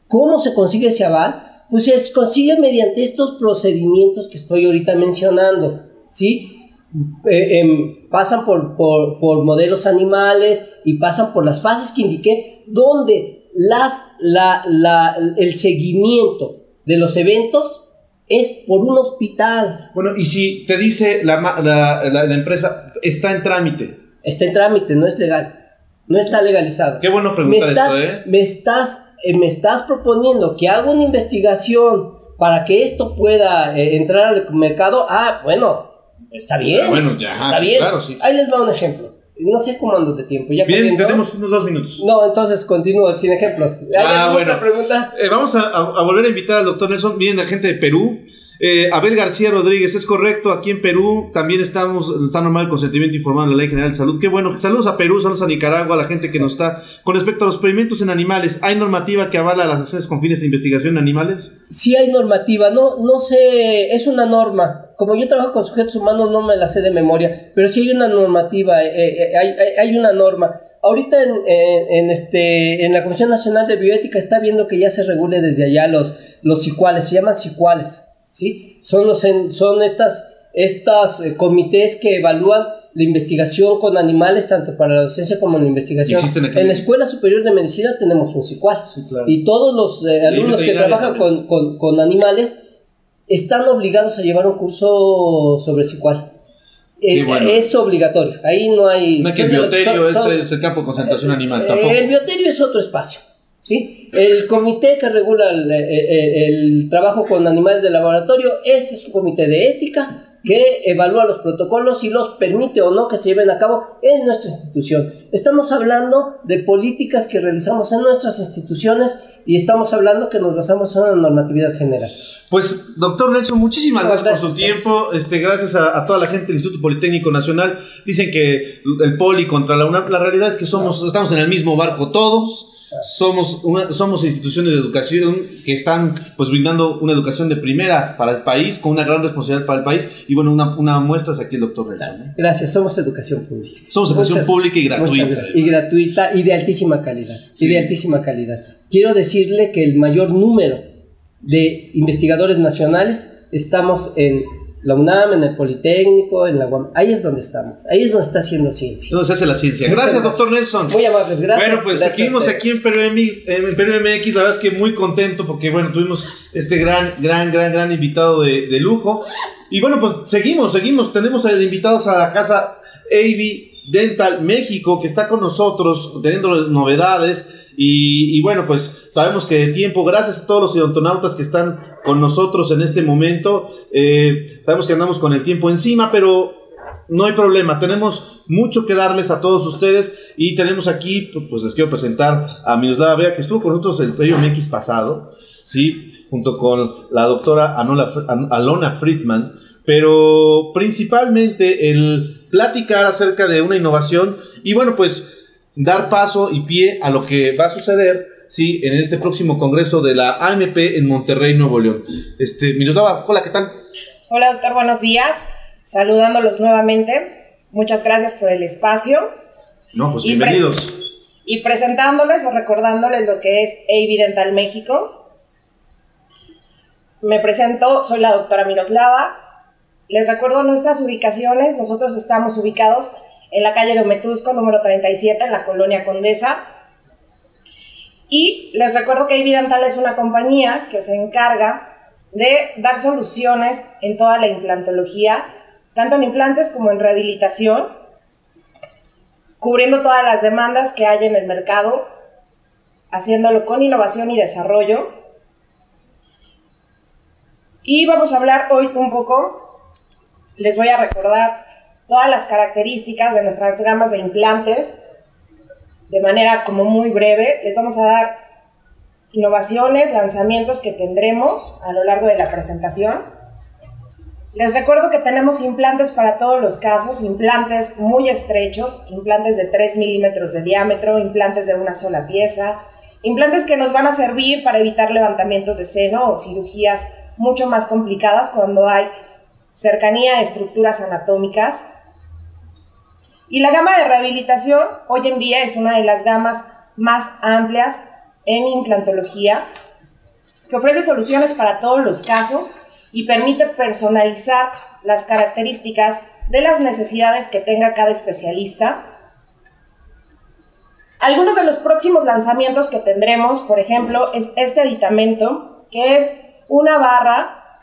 ¿Cómo se consigue ese aval? Pues se consigue mediante estos procedimientos que estoy ahorita mencionando, ¿sí? Eh, em, pasan por, por, modelos animales y pasan por las fases que indiqué, donde las, la, la, el seguimiento de los eventos es por un hospital. Bueno, y si te dice la, la, la, empresa, está en trámite. Está en trámite, no es legal. No está legalizado. Qué bueno preguntar me estás, esto, ¿eh? Me estás, eh, me estás proponiendo que haga una investigación para que esto pueda eh, entrar al mercado. Ah, bueno, está bien. Bueno, ya, está sí, bien. claro, sí. Ahí les va un ejemplo. No sé cómo ando de tiempo. ¿Ya Bien, tenemos unos dos minutos. No, entonces continúo sin ejemplos. ¿Hay Ah, bueno. otra pregunta? Eh, vamos a volver a invitar al doctor Nelson. Viene la gente de Perú. Eh, Abel García Rodríguez, es correcto. Aquí en Perú también estamos, está normal el consentimiento informado en la Ley General de Salud. Qué bueno. Saludos a Perú, saludos a Nicaragua, a la gente que nos está. Con respecto a los experimentos en animales, ¿hay normativa que avala las acciones con fines de investigación en animales? Sí hay normativa, no, no sé, es una norma. Como yo trabajo con sujetos humanos, no me la sé de memoria, pero sí hay una normativa, eh, eh, hay, hay- hay una norma. Ahorita en, en- este, en la Comisión Nacional de Bioética está viendo que ya se regule desde allá los, los cicuales, se llaman cicuales, ¿sí? Son, los, en- son estas, estas eh, comités que evalúan la investigación con animales, tanto para la docencia como la investigación. En la Escuela Superior de Medicina tenemos un cicual. Sí, claro. Y todos los eh, alumnos que trabajan con, con, con animales están obligados a llevar un curso sobre psicual. Qué Eh, bueno. Es obligatorio. Ahí no hay. No es que el bioterio son- son- es, el campo de concentración animal, tampoco. El bioterio es otro espacio. ¿Sí? El comité que regula el, eh, eh, el trabajo con animales de laboratorio, ese es un comité de ética que evalúa los protocolos y los permite o no que se lleven a cabo en nuestra institución. Estamos hablando de políticas que realizamos en nuestras instituciones y estamos hablando que nos basamos en una normatividad general. Pues, doctor Nelson, muchísimas No, gracias, por su tiempo. Este, gracias a, a toda la gente del Instituto Politécnico Nacional. Dicen que el Poli contra la UNAM. La realidad es que somos, estamos en el mismo barco todos. Somos, una, somos instituciones de educación que están pues brindando una educación de primera para el país, con una gran responsabilidad para el país. Y bueno, una, una muestra es aquí el doctor Nelson. Gracias, somos educación pública. Somos educación Muchas- pública y gratuita. Y gratuita y de altísima calidad. Sí. Y de altísima calidad. Quiero decirle que el mayor número de investigadores nacionales estamos en la UNAM, en el Politécnico, en la UAM. Ahí es donde estamos. Ahí es donde está haciendo ciencia. Entonces se hace la ciencia. Gracias, gracias. doctor Nelson. Muy amables, gracias. Bueno, pues Gracias seguimos aquí en Perú, MX, en Perú MX, la verdad es que muy contento porque, bueno, tuvimos este gran, gran, gran, gran invitado de, de lujo. Y bueno, pues seguimos, seguimos. Tenemos de invitados a la casa AV Dental México que está con nosotros teniendo novedades. Y, bueno, pues sabemos que de tiempo, gracias a todos los odontonautas que están con nosotros en este momento. Eh, sabemos que andamos con el tiempo encima, pero no hay problema, tenemos mucho que darles a todos ustedes y tenemos aquí, pues les quiero presentar a Miroslava Vega, que estuvo con nosotros el premio MX pasado, ¿sí? Junto con la doctora Anola, An- Alona Friedman, pero principalmente el platicar acerca de una innovación y bueno, pues dar paso y pie a lo que va a suceder, ¿sí? En este próximo congreso de la AMP en Monterrey, Nuevo León. Este, Miroslava, hola, ¿qué tal? Hola doctor, buenos días. Saludándolos nuevamente. Muchas gracias por el espacio. No, pues Y bienvenidos. Y presentándoles o recordándoles lo que es Evidental México. Me presento, soy la doctora Miroslava. Les recuerdo nuestras ubicaciones. Nosotros estamos ubicados en la calle de Ometusco, número 37, en la colonia Condesa. Y les recuerdo que Evidental es una compañía que se encarga de dar soluciones en toda la implantología, tanto en implantes como en rehabilitación, cubriendo todas las demandas que hay en el mercado, haciéndolo con innovación y desarrollo. Y vamos a hablar hoy un poco, les voy a recordar todas las características de nuestras gamas de implantes, de manera como muy breve. Les vamos a dar innovaciones, lanzamientos que tendremos a lo largo de la presentación. Les recuerdo que tenemos implantes para todos los casos, implantes muy estrechos, implantes de 3 milímetros de diámetro, implantes de una sola pieza, implantes que nos van a servir para evitar levantamientos de seno o cirugías mucho más complicadas cuando hay cercanía a estructuras anatómicas. Y la gama de rehabilitación hoy en día es una de las gamas más amplias en implantología, que ofrece soluciones para todos los casos y permite personalizar las características de las necesidades que tenga cada especialista. Algunos de los próximos lanzamientos que tendremos, por ejemplo, es este aditamento, que es una barra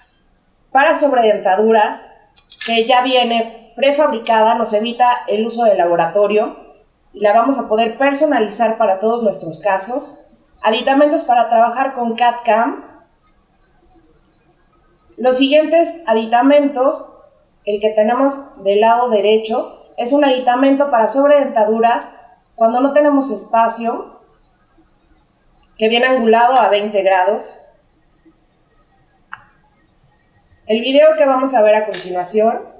para sobredentaduras que ya viene prefabricada, nos evita el uso de laboratorio y la vamos a poder personalizar para todos nuestros casos. Aditamentos para trabajar con CAD-CAM. Los siguientes aditamentos, el que tenemos del lado derecho, es un aditamento para sobredentaduras cuando no tenemos espacio, que viene angulado a 20 grados. El video que vamos a ver a continuación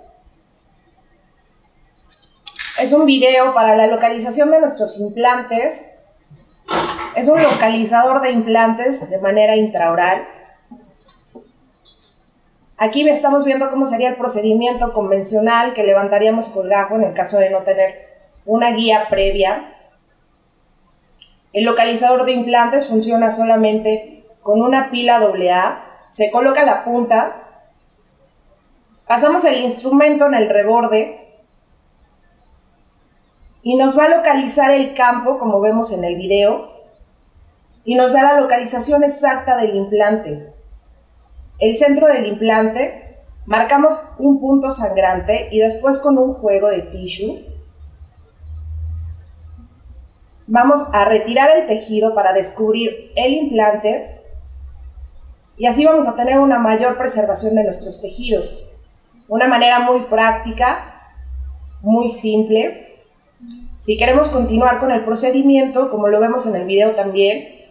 es un video para la localización de nuestros implantes. Es un localizador de implantes de manera intraoral. Aquí estamos viendo cómo sería el procedimiento convencional que levantaríamos colgajo en el caso de no tener una guía previa. El localizador de implantes funciona solamente con una pila AA. Se coloca la punta. Pasamos el instrumento en el reborde y nos va a localizar el campo como vemos en el video y nos da la localización exacta del implante. El centro del implante, marcamos un punto sangrante y después con un juego de tissue vamos a retirar el tejido para descubrir el implante y así vamos a tener una mayor preservación de nuestros tejidos. Una manera muy práctica, muy simple. Si queremos continuar con el procedimiento, como lo vemos en el video también,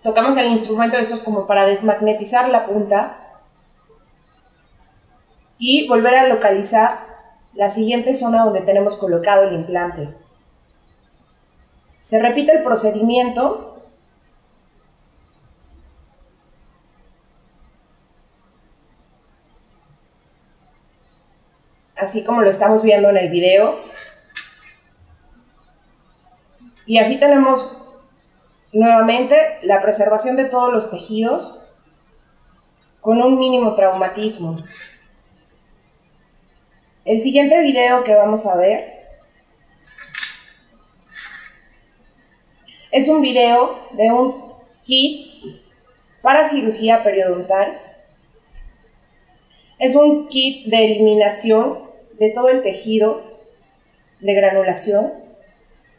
tocamos el instrumento, esto es como para desmagnetizar la punta y volver a localizar la siguiente zona donde tenemos colocado el implante. Se repite el procedimiento así como lo estamos viendo en el video. Y así tenemos nuevamente la preservación de todos los tejidos con un mínimo traumatismo. El siguiente video que vamos a ver Es un video de un kit para cirugía periodontal. Es un kit de eliminación de todo el tejido de granulación.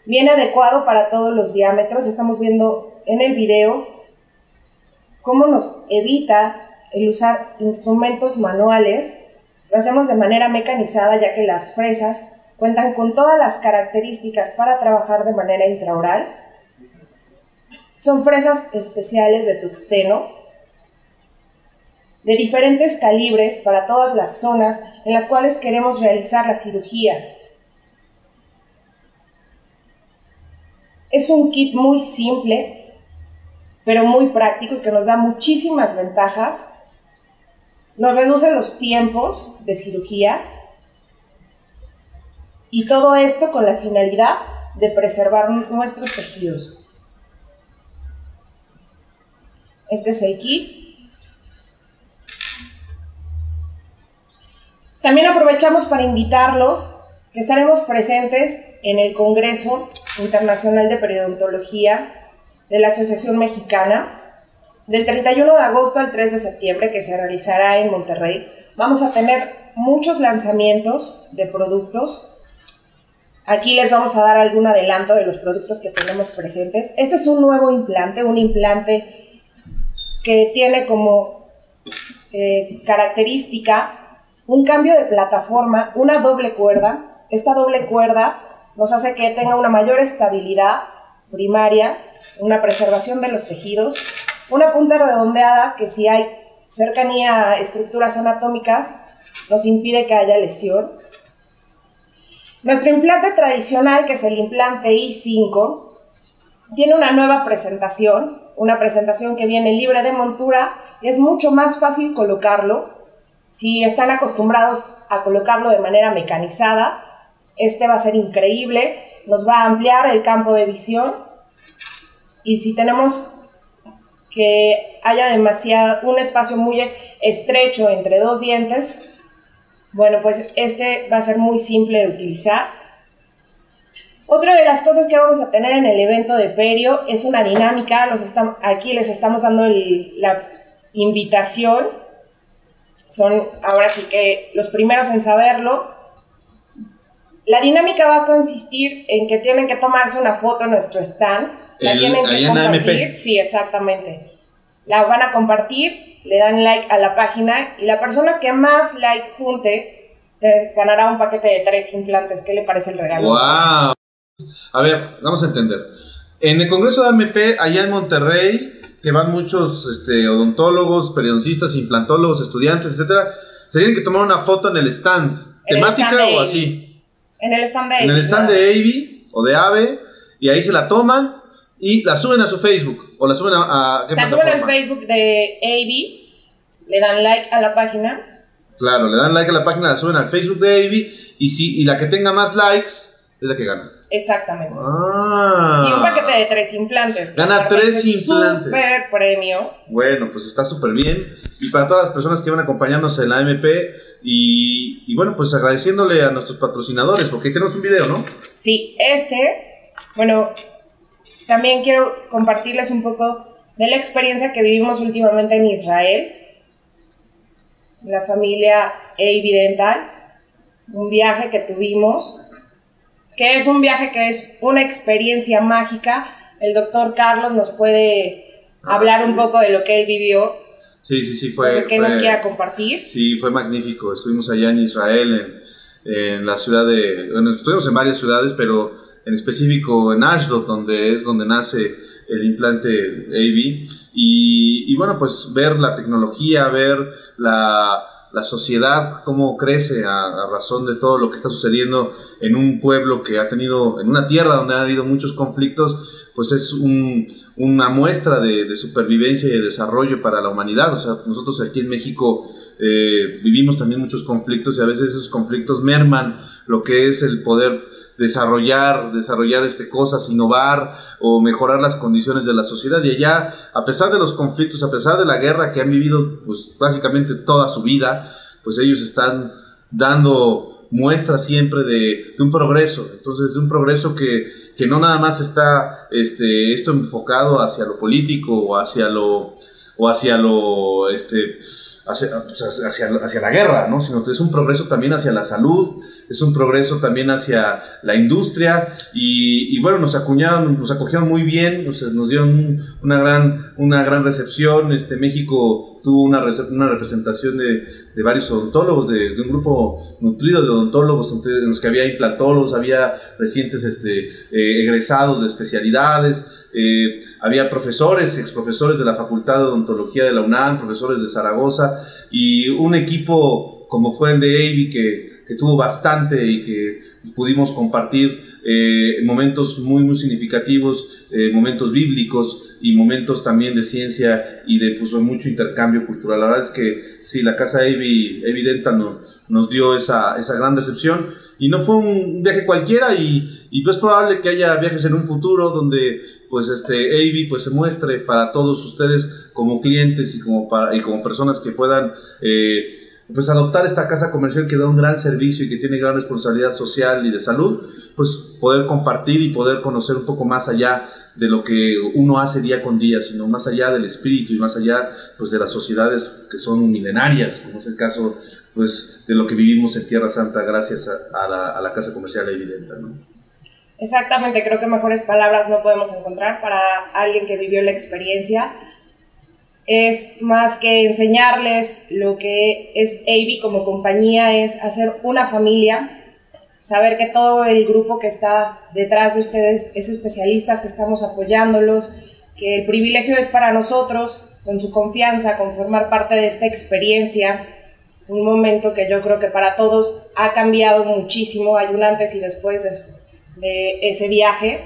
Bien adecuado para todos los diámetros. Estamos viendo en el video cómo nos evita el usar instrumentos manuales. Lo hacemos de manera mecanizada ya que las fresas cuentan con todas las características para trabajar de manera intraoral son fresas especiales de tuxteno, de diferentes calibres para todas las zonas en las cuales queremos realizar las cirugías. Es un kit muy simple, pero muy práctico y que nos da muchísimas ventajas. Nos reduce los tiempos de cirugía y todo esto con la finalidad de preservar nuestros tejidos. Este es el kit. También aprovechamos para invitarlos que estaremos presentes en el Congreso Internacional de Periodontología de la Asociación Mexicana del 31 de agosto al 3 de septiembre que se realizará en Monterrey. Vamos a tener muchos lanzamientos de productos. Aquí les vamos a dar algún adelanto de los productos que tenemos presentes. Este es un nuevo implante, un implante que tiene como eh, característica un cambio de plataforma, una doble cuerda. Esta doble cuerda nos hace que tenga una mayor estabilidad primaria, una preservación de los tejidos, una punta redondeada que si hay cercanía a estructuras anatómicas nos impide que haya lesión. Nuestro implante tradicional, que es el implante I5, tiene una nueva presentación, una presentación que viene libre de montura es mucho más fácil colocarlo. Si están acostumbrados a colocarlo de manera mecanizada, este va a ser increíble, nos va a ampliar el campo de visión y si tenemos que haya demasiado un espacio muy estrecho entre dos dientes, bueno, pues este va a ser muy simple de utilizar Otra de las cosas que vamos a tener en el evento de Perio es una dinámica. Los aquí les estamos dando la invitación. Son ahora sí que los primeros en saberlo. La dinámica va a consistir en que tienen que tomarse una foto en nuestro stand. La El- tienen que compartir. AMP. Sí, exactamente. La van a compartir, le dan like a la página y la persona que más like junte te ganará un paquete de tres implantes. ¿Qué le parece el regalo? ¡Wow! A ver, vamos a entender. En el Congreso de AMP, allá en Monterrey, que van muchos este, odontólogos, periodistas, implantólogos, estudiantes, etcétera, se tienen que tomar una foto en el stand. El ¿Temática stand o así? En el stand de En el stand de Avi o de Ave, y ahí se la toman y la suben a su Facebook. O la suben a. a ¿qué La suben al? Facebook de AB, le dan like a la página. Claro, le dan like a la página, la suben al Facebook de Avi, y, si, y la que tenga más likes es la que gana. Exactamente. Ah. Y un paquete de tres implantes. Gana tres implantes. Super premio. Bueno, pues está súper bien. Y para todas las personas que van acompañarnos en la AMP, y, y bueno, pues agradeciéndole a nuestros patrocinadores, porque tenemos un video, ¿no? Sí, este, bueno, también quiero compartirles un poco de la experiencia que vivimos últimamente en Israel. La familia Evidental. Un viaje que tuvimos, que es un viaje que es una experiencia mágica. El doctor Carlos nos puede hablar un poco de lo que él vivió. Sí, sí, sí, fue. qué fue- nos quiera compartir. Sí, fue magnífico. Estuvimos allá en Israel, en, en la ciudad de. Bueno, estuvimos en varias ciudades, pero en específico en Ashdod, donde es donde nace el implante AV. Y, y bueno, pues ver la tecnología, ver la, la sociedad, cómo crece a, razón de todo lo que está sucediendo en un pueblo que ha tenido, en una tierra donde ha habido muchos conflictos, pues es un- una muestra de, de supervivencia y de desarrollo para la humanidad. O sea, nosotros aquí en México eh, vivimos también muchos conflictos y a veces esos conflictos merman lo que es el poder desarrollar, desarrollar este, cosas, innovar o mejorar las condiciones de la sociedad. Y allá, a pesar de los conflictos, a pesar de la guerra que han vivido pues, básicamente toda su vida, pues ellos están dando muestra siempre de, de un progreso. Entonces, de un progreso que, que no nada más está este, esto enfocado hacia lo político o hacia lo, o hacia lo, este, hacia, pues, hacia, hacia la guerra, ¿no? Sino que es un progreso también hacia la salud, es un progreso también hacia la industria y, y bueno, nos acuñaron, nos acogieron muy bien, nos, nos dieron una gran, una gran recepción, este, México tuvo una, una representación de, de varios odontólogos, de, un grupo nutrido de odontólogos, en los que había implantólogos, había recientes este, eh, egresados de especialidades, eh, había profesores, exprofesores de la Facultad de Odontología de la UNAM, profesores de Zaragoza y un equipo como fue el de Avi que, que tuvo bastante y que pudimos compartir eh, momentos muy muy significativos, eh, momentos bíblicos y momentos también de ciencia y de pues, mucho intercambio cultural. La verdad es que sí, la casa Avi Evidenta nos, nos dio esa, esa gran recepción y no fue un viaje cualquiera y, y pues es probable que haya viajes en un futuro donde pues este Avi pues se muestre para todos ustedes como clientes y como, para, y como personas que puedan eh, pues adoptar esta casa comercial que da un gran servicio y que tiene gran responsabilidad social y de salud, pues poder compartir y poder conocer un poco más allá de lo que uno hace día con día, sino más allá del espíritu y más allá pues de las sociedades que son milenarias, como es el caso pues de lo que vivimos en Tierra Santa gracias a, la, la casa comercial evidente, ¿no? Exactamente, creo que mejores palabras no podemos encontrar para alguien que vivió la experiencia. Es más que enseñarles lo que es AV como compañía, es hacer una familia, saber que todo el grupo que está detrás de ustedes es especialistas, que estamos apoyándolos, que el privilegio es para nosotros, con su confianza, con formar parte de esta experiencia, un momento que yo creo que para todos ha cambiado muchísimo, hay un antes y después de, ese viaje,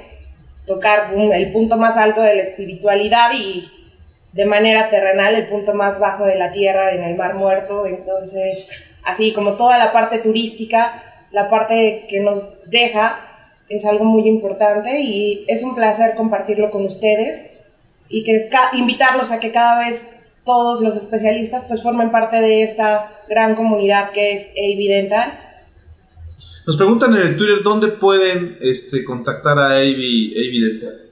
tocar el punto más alto de la espiritualidad y de manera terrenal el punto más bajo de la tierra en el mar muerto, entonces así como toda la parte turística, la parte que nos deja es algo muy importante y es un placer compartirlo con ustedes y que invitarlos a que cada vez todos los especialistas pues formen parte de esta gran comunidad que es Evidental. Nos preguntan en el Twitter dónde pueden este, contactar a Avi Dental.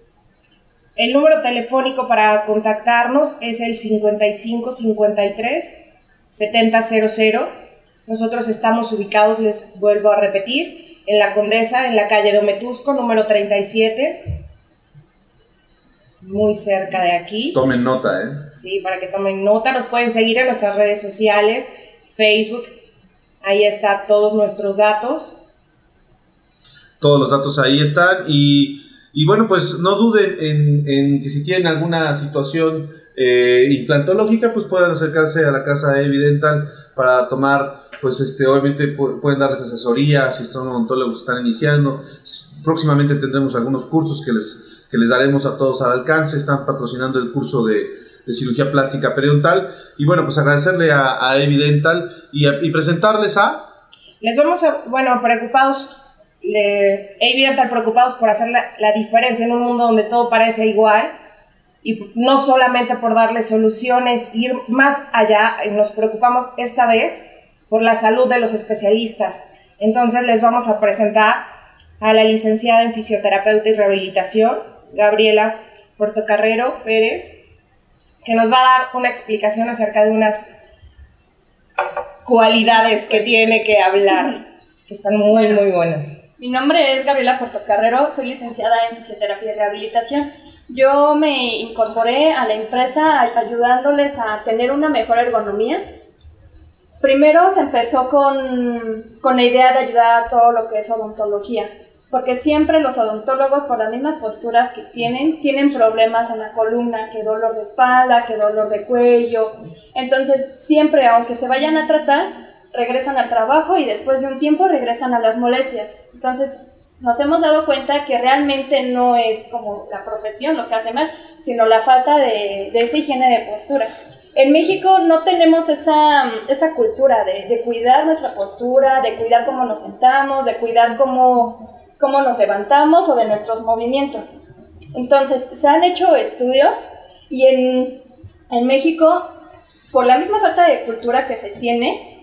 El número telefónico para contactarnos es el 5553 7000. Nosotros estamos ubicados, les vuelvo a repetir, en la Condesa, en la calle Dometusco, número 37. Muy cerca de aquí. Tomen nota, ¿eh? Sí, para que tomen nota. Nos pueden seguir en nuestras redes sociales, Facebook. Ahí está todos nuestros datos todos los datos ahí están y, y bueno, pues no duden en, en, que si tienen alguna situación eh, implantológica, pues puedan acercarse a la casa Evidental para tomar, pues este, obviamente pueden darles asesoría si son odontólogos están iniciando. Próximamente tendremos algunos cursos que les, que les daremos a todos al alcance. Están patrocinando el curso de, de cirugía plástica periodontal. Y bueno, pues agradecerle a, a Evidental y, y presentarles a... Les vamos a, bueno, preocupados le, estar preocupados por hacer la, la, diferencia en un mundo donde todo parece igual y no solamente por darle soluciones, ir más allá, y nos preocupamos esta vez por la salud de los especialistas. Entonces les vamos a presentar a la licenciada en fisioterapeuta y rehabilitación, Gabriela Portocarrero Pérez, que nos va a dar una explicación acerca de unas cualidades que tiene que hablar, que están muy, muy buenas. Mi nombre es Gabriela Portos Carrero, soy licenciada en fisioterapia y rehabilitación. Yo me incorporé a la empresa ayudándoles a tener una mejor ergonomía. Primero se empezó con, con la idea de ayudar a todo lo que es odontología, porque siempre los odontólogos, por las mismas posturas que tienen, tienen problemas en la columna, que dolor de espalda, que dolor de cuello. Entonces, siempre, aunque se vayan a tratar, regresan al trabajo y después de un tiempo regresan a las molestias. Entonces, nos hemos dado cuenta que realmente no es como la profesión lo que hace mal, sino la falta de, de esa higiene de postura. En México no tenemos esa, esa cultura de, de, cuidar nuestra postura, de cuidar cómo nos sentamos, de cuidar cómo, cómo nos levantamos o de nuestros movimientos. Entonces, se han hecho estudios y en, en México, por la misma falta de cultura que se tiene,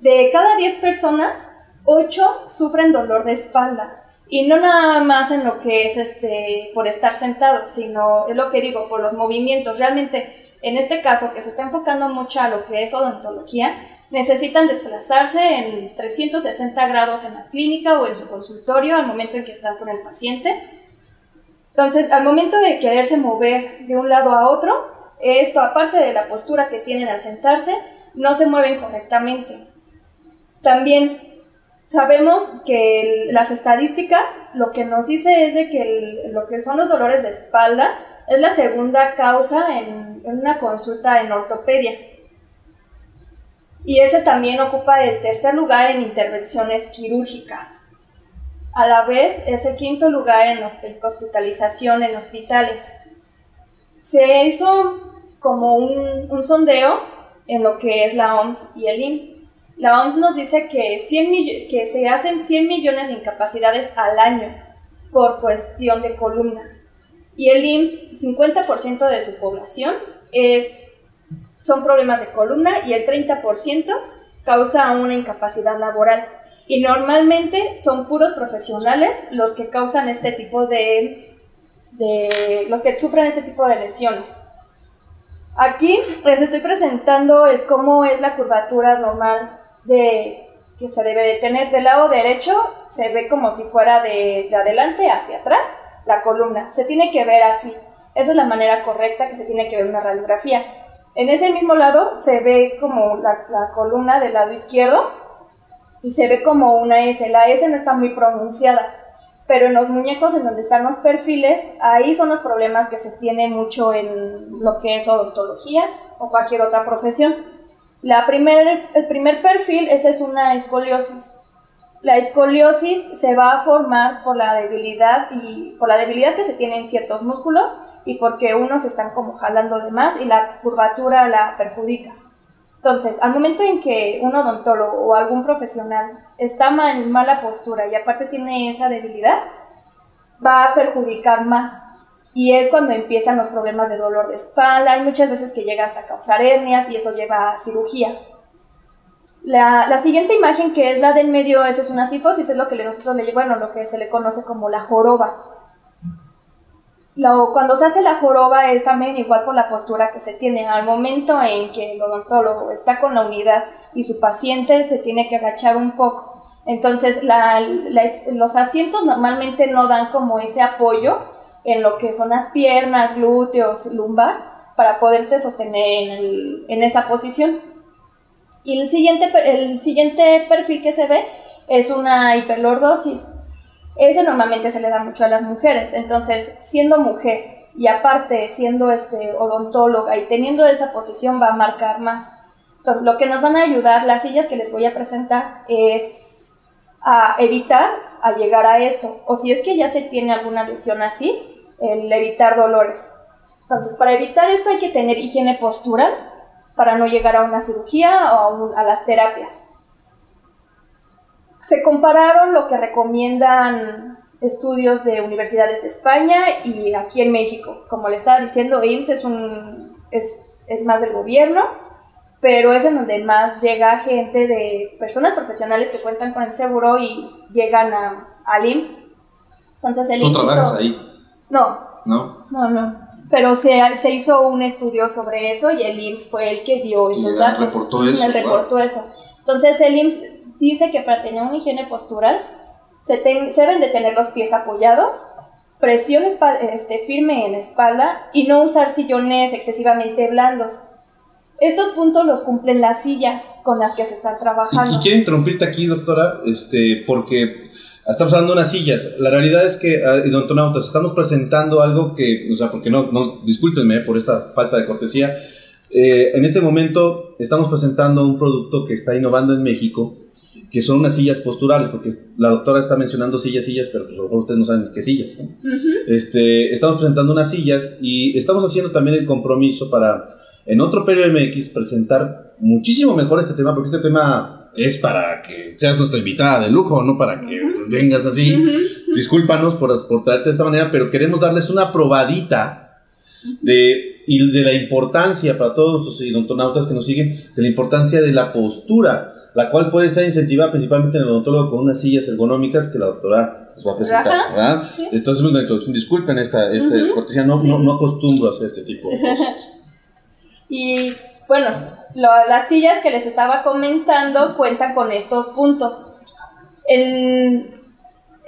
de cada 10 personas, 8 sufren dolor de espalda. Y no nada más en lo que es este por estar sentado, sino es lo que digo, por los movimientos. Realmente, en este caso, que se está enfocando mucho a lo que es odontología, necesitan desplazarse en 360 grados en la clínica o en su consultorio al momento en que están con el paciente. Entonces, al momento de quererse mover de un lado a otro, esto, aparte de la postura que tienen al sentarse, no se mueven correctamente. También sabemos que las estadísticas lo que nos dice es de que lo que son los dolores de espalda es la segunda causa en, en, una consulta en ortopedia. Y ese también ocupa el tercer lugar en intervenciones quirúrgicas. A la vez es el quinto lugar en hospitalización en hospitales. Se hizo como un, un sondeo en lo que es la OMS y el IMSS la OMS nos dice que, 100 que se hacen 100 millones de incapacidades al año por cuestión de columna. Y el IMSS, 50% de su población es, son problemas de columna y el 30% causa una incapacidad laboral. Y normalmente son puros profesionales los que causan este tipo de, de los que sufren este tipo de lesiones. Aquí les estoy presentando el cómo es la curvatura normal de, que se debe de tener. Del lado derecho se ve como si fuera de, de adelante hacia atrás la columna. Se tiene que ver así. Esa es la manera correcta que se tiene que ver una radiografía. En ese mismo lado se ve como la, la, columna del lado izquierdo y se ve como una S. La S no está muy pronunciada, pero en los muñecos en donde están los perfiles, ahí son los problemas que se tiene mucho en lo que es odontología o cualquier otra profesión. La primer, el primer perfil ese es una escoliosis. La escoliosis se va a formar por la debilidad y por la debilidad que se tiene en ciertos músculos y porque unos están como jalando de más y la curvatura la perjudica. Entonces, al momento en que un odontólogo o algún profesional está en mala postura y aparte tiene esa debilidad, va a perjudicar más y es cuando empiezan los problemas de dolor de espalda. Hay muchas veces que llega hasta causar hernias y eso lleva a cirugía. La, la, siguiente imagen, que es la del medio, esa es una sifosis, es lo que nosotros le, bueno, lo que se le conoce como la joroba. Cuando se hace la joroba es también igual por la postura que se tiene. Al momento en que el odontólogo está con la unidad y su paciente se tiene que agachar un poco. Entonces, los asientos normalmente no dan como ese apoyo en lo que son las piernas, glúteos, lumbar, para poderte sostener en, en esa posición. Y el siguiente, el siguiente perfil que se ve es una hiperlordosis. Ese normalmente se le da mucho a las mujeres. Entonces, siendo mujer y aparte siendo este odontóloga y teniendo esa posición va a marcar más. Entonces, lo que nos van a ayudar las sillas que les voy a presentar es a evitar a llegar a esto. O si es que ya se tiene alguna lesión así, el evitar dolores. Entonces, para evitar esto hay que tener higiene postural, para no llegar a una cirugía o a, las terapias. Se compararon lo que recomiendan estudios de universidades de España y aquí en México. Como le estaba diciendo, IMSS es, un, es, es más del gobierno, pero es en donde más llega gente de personas profesionales que cuentan con el seguro y llegan a, al IMSS. Entonces el ¿Tú trabajas ahí? No. ¿No? No, no. Pero se, se, hizo un estudio sobre eso y el IMSS fue el que dio esos y datos. reportó eso. Él reportó eso. Entonces el IMSS dice que para tener una higiene postural se, ten, se deben de tener los pies apoyados, presión este, firme en la espalda y no usar sillones excesivamente blandos. Estos puntos los cumplen las sillas con las que se están trabajando. Y, y quiero interrumpirte aquí, doctora, este, porque Estamos hablando de unas sillas. La realidad es que, uh, estamos presentando algo que, o sea, porque no, no discúlpenme por esta falta de cortesía. Eh, en este momento estamos presentando un producto que está innovando en México, que son unas sillas posturales, porque la doctora está mencionando sillas, sillas, pero pues a lo mejor ustedes no saben qué sillas. ¿no? este, estamos presentando unas sillas y estamos haciendo también el compromiso para, en otro periodo MX, presentar muchísimo mejor este tema, porque este tema es para que seas nuestra invitada de lujo, no para que vengas así. Discúlpanos por, por traerte de esta manera, pero queremos darles una probadita de, y de la importancia para todos los odontonautas que nos siguen, de la importancia de la postura, la cual puede ser incentivada principalmente en el odontólogo con unas sillas ergonómicas que la doctora nos va a presentar, ¿verdad? Esto es una introducción, disculpen esta, esta cortesía, no, no, no acostumbro a hacer este tipo de cosas. y bueno, lo, las sillas que les estaba comentando cuentan con estos puntos. En,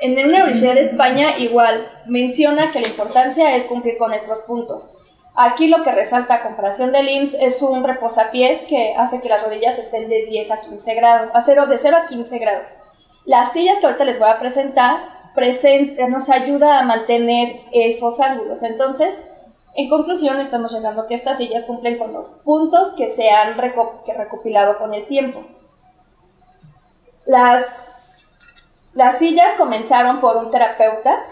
en una universidad de España igual menciona que la importancia es cumplir con estos puntos. Aquí lo que resalta a comparación del IMSS es un reposapiés que hace que las rodillas estén de 10 a 15 grados, a 0, de 0 a 15 grados. Las sillas que ahorita les voy a presentar present, nos ayuda a mantener esos ángulos. Entonces, en conclusión, estamos llegando a que estas sillas cumplen con los puntos que se han recopilado con el tiempo. Las, las sillas comenzaron por un terapeuta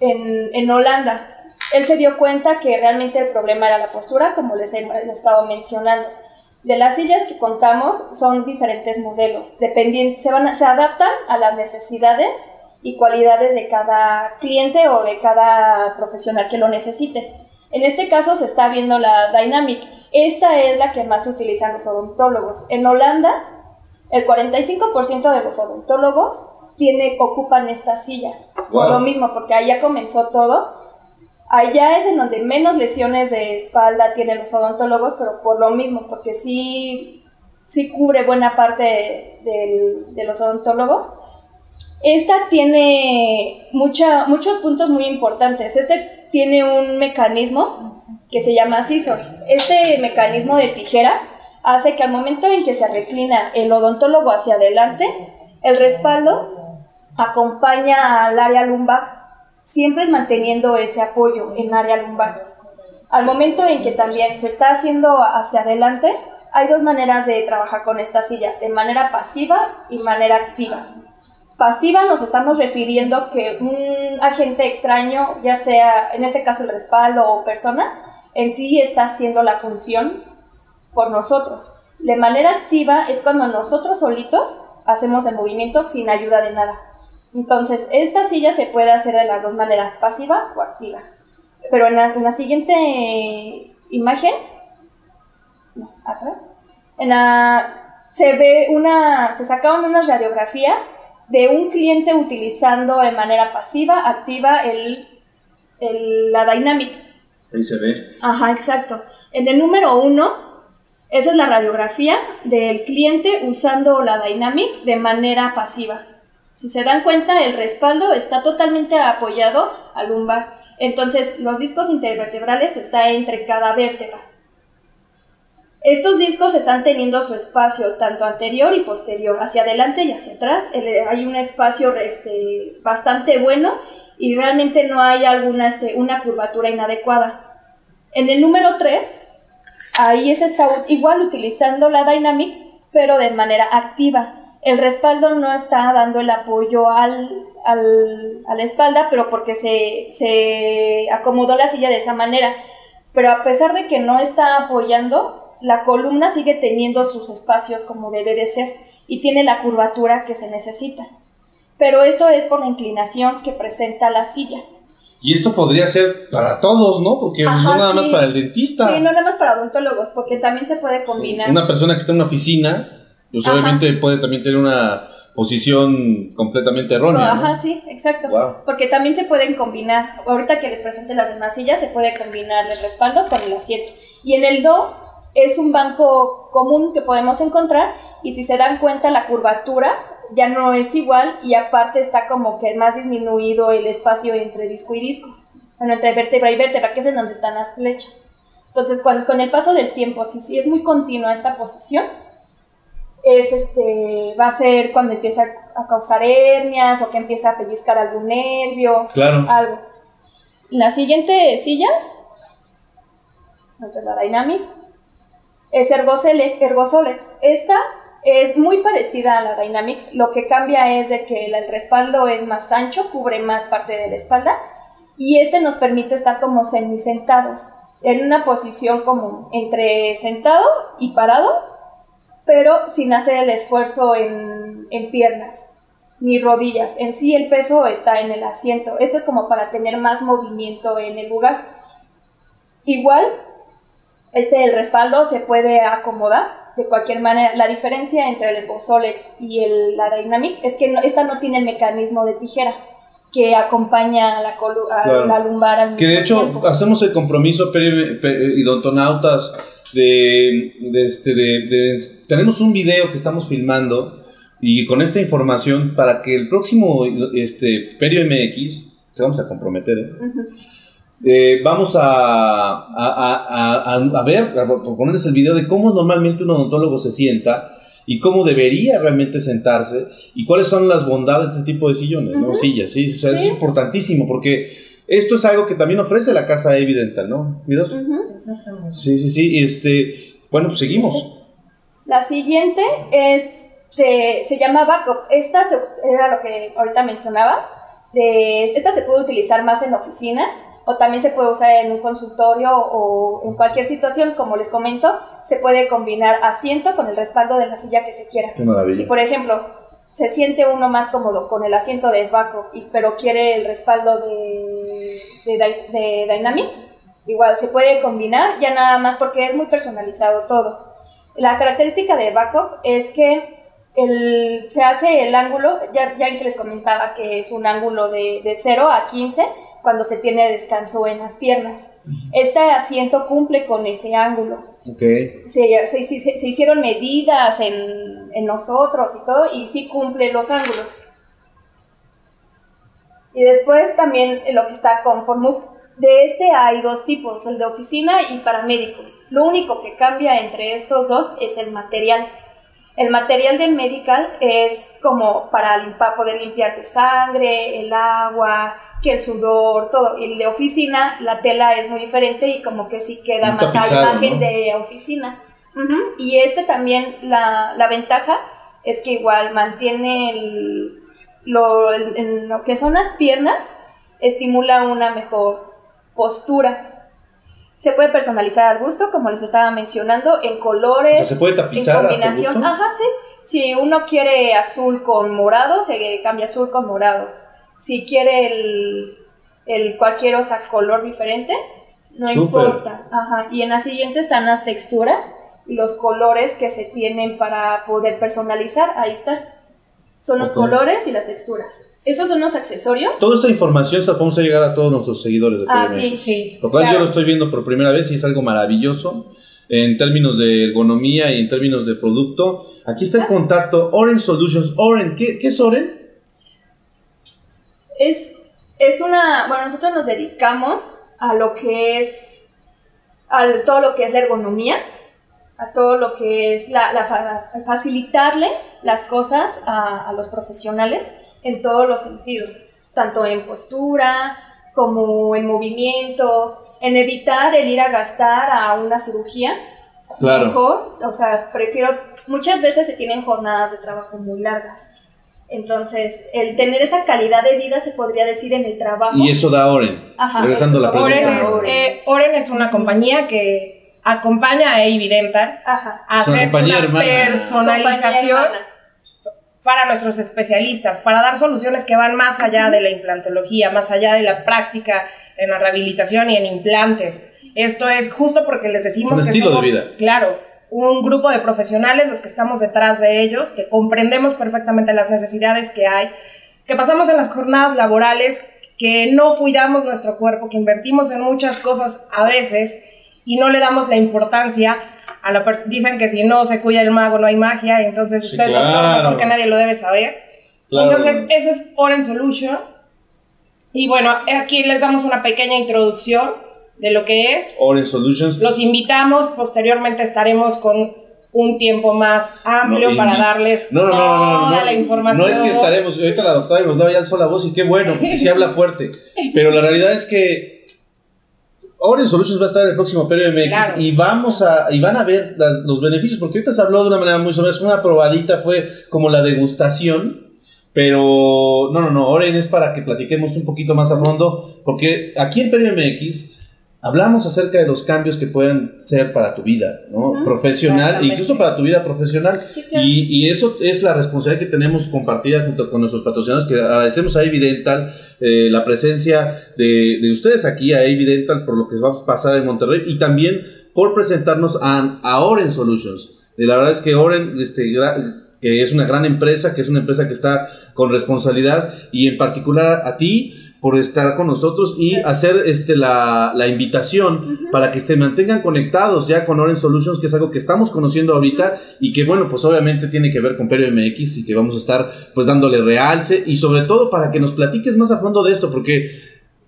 en, en, Holanda. Él se dio cuenta que realmente el problema era la postura, como les he, estado mencionando. De las sillas que contamos son diferentes modelos, se, van se adaptan a las necesidades y cualidades de cada cliente o de cada profesional que lo necesite. En este caso se está viendo la Dynamic. Esta es la que más utilizan los odontólogos. En Holanda, el 45% de los odontólogos tiene, ocupan estas sillas. Por lo mismo, porque allá comenzó todo. Allá es en donde menos lesiones de espalda tienen los odontólogos, pero por lo mismo, porque sí, sí cubre buena parte de, de los odontólogos. Esta tiene mucha, muchos puntos muy importantes. Este tiene un mecanismo que se llama scissors. Este mecanismo de tijera hace que al momento en que se reclina el odontólogo hacia adelante, el respaldo acompaña al área lumbar, siempre manteniendo ese apoyo en área lumbar. Al momento en que también se está haciendo hacia adelante, hay dos maneras de trabajar con esta silla, de manera pasiva y manera activa. Pasiva nos estamos refiriendo que un agente extraño, ya sea en este caso el respaldo o persona, en sí está haciendo la función por nosotros. De manera activa es cuando nosotros solitos hacemos el movimiento sin ayuda de nada. Entonces, esta silla se puede hacer de las dos maneras, pasiva o activa. Pero en la, en la siguiente imagen, no, atrás, en la se ve una, se sacaron unas radiografías de un cliente utilizando de manera pasiva, activa el, el- la Dynamic. Ahí se ve. Ajá, exacto. En el número uno, esa es la radiografía del cliente usando la Dynamic de manera pasiva. Si se dan cuenta, el respaldo está totalmente apoyado al lumbar. Entonces, los discos intervertebrales están entre cada vértebra. Estos discos están teniendo su espacio tanto anterior y posterior, hacia adelante y hacia atrás. El- hay un espacio este, bastante bueno y realmente no hay alguna este, una curvatura inadecuada. En el número 3, ahí se está igual utilizando la Dynamic, pero de manera activa. El respaldo no está dando el apoyo al, al- a la espalda, pero porque se, se acomodó la silla de esa manera. Pero a pesar de que no está apoyando, la columna sigue teniendo sus espacios como debe de ser y tiene la curvatura que se necesita. Pero esto es por la inclinación que presenta la silla. Y esto podría ser para todos, ¿no? Porque Ajá, no nada más sí. para el dentista. Sí, no nada más para odontólogos, porque también se puede combinar. Una persona que está en una oficina, pues Ajá. obviamente puede también tener una posición completamente errónea. ¿no? Ajá, sí, exacto. Wow. Porque también se pueden combinar. Ahorita que les presente las demás sillas, se puede combinar el respaldo con el asiento. Y en el 2 es un banco común que podemos encontrar y si se dan cuenta la curvatura ya no es igual y aparte está como que más disminuido el espacio entre disco y disco. Bueno, entre vértebra y vértebra, que es en donde están las flechas. Entonces, cuando, con el paso del tiempo, si, si es muy continua esta posición, es este, va a ser cuando empieza a causar hernias o que empieza a pellizcar algún nervio, Claro. algo. La siguiente silla, la Dynamic, es Ergosolex. Esta es muy parecida a la Dynamic, lo que cambia es de que el el respaldo es más ancho, cubre más parte de la espalda y este nos permite estar como semisentados, en una posición como entre sentado y parado, pero sin hacer el esfuerzo en, en piernas ni rodillas. En sí el peso está en el asiento. Esto es como para tener más movimiento en el lugar. Igual, este el respaldo se puede acomodar de cualquier manera. La diferencia entre el Bosolex y el, la Dynamic es que no- esta no tiene el mecanismo de tijera que acompaña a la, colu- a Claro. la lumbar al Que de mismo hecho tiempo. hacemos el compromiso peri- pe- y dontonautas de, de este de, de- tenemos un video que estamos filmando y con esta información para que el próximo este Perio MX te vamos a comprometer ¿eh? Eh, vamos a, a, a- ver, a ponerles el video de cómo normalmente un odontólogo se sienta y cómo debería realmente sentarse y cuáles son las bondades de este tipo de sillones, ¿no? Ujú. Sillas, sí, o sea, es importantísimo porque esto es algo que también ofrece la casa Evidental, ¿no? ¿Miras? Ujú. Exactamente. Sí, sí, sí, este, bueno, pues seguimos. La siguiente es de- se llama backup. Esta se- era lo que ahorita mencionabas. De, esta se puede utilizar más en oficina o también se puede usar en un consultorio o en cualquier situación. Como les comento, se puede combinar asiento con el respaldo de la silla que se quiera. Qué maravilla. Si, por ejemplo, se siente uno más cómodo con el asiento de backup, y, pero quiere el respaldo de, de, de Dynamic, igual se puede combinar, ya nada más porque es muy personalizado todo. La característica de backup es que el, se hace el ángulo, ya, ya que les comentaba que es un ángulo de, de 0 a 15 cuando se tiene descanso en las piernas. Este asiento cumple con ese ángulo Ok. se, se- se- se hicieron medidas en, en nosotros y todo, y sí cumple los ángulos. Y después también lo que está con Formuk. De este hay dos tipos, el de oficina y paramédicos. Lo único que cambia entre estos dos es el material. El material de medical es como para limpar, poder limpiarte sangre, el agua, que el sudor, todo. Y el de oficina, la tela es muy diferente y como que sí queda más a imagen ¿no? de oficina. Y este también, la, la ventaja es que igual mantiene el- lo, en lo que son las piernas, estimula una mejor postura. Se puede personalizar al gusto, como les estaba mencionando, en colores, O sea, se puede tapizar a en tu combinación. gusto. Ajá, sí. Si uno quiere azul con morado, se cambia azul con morado. Si quiere el, el cualquier otra color diferente, no importa. Ajá. Y en la siguiente están las texturas. y los colores que se tienen para poder personalizar. Ahí está. Son los colores y las texturas. Esos son los accesorios. Toda esta información se la podemos llegar a todos nuestros seguidores de Ah, sí. Sí. Lo cual claro. yo lo estoy viendo por primera vez y es algo maravilloso en términos de ergonomía y en términos de producto. Aquí está el contacto Oren Solutions. Oren, ¿qué, qué es Oren? Es, es una, bueno, nosotros nos dedicamos a lo que es, a todo lo que es la ergonomía, a todo lo que es la, la fa- facilitarle las cosas a, a los profesionales en todos los sentidos, tanto en postura como en movimiento, en evitar el ir a gastar a una cirugía. Claro. Mejor, o sea, prefiero, muchas veces se tienen jornadas de trabajo muy largas. Entonces, el tener esa calidad de vida se podría decir en el trabajo. Y eso da Oren. Ajá, Regresando a la pregunta. Oren es, Oren. eh, Oren es una compañía que acompaña a Evidental Ajá. a hacer una hermana. personalización para nuestros especialistas, para dar soluciones que van más allá de la implantología, más allá de la práctica en la rehabilitación y en implantes. Esto es justo porque les decimos Es un que estilo de vida. claro, un grupo de profesionales los que estamos detrás de ellos, que comprendemos perfectamente las necesidades que hay, que pasamos en las jornadas laborales, que no cuidamos nuestro cuerpo, que invertimos en muchas cosas a veces y no le damos la importancia a la persona. Dicen que si no se cuida el mago no hay magia, entonces Sí, usted, doctor, claro. mejor que nadie lo debe saber. Claro. Entonces, eso es Oren Solution. Y bueno, aquí les damos una pequeña introducción de lo que es. Oren Solutions. Los invitamos, posteriormente estaremos con un tiempo más amplio No, para darles No, no, toda la información. No es que estaremos, ahorita la doctora Miroslava ya alzó la voz y qué bueno, porque sí habla fuerte. Pero la realidad es que Oren Solutions va a estar en el próximo PRMX Claro. y vamos a, y van a ver las- los beneficios, porque ahorita se habló de una manera muy somera, es una probadita, fue como la degustación. Pero no, no, no, Oren es para que platiquemos un poquito más a fondo, porque aquí en PRMX hablamos acerca de los cambios que pueden ser para tu vida, ¿no? Ujú, Profesional, exactamente. incluso para tu vida profesional. Sí, claro. Y, y eso es la responsabilidad que tenemos compartida junto con nuestros patrocinadores, que agradecemos a Evidental eh, la presencia de, de ustedes aquí, a Evidental, por lo que va a pasar en Monterrey, y también por presentarnos a, a Oren Solutions. Y la verdad es que Oren, este, que es una gran empresa, que es una empresa que está con responsabilidad, y en particular a ti, por estar con nosotros y hacer este, la, la invitación para que se mantengan conectados ya con Oren Solutions, que es algo que estamos conociendo ahorita y que, bueno, pues obviamente tiene que ver con Perio MX y que vamos a estar pues dándole realce y sobre todo para que nos platiques más a fondo de esto, porque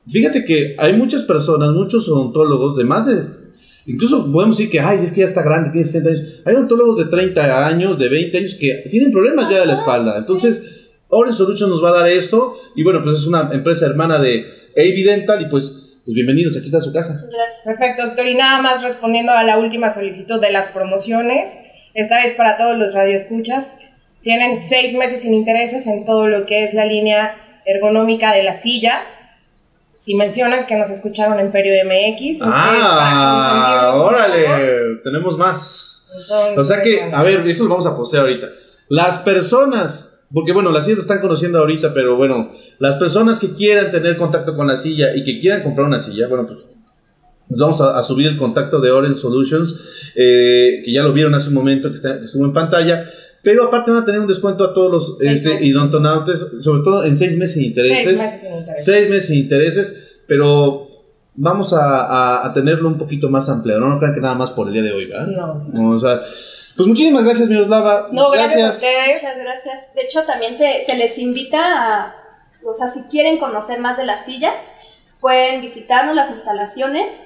fíjate que hay muchas personas, muchos odontólogos de más de... Incluso podemos decir que, ay, es que ya está grande, tiene 60 años. Hay odontólogos de 30 años, de 20 años que tienen problemas ya de la espalda. Entonces, Oren Solutions nos va a dar esto. Y bueno, pues es una empresa hermana de Evidental. Y pues, pues bienvenidos, aquí está su casa. Gracias. Perfecto, doctor. Y nada más respondiendo a la última solicitud de las promociones, esta vez para todos los radioescuchas, tienen seis meses sin intereses en todo lo que es la línea ergonómica de las sillas. Si mencionan que nos escucharon en Perio MX, para Ah, poco. órale, tenemos más. Entonces, O sea que, a ver, esto lo vamos a postear ahorita. Las personas, porque bueno, las sillas están conociendo ahorita, pero bueno, las personas que quieran tener contacto con la silla y que quieran comprar una silla, bueno, pues vamos a, a subir el contacto de Oren Solutions, eh, que ya lo vieron hace un momento, que, está- que estuvo en pantalla. Pero aparte van a tener un descuento a todos los este, idontonautas, sobre todo en seis meses sin intereses. Seis meses sin intereses. Seis meses sin intereses, pero vamos a, a- a tenerlo un poquito más ampliado. No, no crean que nada más por el día de hoy, ¿verdad? No. No, o sea, pues muchísimas gracias, Miroslava. No, gracias, a ustedes. Muchas gracias. De hecho, también se, se les invita a, o sea, si quieren conocer más de las sillas, pueden visitarnos las instalaciones.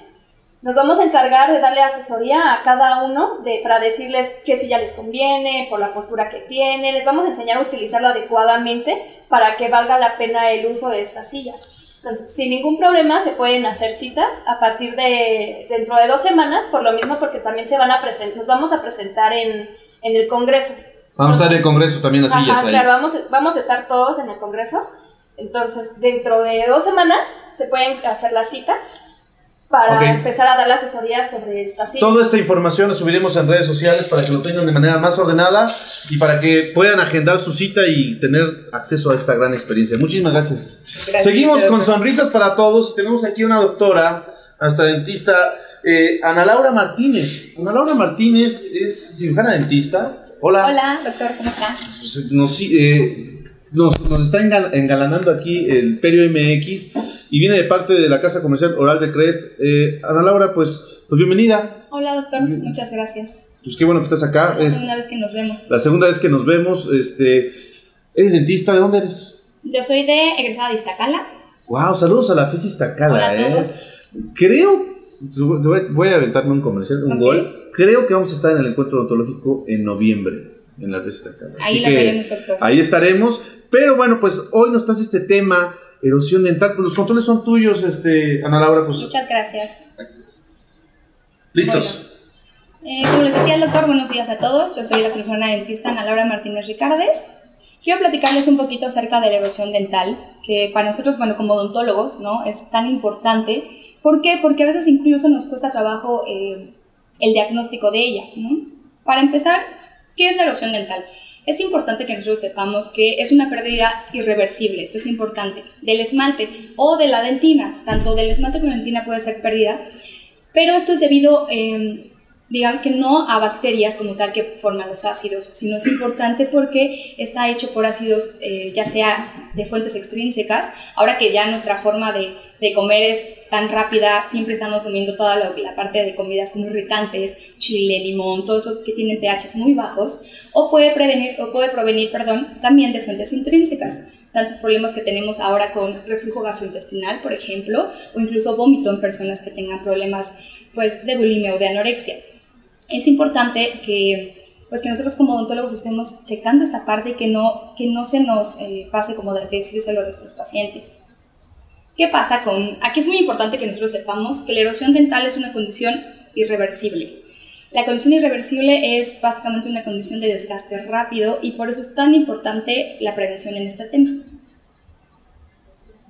Nos vamos a encargar de darle asesoría a cada uno de, para decirles qué silla les conviene, por la postura que tiene. Les vamos a enseñar a utilizarlo adecuadamente para que valga la pena el uso de estas sillas. Entonces, sin ningún problema se pueden hacer citas a partir de dentro de dos semanas, por lo mismo porque también se van a presentar, nos vamos a presentar en, en el Congreso. Vamos a estar en el Congreso también Ajá, sillas ahí. claro, vamos, vamos a estar todos en el Congreso. Entonces, dentro de dos semanas se pueden hacer las citas para Ok. empezar a dar la asesoría sobre estas sillas. Toda esta información la subiremos en redes sociales para que lo tengan de manera más ordenada y para que puedan agendar su cita y tener acceso a esta gran experiencia. Muchísimas gracias. Gracias, Seguimos doctor. con sonrisas para todos. Tenemos aquí una doctora, a nuestra dentista eh, Ana Laura Martínez. Ana Laura Martínez es cirujana dentista. Hola. Hola, doctor, ¿cómo está? Pues, nos, eh, nos, nos está engal- engalanando aquí el Perio MX y viene de parte de la Casa Comercial Oral de Crest. Eh, Ana Laura, pues, pues bienvenida. Hola, doctor, muchas gracias. Pues qué bueno que estás acá. Es la Es segunda vez que nos vemos. la segunda vez que nos vemos. Este, ¿Eres dentista? ¿De dónde eres? Yo soy de egresada de Iztacala. Wow, saludos a la FIS Iztacala, Hola a ¿eh? todos. Creo, te voy a aventarme un comercial, un gol. Creo que vamos a estar en el encuentro odontológico en noviembre, en la Iztacala. Ahí que veremos, doctor. Ahí estaremos. Pero bueno, pues hoy nos traes este tema, erosión dental. Pues los controles son tuyos, este, Ana Laura, pues Muchas gracias. listos. Eh, como les decía el doctor, buenos días a todos. Yo soy la cirujana dentista Ana Laura Martínez Ricardes. Quiero platicarles un poquito acerca de la erosión dental, que para nosotros, bueno, como odontólogos, ¿no? Es tan importante. ¿Por qué? Porque a veces incluso nos cuesta trabajo eh, el diagnóstico de ella, ¿no? Para empezar, ¿qué es la erosión dental? Es importante que nosotros sepamos que es una pérdida irreversible, esto es importante, del esmalte o de la dentina. Tanto del esmalte como la dentina puede ser pérdida, pero esto es debido, eh, digamos que no a bacterias como tal que forman los ácidos, sino es importante porque está hecho por ácidos, eh, ya sea de fuentes extrínsecas, ahora que ya nuestra forma de, de comer es tan rápida, siempre estamos comiendo toda la, parte de comidas como irritantes, chile, limón, todos esos que tienen pHs muy bajos, o puede, prevenir, o puede provenir perdón, también de fuentes intrínsecas tantos problemas que tenemos ahora con reflujo gastrointestinal, por ejemplo, o incluso vómito en personas que tengan problemas pues, de bulimia o de anorexia. Es importante que, pues, que nosotros como odontólogos estemos checando esta parte y que no, que no se nos eh, pase como de decírselo a nuestros pacientes. ¿Qué pasa con...? Aquí es muy importante que nosotros sepamos que la erosión dental es una condición irreversible. La condición irreversible es básicamente una condición de desgaste rápido y por eso es tan importante la prevención en este tema.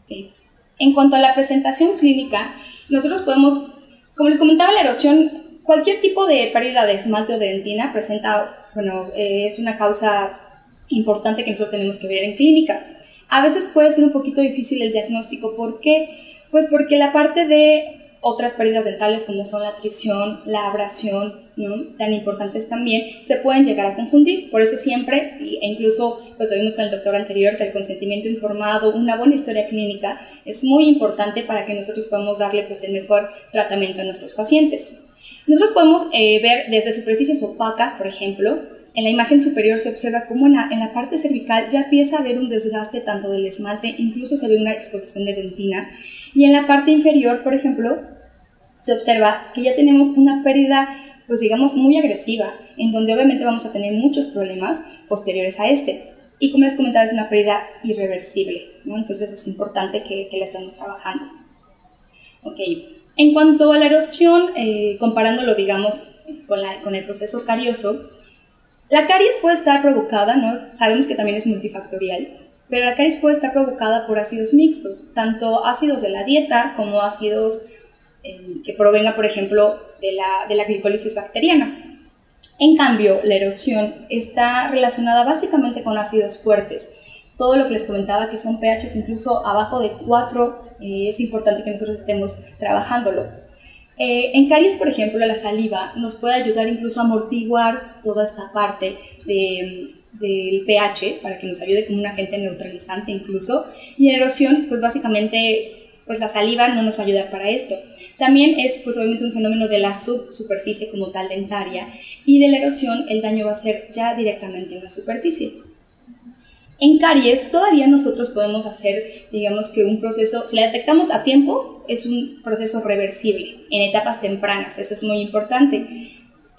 Ok. En cuanto a la presentación clínica, nosotros podemos, como les comentaba, la erosión, cualquier tipo de pérdida de esmalte o de dentina presenta, bueno, eh, es una causa importante que nosotros tenemos que ver en clínica. A veces puede ser un poquito difícil el diagnóstico. ¿Por qué? Pues porque la parte de otras pérdidas dentales como son la trisión, la abrasión, tan importantes también, se pueden llegar a confundir. Por eso siempre, e incluso pues lo vimos con el doctor anterior, que el consentimiento informado, una buena historia clínica es muy importante para que nosotros podamos darle pues, el mejor tratamiento a nuestros pacientes. Nosotros podemos eh, ver desde superficies opacas, por ejemplo, en la imagen superior se observa cómo en la, en la, parte cervical ya empieza a haber un desgaste tanto del esmalte, incluso se ve una exposición de dentina. Y en la parte inferior, por ejemplo, se observa que ya tenemos una pérdida, pues digamos, muy agresiva, en donde obviamente vamos a tener muchos problemas posteriores a este. Y como les comentaba, es una pérdida irreversible, ¿no? Entonces es importante que, que la estemos trabajando. Ok. En cuanto a la erosión, eh, comparándolo, digamos, con, el proceso carioso, la caries puede estar provocada, ¿no? Sabemos que también es multifactorial, pero la caries puede estar provocada por ácidos mixtos, tanto ácidos de la dieta como ácidos eh, que provenga, por ejemplo, de la, de la glicólisis bacteriana. En cambio, la erosión está relacionada básicamente con ácidos fuertes. Todo lo que les comentaba que son pHs incluso abajo de 4, eh, es importante que nosotros estemos trabajándolo. Eh, en caries, por ejemplo, la saliva nos puede ayudar incluso a amortiguar toda esta parte de, del pH para que nos ayude como un agente neutralizante incluso. Y erosión, pues básicamente, pues la saliva no nos va a ayudar para esto. También es pues obviamente un fenómeno de la subsuperficie como tal dentaria y de la erosión el daño va a ser ya directamente en la superficie. En caries todavía nosotros podemos hacer, digamos que un proceso, si la detectamos a tiempo, es un proceso reversible en etapas tempranas, eso es muy importante.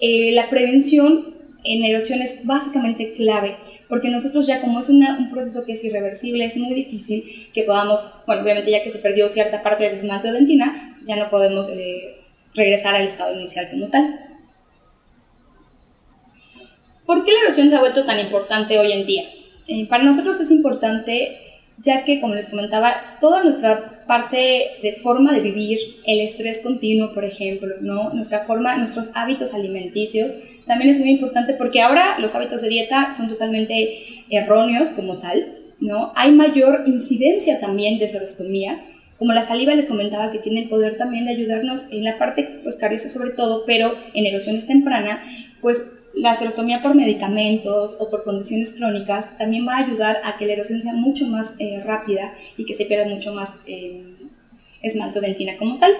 Eh, la prevención en erosión es básicamente clave, porque nosotros ya como es un proceso que es irreversible, es muy difícil que podamos, bueno, obviamente ya que se perdió cierta parte del esmalte o dentina, ya no podemos eh, regresar al estado inicial como tal. ¿Por qué la erosión se ha vuelto tan importante hoy en día? Para nosotros es importante ya que, como les comentaba, toda nuestra parte de forma de vivir, el estrés continuo, por ejemplo, ¿no? nuestra forma, nuestros hábitos alimenticios, también es muy importante porque ahora los hábitos de dieta son totalmente erróneos como tal, ¿no? Hay mayor incidencia también de serostomía, como la saliva les comentaba que tiene el poder también de ayudarnos en la parte pues cariosa sobre todo, pero en erosiones temprana, pues la serostomía por medicamentos o por condiciones crónicas también va a ayudar a que la erosión sea mucho más eh, rápida y que se pierda mucho más eh, esmalto dentina como tal.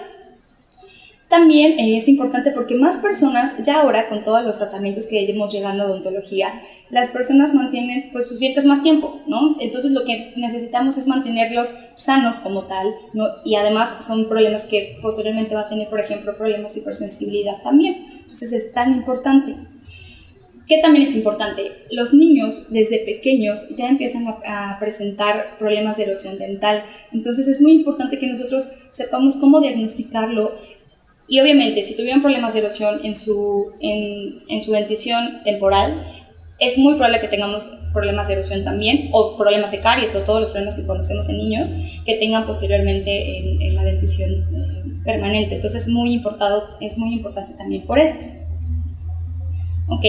También eh, es importante porque más personas, ya ahora con todos los tratamientos que hemos llegado a odontología, las personas mantienen pues sus dientes más tiempo, ¿no? Entonces lo que necesitamos es mantenerlos sanos como tal, ¿no? Y además son problemas que posteriormente va a tener, por ejemplo, problemas de hipersensibilidad también. Entonces es tan importante. ¿Qué también es importante? Los niños desde pequeños ya empiezan a, presentar problemas de erosión dental. Entonces es muy importante que nosotros sepamos cómo diagnosticarlo y obviamente, si tuvieron problemas de erosión en su, en, en su dentición temporal, es muy probable que tengamos problemas de erosión también, o problemas de caries, o todos los problemas que conocemos en niños, que tengan posteriormente en, en la dentición eh, permanente. Entonces, muy importado, es muy importante también por esto. Ok,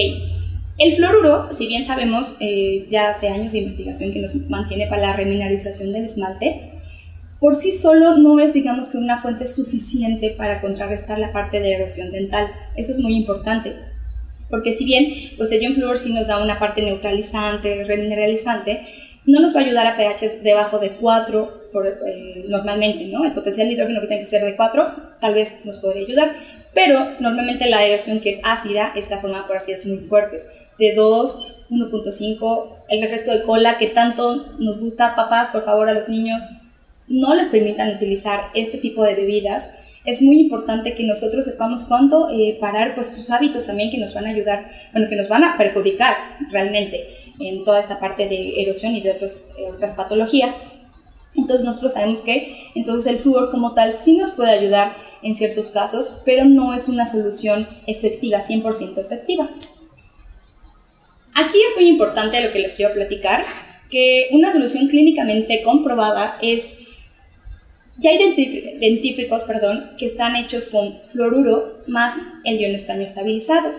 el fluoruro, si bien sabemos eh, ya de años de investigación que nos mantiene para la remineralización del esmalte, por sí solo no es, digamos que una fuente suficiente para contrarrestar la parte de erosión dental. Eso es muy importante. Porque si bien pues el ion flúor sí nos da una parte neutralizante, remineralizante, no nos va a ayudar a pH debajo de 4 por, eh, normalmente, ¿no? El potencial de hidrógeno que tiene que ser de 4 tal vez nos podría ayudar, pero normalmente la erosión que es ácida está formada por ácidos muy fuertes, de 2, 1.5, el refresco de cola que tanto nos gusta, papás, por favor, a los niños, no les permitan utilizar este tipo de bebidas, es muy importante que nosotros sepamos cuándo eh, parar pues sus hábitos también que nos van a ayudar, bueno, que nos van a perjudicar realmente en toda esta parte de erosión y de otros, eh, otras patologías. Entonces nosotros sabemos que entonces el flúor como tal sí nos puede ayudar en ciertos casos, pero no es una solución efectiva, 100% efectiva. Aquí es muy importante lo que les quiero platicar, que una solución clínicamente comprobada es ya hay dentífricos perdón, que están hechos con fluoruro más el ion estaño estabilizado.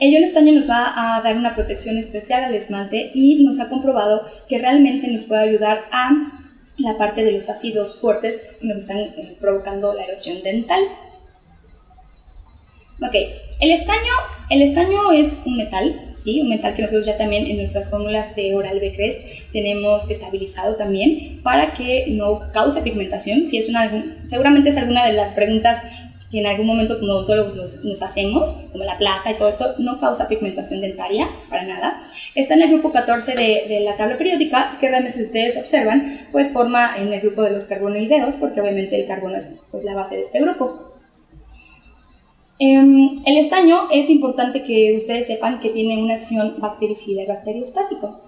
El ion estaño nos va a dar una protección especial al esmalte y nos ha comprobado que realmente nos puede ayudar a la parte de los ácidos fuertes que nos están eh, provocando la erosión dental. Ok, el estaño, el estaño es un metal, ¿sí? Un metal que nosotros ya también en nuestras fórmulas de Oral B Crest tenemos estabilizado también para que no cause pigmentación. Si es una, seguramente es alguna de las preguntas que en algún momento como odontólogos nos, hacemos, como la plata y todo esto, no causa pigmentación dentaria, para nada. Está en el grupo 14 de, de, la tabla periódica, que realmente si ustedes observan, pues forma en el grupo de los carbonoideos, porque obviamente el carbono es pues, la base de este grupo. Em, el estaño es importante que ustedes sepan que tiene una acción bactericida y bacteriostático.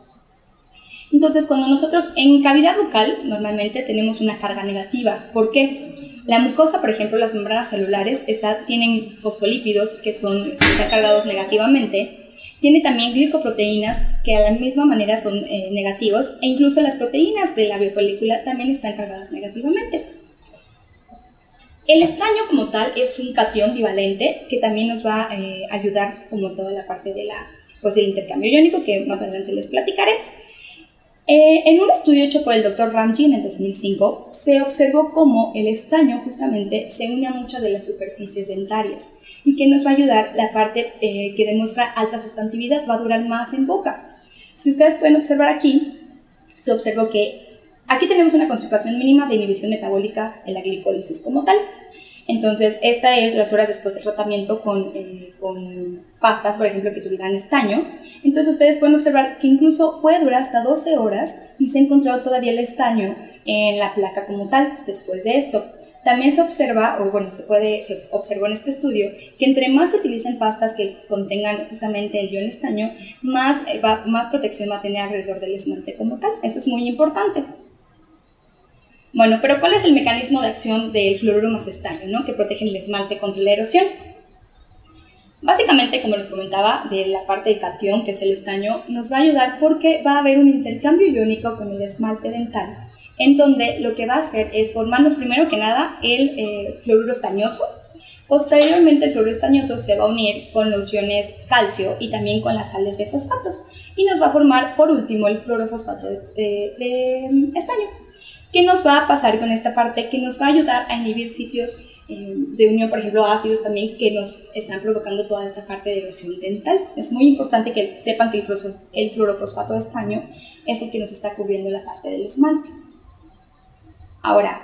Entonces, cuando nosotros en cavidad bucal normalmente tenemos una carga negativa, ¿por qué? La mucosa, por ejemplo, las membranas celulares tienen fosfolípidos que son, están cargados negativamente. Tiene también glicoproteínas que a la misma manera son eh, negativos e incluso las proteínas de la biopelícula también están cargadas negativamente. El estaño como tal es un cation divalente que también nos va a eh, ayudar como toda la parte de la, pues, del intercambio iónico que más adelante les platicaré. Eh, en un estudio hecho por el Dr. Ramji en el 2005 se observó cómo el estaño justamente se une a muchas de las superficies dentarias y que nos va a ayudar la parte eh, que demuestra alta sustantividad, va a durar más en boca. Si ustedes pueden observar aquí, se observó que Aquí tenemos una concentración mínima de inhibición metabólica en la glicólisis como tal. Entonces, esta es las horas después del tratamiento con, eh, con, pastas, por ejemplo, que tuvieran estaño. Entonces, ustedes pueden observar que incluso puede durar hasta 12 horas y se ha encontrado todavía el estaño en la placa como tal después de esto. También se observa, o bueno, se puede, se observó en este estudio, que entre más se utilicen pastas que contengan justamente el ion estaño, más, eh, va, más protección va a tener alrededor del esmalte como tal. Eso es muy importante. Bueno, pero ¿cuál es el mecanismo de acción del fluoruro más estaño, ¿no? que protege el esmalte contra la erosión? Básicamente, como les comentaba, de la parte de cation, que es el estaño, nos va a ayudar porque va a haber un intercambio iónico con el esmalte dental, en donde lo que va a hacer es formarnos primero que nada el eh, fluoruro estañoso. Posteriormente, el fluoruro estañoso se va a unir con los iones calcio y también con las sales de fosfatos y nos va a formar por último el fluorofosfato de, de, de estaño. ¿Qué nos va a pasar con esta parte? Que nos va a ayudar a inhibir sitios eh, de unión, por ejemplo, ácidos también que nos están provocando toda esta parte de erosión dental. Es muy importante que sepan que el, fluorofosfato de estaño es el que nos está cubriendo la parte del esmalte. Ahora,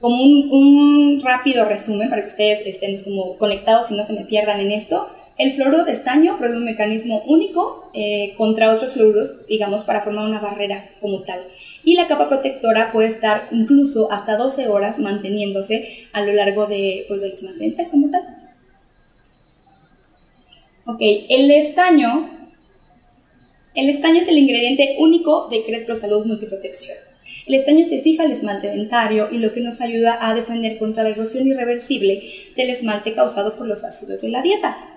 como un, rápido resumen para que ustedes estemos como conectados y no se me pierdan en esto, el fluoruro de estaño provee un mecanismo único eh, contra otros fluoruros, digamos, para formar una barrera como tal. Y la capa protectora puede estar incluso hasta 12 horas manteniéndose a lo largo de, pues, del esmalte dental como tal. Ok, el estaño, el estaño es el ingrediente único de Crespro Salud Multiprotección. El estaño se fija al esmalte dentario y lo que nos ayuda a defender contra la erosión irreversible del esmalte causado por los ácidos de la dieta.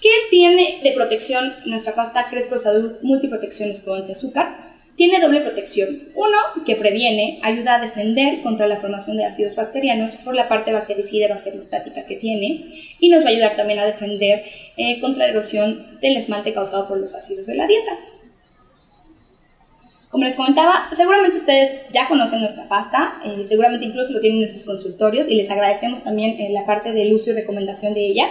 ¿Qué tiene de protección nuestra pasta Crespo Salud Multiprotección con azúcar? Tiene doble protección. Uno, que previene, ayuda a defender contra la formación de ácidos bacterianos por la parte bactericida y bacteriostática que tiene y nos va a ayudar también a defender eh, contra la erosión del esmalte causado por los ácidos de la dieta. Como les comentaba, seguramente ustedes ya conocen nuestra pasta, eh, seguramente incluso lo tienen en sus consultorios y les agradecemos también eh, la parte del uso y recomendación de ella.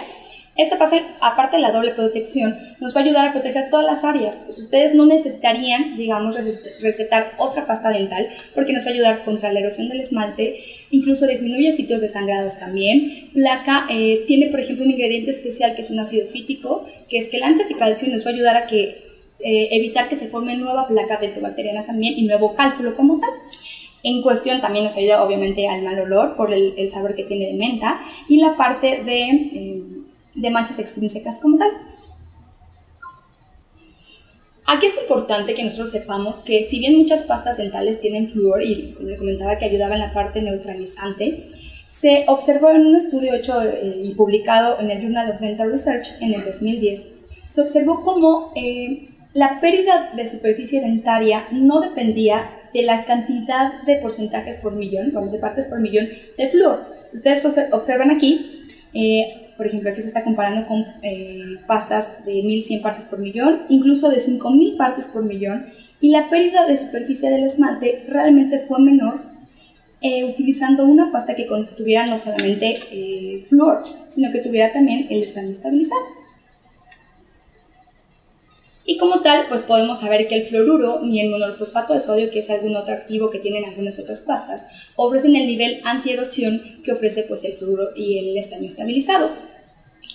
Esta pase, aparte de la doble protección, nos va a ayudar a proteger todas las áreas. Pues ustedes no necesitarían, digamos, recetar otra pasta dental porque nos va a ayudar contra la erosión del esmalte, incluso disminuye sitios de sangrados también. Placa eh, tiene, por ejemplo, un ingrediente especial que es un ácido fítico, que es que el anticalcio nos va a ayudar a que eh, evitar que se forme nueva placa dentobacteriana también y nuevo cálculo como tal. En cuestión también nos ayuda obviamente al mal olor por el, sabor que tiene de menta y la parte de... Eh, de manchas extrínsecas como tal. Aquí es importante que nosotros sepamos que si bien muchas pastas dentales tienen flúor y como le comentaba que ayudaba en la parte neutralizante, se observó en un estudio hecho eh, y publicado en el Journal of Dental Research en el 2010, se observó cómo eh, la pérdida de superficie dentaria no dependía de la cantidad de porcentajes por millón, bueno, de partes por millón de flúor. Si ustedes observan aquí, eh, por ejemplo, aquí se está comparando con eh, pastas de 1100 partes por millón, incluso de 5000 partes por millón, y la pérdida de superficie del esmalte realmente fue menor eh, utilizando una pasta que contuviera no solamente eh, sino que tuviera también el estaño estabilizado. Y como tal, pues podemos saber que el fluoruro ni el monofosfato de sodio, que es algún otro activo que tienen algunas otras pastas, ofrecen el nivel antierosión que ofrece pues el fluoruro y el estaño estabilizado.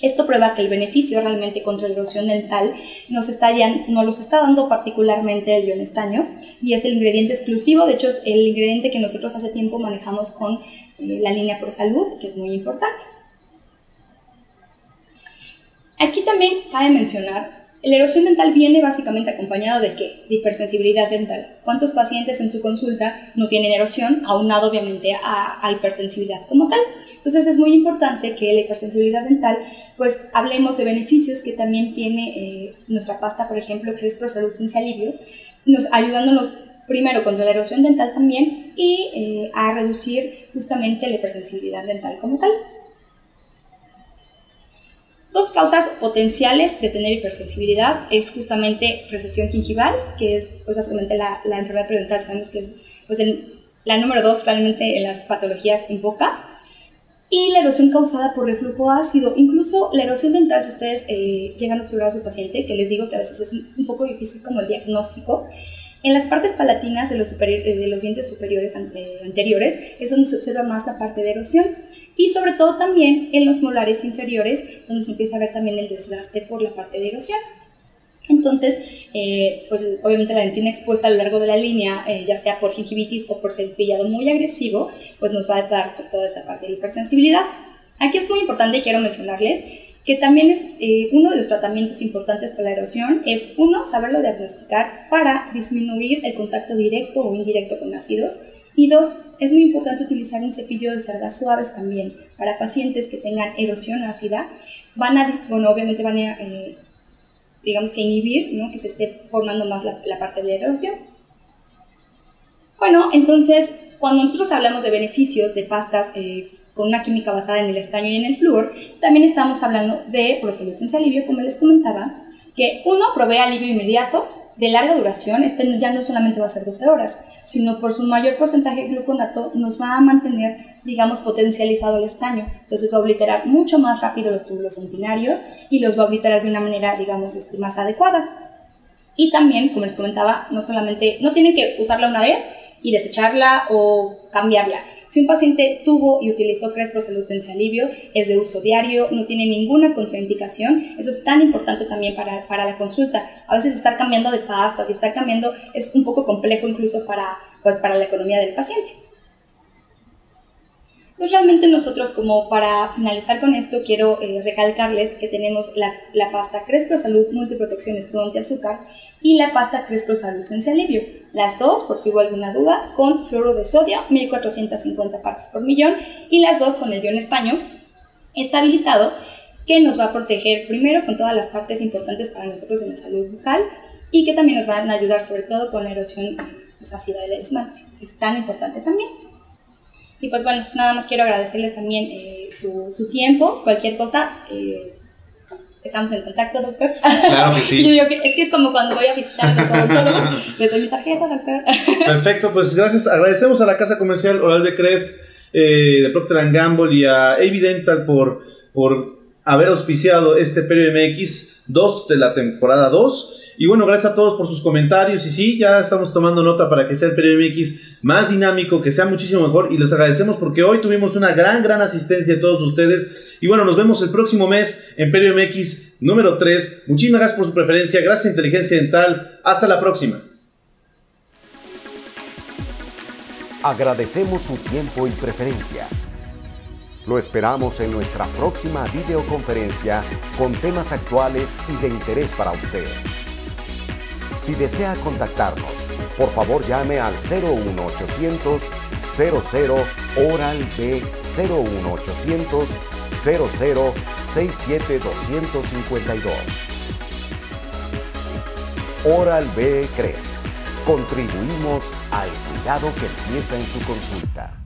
Esto prueba que el beneficio realmente contra la erosión dental nos, está ya, nos los está dando particularmente el estaño y es el ingrediente exclusivo, de hecho es el ingrediente que nosotros hace tiempo manejamos con eh, la línea ProSalud, que es muy importante. Aquí también cabe mencionar la erosión dental viene básicamente acompañada de qué? De hipersensibilidad dental. ¿Cuántos pacientes en su consulta no tienen erosión, aunado obviamente a, hipersensibilidad como tal? Entonces es muy importante que la hipersensibilidad dental, pues hablemos de beneficios que también tiene eh, nuestra pasta, por ejemplo, que es ProSalud Sin Alivio, nos, ayudándonos primero contra la erosión dental también y eh, a reducir justamente la hipersensibilidad dental como tal. Dos causas potenciales de tener hipersensibilidad es justamente recesión gingival, que es pues, básicamente la, la enfermedad periodontal, sabemos que es pues, la número dos realmente en las patologías en boca, y la erosión causada por reflujo ácido. Incluso la erosión dental, si ustedes eh, llegan a observar a su paciente, que les digo que a veces es un, poco difícil como el diagnóstico, en las partes palatinas de los, de los dientes superiores anteriores es donde se observa más la parte de erosión y sobre todo también en los molares inferiores, donde se empieza a ver también el desgaste por la parte de erosión. Entonces, eh, pues obviamente la dentina expuesta a lo largo de la línea, eh, ya sea por gingivitis o por cepillado muy agresivo, pues nos va a dar pues, toda esta parte de hipersensibilidad. Aquí es muy importante quiero mencionarles que también es eh, uno de los tratamientos importantes para la erosión, es uno, saberlo diagnosticar para disminuir el contacto directo o indirecto con ácidos, y dos, es muy importante utilizar un cepillo de cerdas suaves también para pacientes que tengan erosión ácida. Van a, bueno, obviamente van a, eh, digamos que inhibir, ¿no? que se esté formando más la, parte de erosión. Bueno, entonces, cuando nosotros hablamos de beneficios de pastas eh, con una química basada en el estaño y en el flúor, también estamos hablando de Prosolid alivio, como les comentaba, que uno provee alivio inmediato, de larga duración, este ya no solamente va a ser 12 horas, sino por su mayor porcentaje de gluconato nos va a mantener, digamos, potencializado el estaño. Entonces va a obliterar mucho más rápido los túbulos centinarios y los va a obliterar de una manera, digamos, este, más adecuada. Y también, como les comentaba, no solamente, no tienen que usarla una vez y desecharla o cambiarla. Si un paciente tuvo y utilizó Crespo Salud Alivio, es de uso diario, no tiene ninguna contraindicación, eso es tan importante también para, para la consulta. A veces estar cambiando de pastas y estar cambiando es un poco complejo incluso para, pues, para la economía del paciente. Pues realmente nosotros, como para finalizar con esto, quiero eh, recalcarles que tenemos la, la pasta Crespro Salud Multiprotección con Antiazúcar y la pasta Crespro Salud Sense Alivio. Las dos, por si hubo alguna duda, con fluoro de sodio, 1450 partes por millón, y las dos con el ion estaño estabilizado, que nos va a proteger primero con todas las partes importantes para nosotros en la salud bucal y que también nos van a ayudar sobre todo con la erosión pues, ácida del esmalte, que es tan importante también. Y pues bueno, nada más quiero agradecerles también eh, su, su, tiempo, cualquier cosa. Eh, estamos en contacto, doctor. Claro que sí. Yo, es que es como cuando voy a visitar a los odontólogos, les doy mi tarjeta, doctor. Perfecto, pues gracias. Agradecemos a la Casa Comercial Oral de Crest, eh, de Procter Gamble y a Evidental por, por haber auspiciado este Perio MX 2 de la temporada 2. Y bueno, gracias a todos por sus comentarios. Y sí, ya estamos tomando nota para que sea el Perio MX más dinámico, que sea muchísimo mejor. Y les agradecemos porque hoy tuvimos una gran, gran asistencia de todos ustedes. Y bueno, nos vemos el próximo mes en Perio MX número 3. Muchísimas gracias por su preferencia. Gracias Inteligencia Dental. Hasta la próxima. Agradecemos su tiempo y preferencia. Lo esperamos en nuestra próxima videoconferencia con temas actuales y de interés para usted. Si desea contactarnos, por favor llame al 01800 00 Oral B 01800 00 67 252. Oral B Crest. Contribuimos al cuidado que empieza en su consulta.